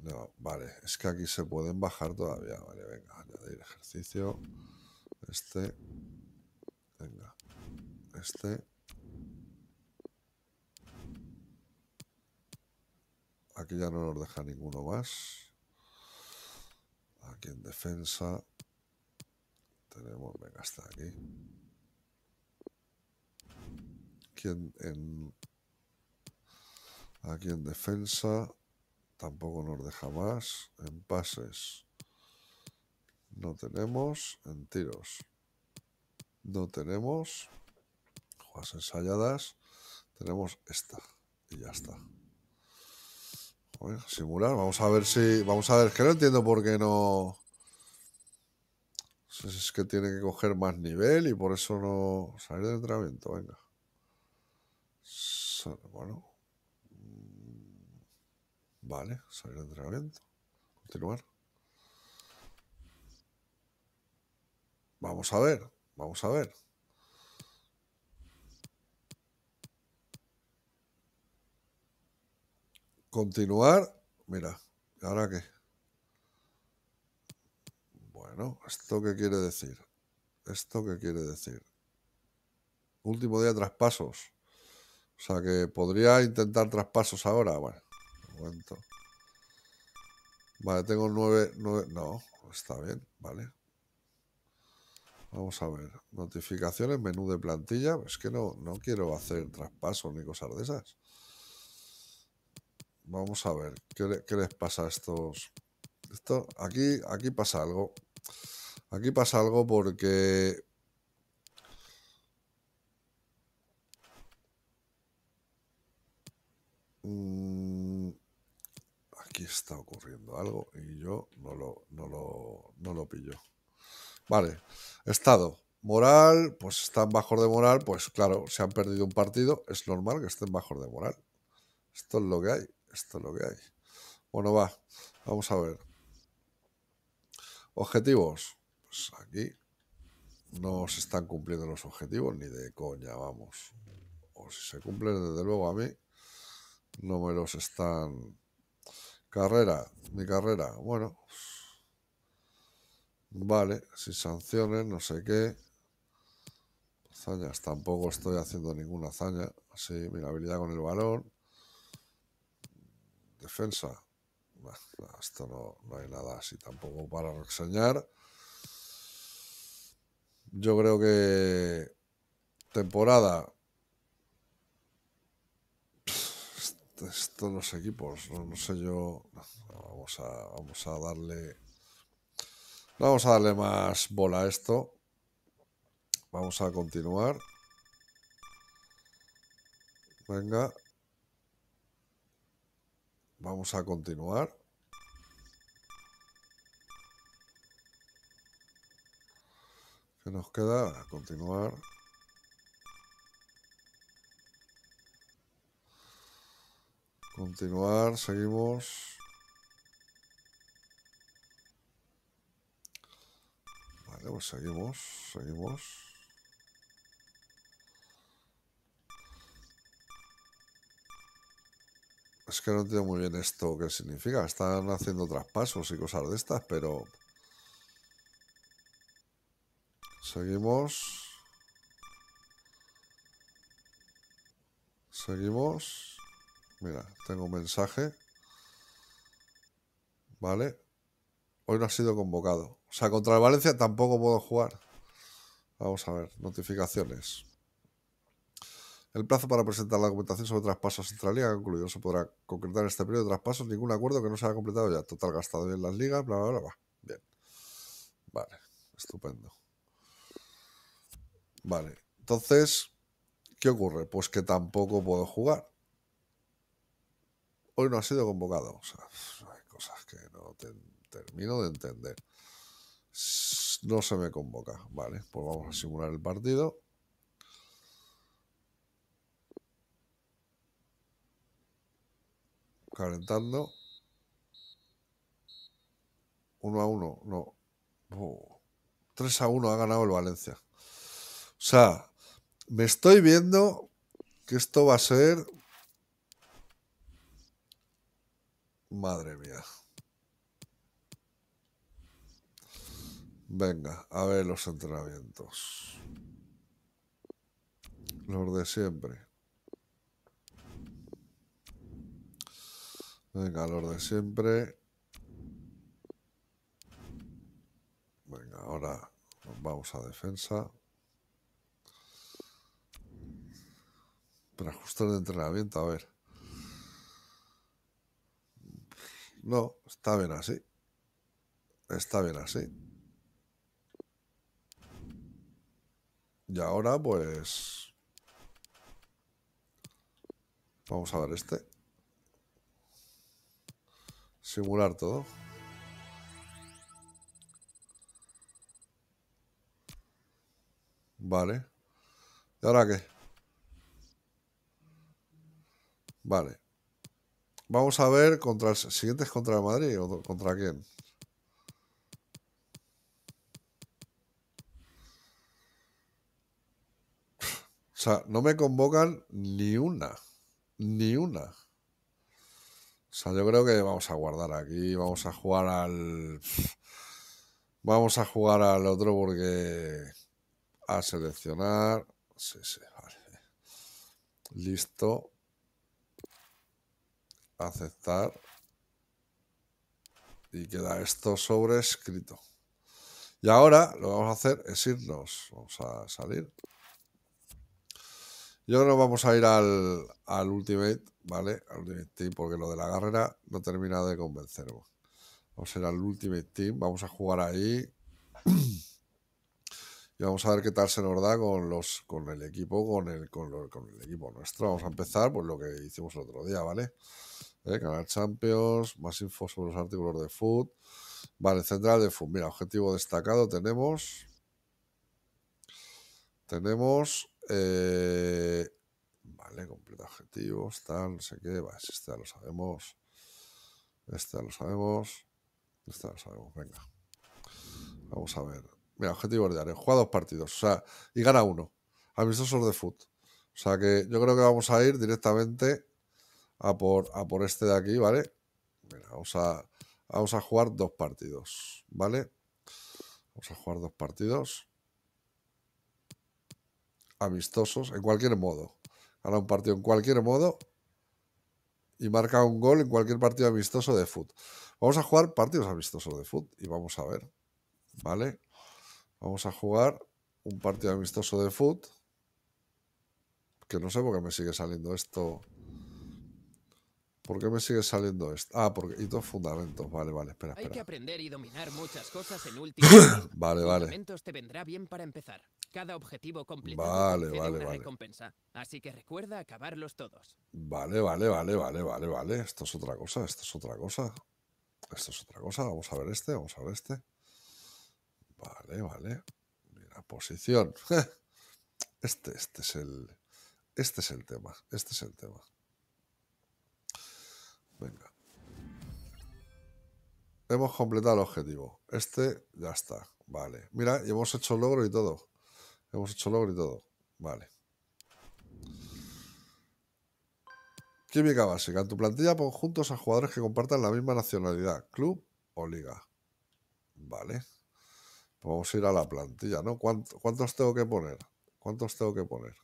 No, vale, es que aquí se pueden bajar todavía. Vale, venga, añadir ejercicio. Este. Venga. Este. Aquí ya no nos deja ninguno más. Aquí en defensa. Tenemos, venga, hasta aquí. Aquí en, aquí en defensa. Tampoco nos deja más. En pases. No tenemos. En tiros. No tenemos. Jugadas ensayadas. Tenemos esta. Y ya está. Bueno, simular. Vamos a ver si. Vamos a ver. Es que no entiendo por qué no. Es que tiene que coger más nivel y por eso no. Salir de entrenamiento, venga. Bueno. Mm, vale, salir de entrenamiento. Continuar. Vamos a ver, vamos a ver. Continuar. Mira, ¿ahora qué? Bueno, ¿esto qué quiere decir? ¿Esto qué quiere decir? Último día traspasos. O sea que podría intentar traspasos ahora. Bueno, un momento. Vale, tengo nueve, nueve. No, está bien, vale. Vamos a ver. Notificaciones, menú de plantilla. Es que no, no quiero hacer traspasos ni cosas de esas. Vamos a ver. ¿Qué, le- qué les pasa a estos? Esto, aquí, aquí pasa algo. Aquí pasa algo porque. Mm, aquí está ocurriendo algo y yo no lo, no lo, no lo pillo. Vale, estado. Moral, pues están bajos de moral, pues claro, se han perdido un partido, es normal que estén bajos de moral. Esto es lo que hay, esto es lo que hay. Bueno, va, vamos a ver. Objetivos. Pues aquí no se están cumpliendo los objetivos ni de coña, vamos. O si se cumplen, desde luego a mí no me están. Carrera, mi carrera, bueno. Vale, sin sanciones, no sé qué. Hazañas, tampoco estoy haciendo ninguna hazaña. Así, mira, habilidad con el balón. Defensa. Esto no, no hay nada así tampoco para reseñar. Yo creo que temporada. Esto, esto los equipos, no, sé yo. Vamos a, vamos a darle. Vamos a darle más bola a esto. Vamos a continuar. Venga. Vamos a continuar. ¿Qué nos queda? A continuar. Continuar, seguimos. Vale, pues seguimos, seguimos. Es que no entiendo muy bien esto qué significa. Están haciendo traspasos y cosas de estas, pero... Seguimos. Seguimos. Mira, tengo un mensaje. Vale. Hoy no ha sido convocado. O sea, contra el Valencia tampoco puedo jugar. Vamos a ver, notificaciones. El plazo para presentar la documentación sobre traspasos entre la liga ha concluido. Se podrá concretar en este periodo de traspasos ningún acuerdo que no se haya completado ya. Total gastado bien las ligas, bla, bla, bla. bla. Bien. Vale, estupendo. Vale, entonces, ¿qué ocurre? Pues que tampoco puedo jugar. Hoy no ha sido convocado. O sea, hay cosas que no te- termino de entender. No se me convoca. Vale, pues vamos a simular el partido. Calentando. Uno a uno, no. Oh. 3 a 1 ha ganado el Valencia. O sea, me estoy viendo que esto va a ser. Madre mía. Venga, a ver los entrenamientos. Los de siempre. Venga, los de siempre. Venga, ahora vamos a defensa. Para ajustar de entrenamiento, a ver. No, está bien así. Está bien así. Y ahora, pues. Vamos a ver este. Simular todo. Vale. ¿Y ahora qué? Vale. Vamos a ver contra el siguiente es contra Madrid o contra quién. O sea, no me convocan ni una. Ni una. O sea, yo creo que vamos a guardar aquí. Vamos a jugar al. Vamos a jugar al otro porque. A seleccionar. Sí, sí, vale. Listo. Aceptar. Y queda esto sobrescrito. Y ahora lo que vamos a hacer es irnos. Vamos a salir. Yo creo que vamos a ir al, al Ultimate, ¿vale? Al Ultimate Team, porque lo de la carrera no termina de convencerme. Vamos a ir al Ultimate Team, vamos a jugar ahí. y vamos a ver qué tal se nos da con los con el equipo, con el, con, con el equipo nuestro. Vamos a empezar pues lo que hicimos el otro día, ¿vale? Eh, Canal Champions, más info sobre los artículos de food. Vale, central de food. Mira, objetivo destacado tenemos. Tenemos. eh, vale, completa objetivos, tal, no sé qué. Va, si este ya lo sabemos. Este ya lo sabemos. Este ya lo sabemos, venga. Vamos a ver. Mira, objetivo diario. Juega dos partidos. O sea, y gana uno. Amistosos de foot. O sea que yo creo que vamos a ir directamente a por, a por este de aquí, ¿vale? Vamos a, vamos a jugar dos partidos, ¿vale? Vamos a jugar dos partidos amistosos en cualquier modo. Gana un partido en cualquier modo y marca un gol en cualquier partido amistoso de fútbol. Vamos a jugar partidos amistosos de fútbol y vamos a ver, ¿vale? Vamos a jugar un partido amistoso de fútbol que no sé por qué me sigue saliendo esto. ¿Por qué me sigue saliendo esto? Ah, porque y dos fundamentos. Vale, vale, espera, Hay que espera. aprender y dominar muchas cosas en último. Vale, vale. Fundamentos te vendrá bien para empezar. Cada objetivo completado Vale, vale, una vale. recompensa, así que recuerda acabarlos todos. Vale, vale, vale, vale, vale, vale. Esto es otra cosa, esto es otra cosa. Esto es otra cosa. Vamos a ver este, vamos a ver este. Vale, vale. Mira, posición. Este, este es el. Este es el tema. Este es el tema. Venga. Hemos completado el objetivo. Este ya está. Vale. Mira, y hemos hecho logro y todo. Hemos hecho logro y todo. Vale. Química básica. En tu plantilla pon juntos a jugadores que compartan la misma nacionalidad, club o liga. Vale. Pues vamos a ir a la plantilla, ¿no? ¿Cuánt- ¿Cuántos tengo que poner? ¿Cuántos tengo que poner?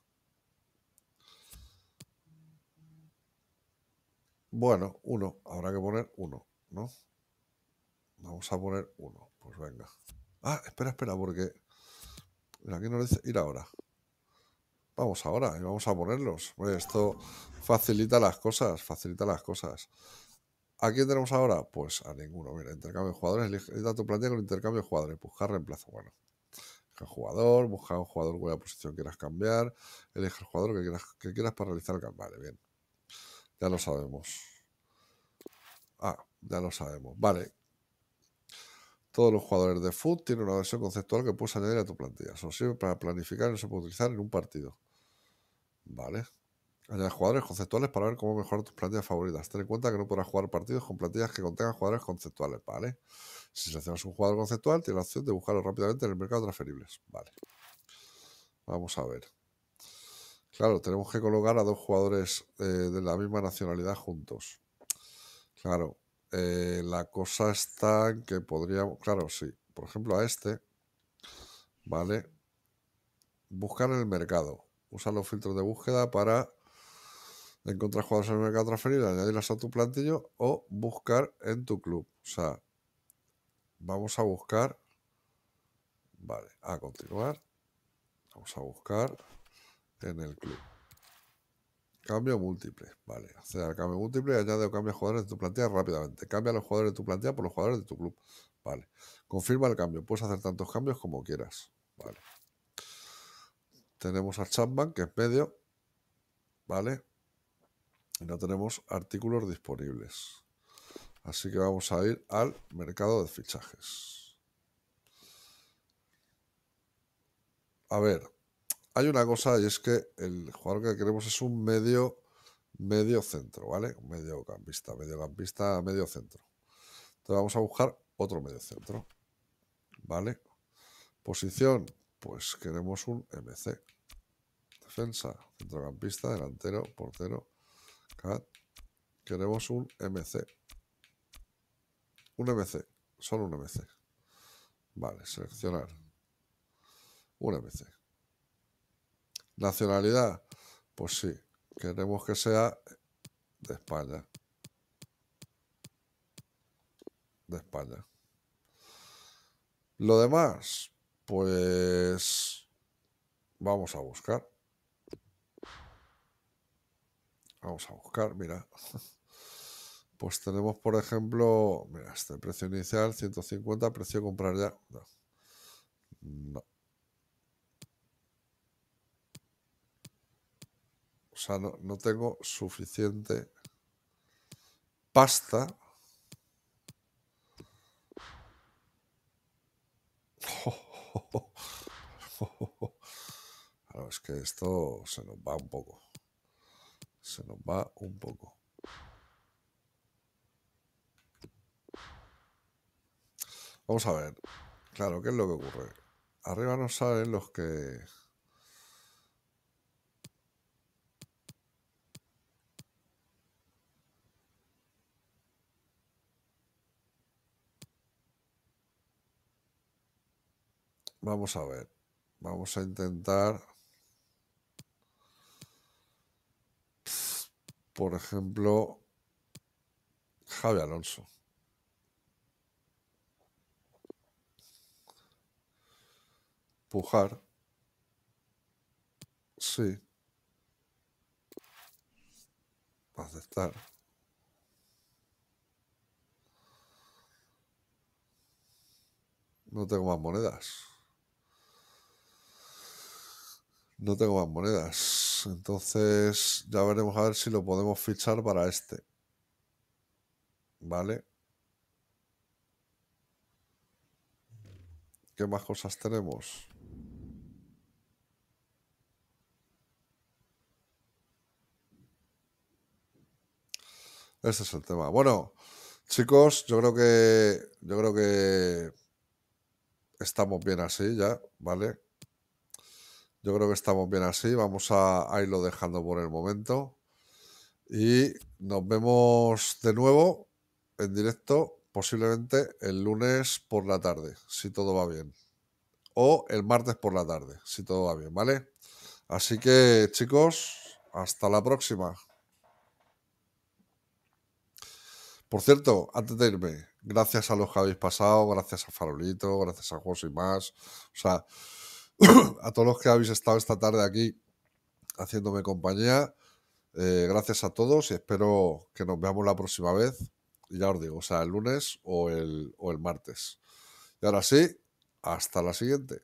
Bueno, uno. Habrá que poner uno, ¿no? Vamos a poner uno. Pues venga. Ah, espera, espera, porque... Mira, aquí nos dice ir ahora. Vamos ahora y vamos a ponerlos. Esto facilita las cosas, facilita las cosas. ¿A quién tenemos ahora? Pues a ninguno. Mira, intercambio de jugadores. Elige tu plantilla con intercambio de jugadores. Buscar reemplazo. Bueno. Busca jugador, busca un jugador cuya posición quieras cambiar. Elige el jugador que quieras, que quieras para realizar el cambio. Vale, bien. Ya lo sabemos. Ah, ya lo sabemos. Vale. Todos los jugadores de foot tienen una versión conceptual que puedes añadir a tu plantilla. Solo sirve para planificar y no se puede utilizar en un partido. Vale. Añade jugadores conceptuales para ver cómo mejorar tus plantillas favoritas. Ten en cuenta que no podrás jugar partidos con plantillas que contengan jugadores conceptuales, ¿vale? Si seleccionas un jugador conceptual, tienes la opción de buscarlo rápidamente en el mercado de transferibles. Vale. Vamos a ver. Claro, tenemos que colocar a dos jugadores eh, de la misma nacionalidad juntos. Claro, eh, la cosa está en que podríamos. Claro, sí. Por ejemplo, a este. ¿Vale? Buscar en el mercado. Usar los filtros de búsqueda para encontrar jugadores en el mercado transferible, añadirlas a tu plantillo o buscar en tu club. O sea, vamos a buscar. Vale, a continuar. Vamos a buscar en el club. Cambio múltiple. Vale, accede al cambio múltiple y añade o cambia jugadores de tu plantilla rápidamente. Cambia los jugadores de tu plantilla por los jugadores de tu club. Vale. Confirma el cambio. Puedes hacer tantos cambios como quieras. Vale. Tenemos a Chapman, que es medio. Vale. Y no tenemos artículos disponibles. Así que vamos a ir al mercado de fichajes. A ver, hay una cosa y es que el jugador que queremos es un medio medio centro, ¿vale? Un mediocampista, mediocampista, medio centro. Entonces vamos a buscar otro medio centro, ¿vale? Posición, pues queremos un MC. Defensa, centrocampista, delantero, portero, cat, Queremos un MC. Un MC. Solo un MC. Vale, seleccionar. Un MC. Nacionalidad. Pues sí. Queremos que sea de España. De España. Lo demás, pues vamos a buscar. Vamos a buscar, mira. Pues tenemos, por ejemplo, mira, este precio inicial, 150, precio comprar ya. No. Sea, no, no tengo suficiente pasta. Es que esto se nos va un poco. Se nos va un poco. Vamos a ver. Claro, ¿qué es lo que ocurre? Arriba nos salen los que... Vamos a ver. Vamos a intentar... Por ejemplo, Javi Alonso. Pujar. Sí. Aceptar. No tengo más monedas. No tengo más monedas. Entonces ya veremos a ver si lo podemos fichar para este. ¿Vale? ¿Qué más cosas tenemos? Ese es el tema. Bueno, chicos, yo creo que yo creo que estamos bien así ya, ¿vale? Yo creo que estamos bien así. Vamos a, irlo dejando por el momento. Y nos vemos de nuevo en directo, posiblemente el lunes por la tarde, si todo va bien. O el martes por la tarde, si todo va bien, ¿vale? Así que, chicos, hasta la próxima. Por cierto, antes de irme, gracias a los que habéis pasado, gracias a Farolito, gracias a José y más. O sea, a todos los que habéis estado esta tarde aquí haciéndome compañía. Eh, gracias a todos y espero que nos veamos la próxima vez. Y ya os digo, o sea, el lunes o el, o el martes. Y ahora sí, hasta la siguiente.